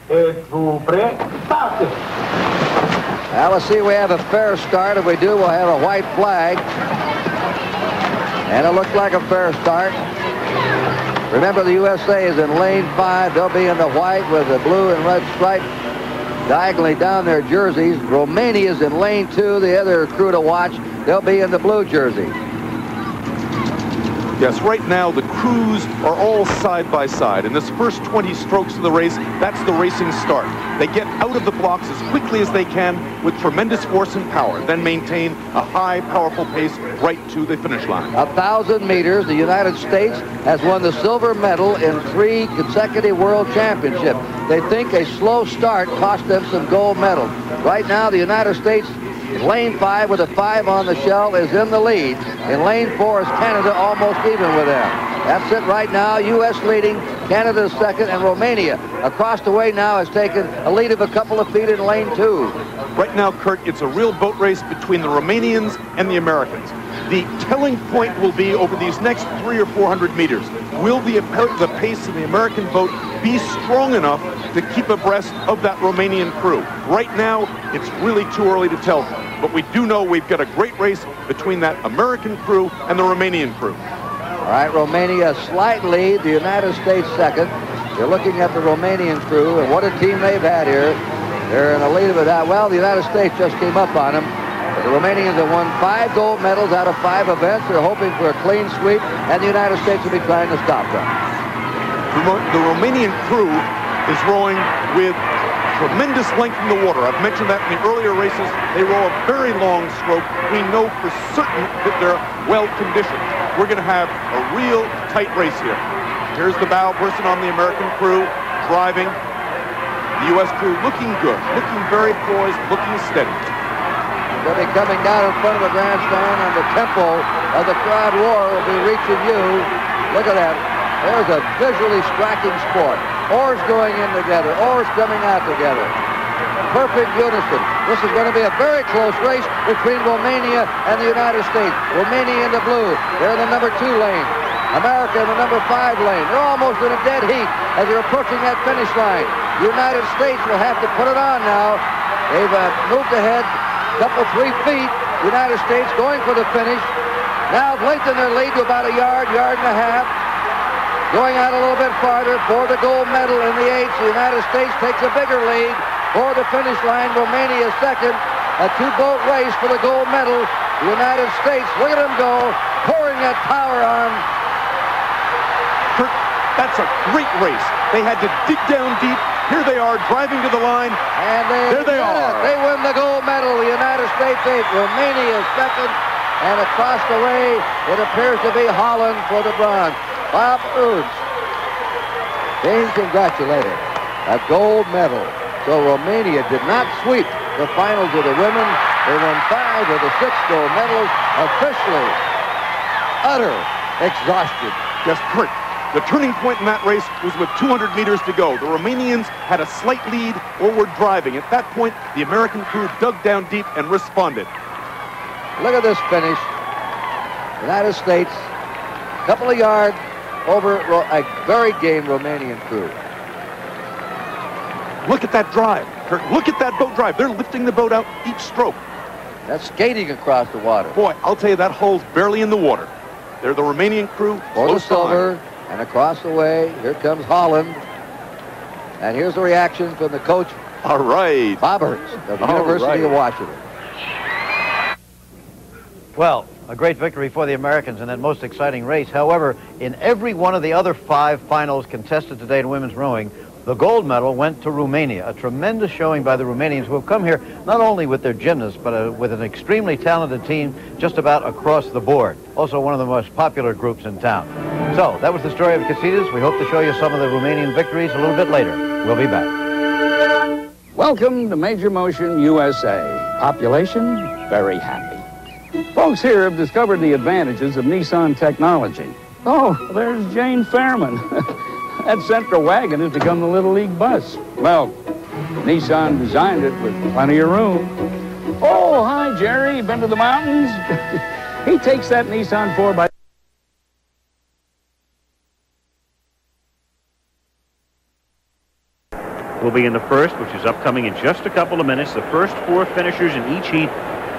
Êtes-vous prêt? Partez. Now let's see, we have a fair start. If we do, we'll have a white flag. And it looks like a fair start. Remember, the USA is in lane five. They'll be in the white with the blue and red stripe diagonally down their jerseys. Romania is in lane two, the other crew to watch. They'll be in the blue jersey. Yes, right now the crews are all side by side. In this first 20 strokes of the race, that's the racing start. They get out of the blocks as quickly as they can with tremendous force and power, then maintain a high, powerful pace right to the finish line. A thousand meters, the United States has won the silver medal in three consecutive world championships. They think a slow start cost them some gold medals. Right now, the United States lane five with a five on the shell is in the lead. In lane four is Canada almost even with them. That's it right now. U.S. leading, Canada second, and Romania across the way now has taken a lead of a couple of feet in lane two. Right now, Kurt, it's a real boat race between the Romanians and the Americans. The telling point will be over these next three or 400 meters. Will the, the pace of the American boat be strong enough to keep abreast of that Romanian crew? Right now, it's really too early to tell. But we do know we've got a great race between that American crew and the Romanian crew. All right, Romania slight lead, the United States second. You're looking at the Romanian crew, and what a team they've had here. They're in the lead of it. Well, the United States just came up on them. The Romanians have won five gold medals out of five events. They're hoping for a clean sweep, and the United States will be trying to stop them. The Romanian crew is rowing with tremendous length in the water. I've mentioned that in the earlier races. They row a very long stroke. We know for certain that they're well conditioned. We're going to have a real tight race here. Here's the bow person on the American crew driving. The U.S. crew looking good, looking very poised, looking steady. They'll be coming down in front of the grandstand, and the tempo of the crowd roar will be reaching you. Look at that. There's a visually striking sport. Oars going in together, oars coming out together. Perfect unison. This is going to be a very close race between Romania and the United States. Romania in the blue. They're in the number two lane. America in the number five lane. They're almost in a dead heat as they're approaching that finish line. The United States will have to put it on now. They've uh, moved ahead couple, three feet. United States going for the finish. Now lengthen their lead to about a yard, yard and a half. Going out a little bit farther for the gold medal in the eighth. The United States takes a bigger lead for the finish line. Romania second. A two-boat race for the gold medal. The United States, look at them go, pouring that power on. That's a great race. They had to dig down deep, here they are driving to the line. And they, there they are. They win the gold medal. The United States eighth. Romania second. And across the way, it appears to be Holland for the bronze. Bob Ernst being congratulated. A gold medal. So Romania did not sweep the finals of the women. They won five of the six gold medals. Officially, utter exhaustion. Just Kurt, the turning point in that race was with 200 meters to go. The Romanians had a slight lead or were driving. At that point, the American crew dug down deep and responded. Look at this finish. United States, a couple of yards over a very game Romanian crew. Look at that drive. Look at that boat drive. They're lifting the boat out each stroke. That's skating across the water. Boy, I'll tell you, that hull's barely in the water. They're the Romanian crew. The silver. And across the way, here comes Holland. And here's the reaction from the coach. All right. Bob Ernst of the All University right. of Washington. Well, a great victory for the Americans in that most exciting race. However, in every one of the other five finals contested today in women's rowing, the gold medal went to Romania, a tremendous showing by the Romanians who have come here not only with their gymnasts, but uh, with an extremely talented team just about across the board. Also one of the most popular groups in town. So, that was the story of Casitas. We hope to show you some of the Romanian victories a little bit later. We'll be back. Welcome to Major Motion USA. Population, very happy. Folks here have discovered the advantages of Nissan technology. Oh, there's Jane Fairman. That Sentra wagon has become the Little League bus. Well, Nissan designed it with plenty of room. Oh, hi, Jerry. Been to the mountains? he takes that Nissan 4x... will be in the first, which is upcoming in just a couple of minutes. The first four finishers in each heat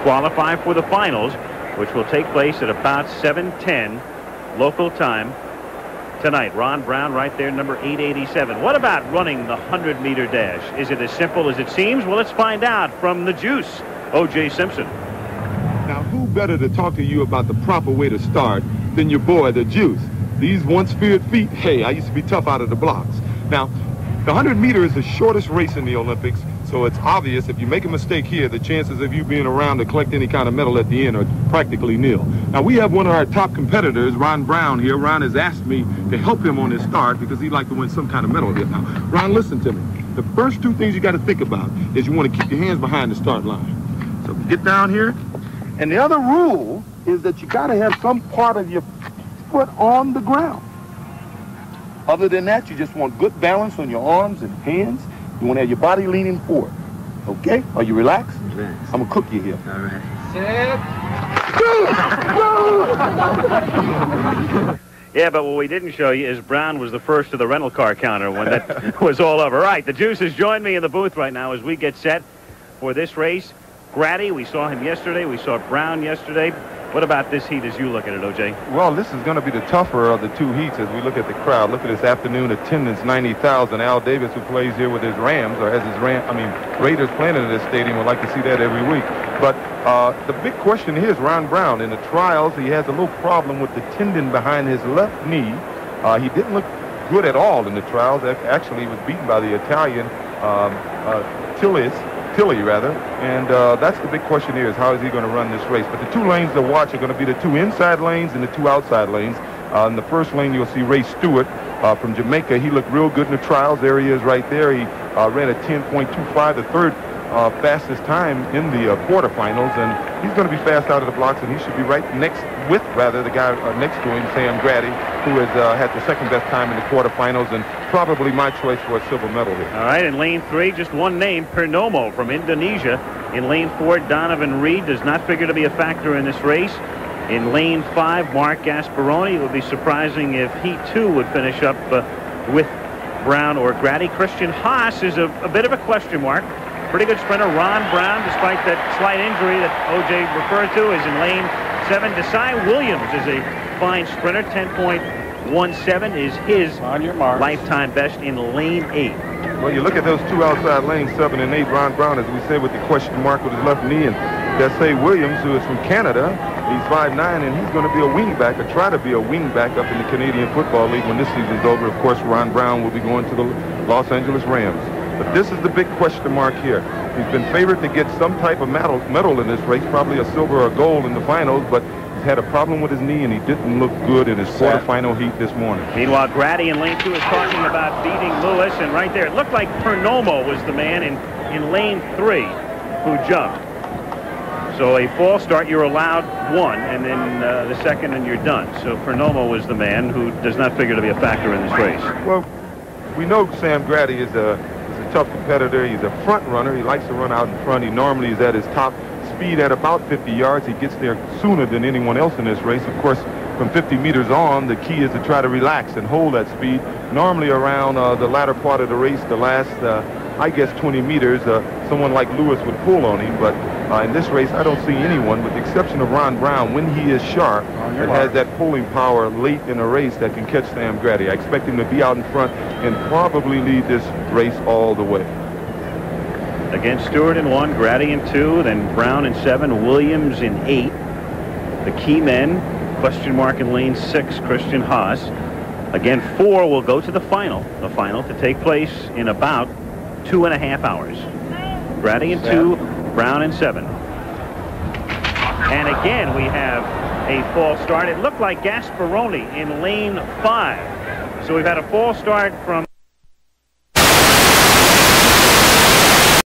qualify for the finals, which will take place at about 7.10 local time tonight. Ron Brown right there, number 887. What about running the 100-meter dash? Is it as simple as it seems? Well, let's find out from the juice, O.J. Simpson. Now, who better to talk to you about the proper way to start than your boy, the Juice. These once feared feet, hey, I used to be tough out of the blocks. Now, the 100 meter is the shortest race in the Olympics, so it's obvious if you make a mistake here, the chances of you being around to collect any kind of medal at the end are practically nil. Now, we have one of our top competitors, Ron Brown, here. Ron has asked me to help him on his start because he'd like to win some kind of medal here. Now, Ron, listen to me. The first two things you got to think about is you want to keep your hands behind the start line. So get down here. And the other rule is that you got to have some part of your foot on the ground. Other than that, you just want good balance on your arms and hands. You want to have your body leaning forward. Okay? Are you relaxed? Relax. I'm going to cook you here. All right. Yeah, but what we didn't show you is Brown was the first to the rental car counter when that was all over. All right, the Juice has joined me in the booth right now as we get set for this race. Grady, we saw him yesterday. We saw Brown yesterday. What about this heat as you look at it, OJ? Well, this is going to be the tougher of the two heats as we look at the crowd. Look at this afternoon attendance, 90,000. Al Davis, who plays here with his Rams, or has his Ram, I mean, Raiders playing in this stadium, would like to see that every week. But uh, the big question here is Ron Brown. In the trials, he has a little problem with the tendon behind his left knee. Uh, he didn't look good at all in the trials. Actually, he was beaten by the Italian um, uh, Tillis. Rather. And uh, that's the big question here is how is he going to run this race? But the two lanes to watch are going to be the two inside lanes and the two outside lanes. Uh, in the first lane, you'll see Ray Stewart uh, from Jamaica. He looked real good in the trials. There he is right there. He uh, ran a 10.25, the third uh, fastest time in the uh, quarterfinals. And he's going to be fast out of the blocks, and he should be right next with, rather, the guy uh, next to him, Sam Graddy, who has uh, had the second best time in the quarterfinals and probably my choice for a silver medal here. All right, in lane three, just one name, Purnomo from Indonesia. In lane four, Donovan Reid does not figure to be a factor in this race. In lane five, Mark Gasparoni. It would be surprising if he too would finish up uh, with Brown or Graddy. Christian Haas is a, a bit of a question mark. Pretty good sprinter. Ron Brown, despite that slight injury that OJ referred to, is in lane seven. Desai Williams is a fine sprinter. 10.17 is his lifetime best in lane eight. Well, you look at those two outside lanes, seven and eight. Ron Brown, as we said, with the question mark with his left knee, and Desai Williams, who is from Canada, he's 5'9", and he's going to be a wingback, or try to be a wingback up in the Canadian Football League when this season's over. Of course, Ron Brown will be going to the Los Angeles Rams. But this is the big question mark here. He's been favored to get some type of medal, medal in this race, probably a silver or gold in the finals, but he's had a problem with his knee, and he didn't look good in his quarterfinal heat this morning. Meanwhile, Graddy in lane two is talking about beating Lewis, and right there, it looked like Purnomo was the man in, in lane three who jumped. So a false start, you're allowed one, and then uh, the second, and you're done. So Purnomo was the man who does not figure to be a factor in this race. Well, we know Sam Grady is a tough competitor. He's a front runner. He likes to run out in front. He normally is at his top speed at about 50 yards. He gets there sooner than anyone else in this race. Of course, from 50 meters on, the key is to try to relax and hold that speed. Normally around uh, the latter part of the race, the last, uh, I guess, 20 meters, uh, someone like Lewis would pull on him. But uh, in this race, I don't see anyone, with the exception of Ron Brown, when he is sharp, that has that pulling power late in a race that can catch Sam Graddy. I expect him to be out in front and probably lead this race all the way. Again, Stewart in one, Graddy in two, then Brown in seven, Williams in eight. The key men, question mark in lane six, Christian Haas. Again, four will go to the final. The final to take place in about two and a half hours. Graddy in two, Brown in seven. And again, we have a false start. It looked like Gasparoni in lane five. So we've had a false start from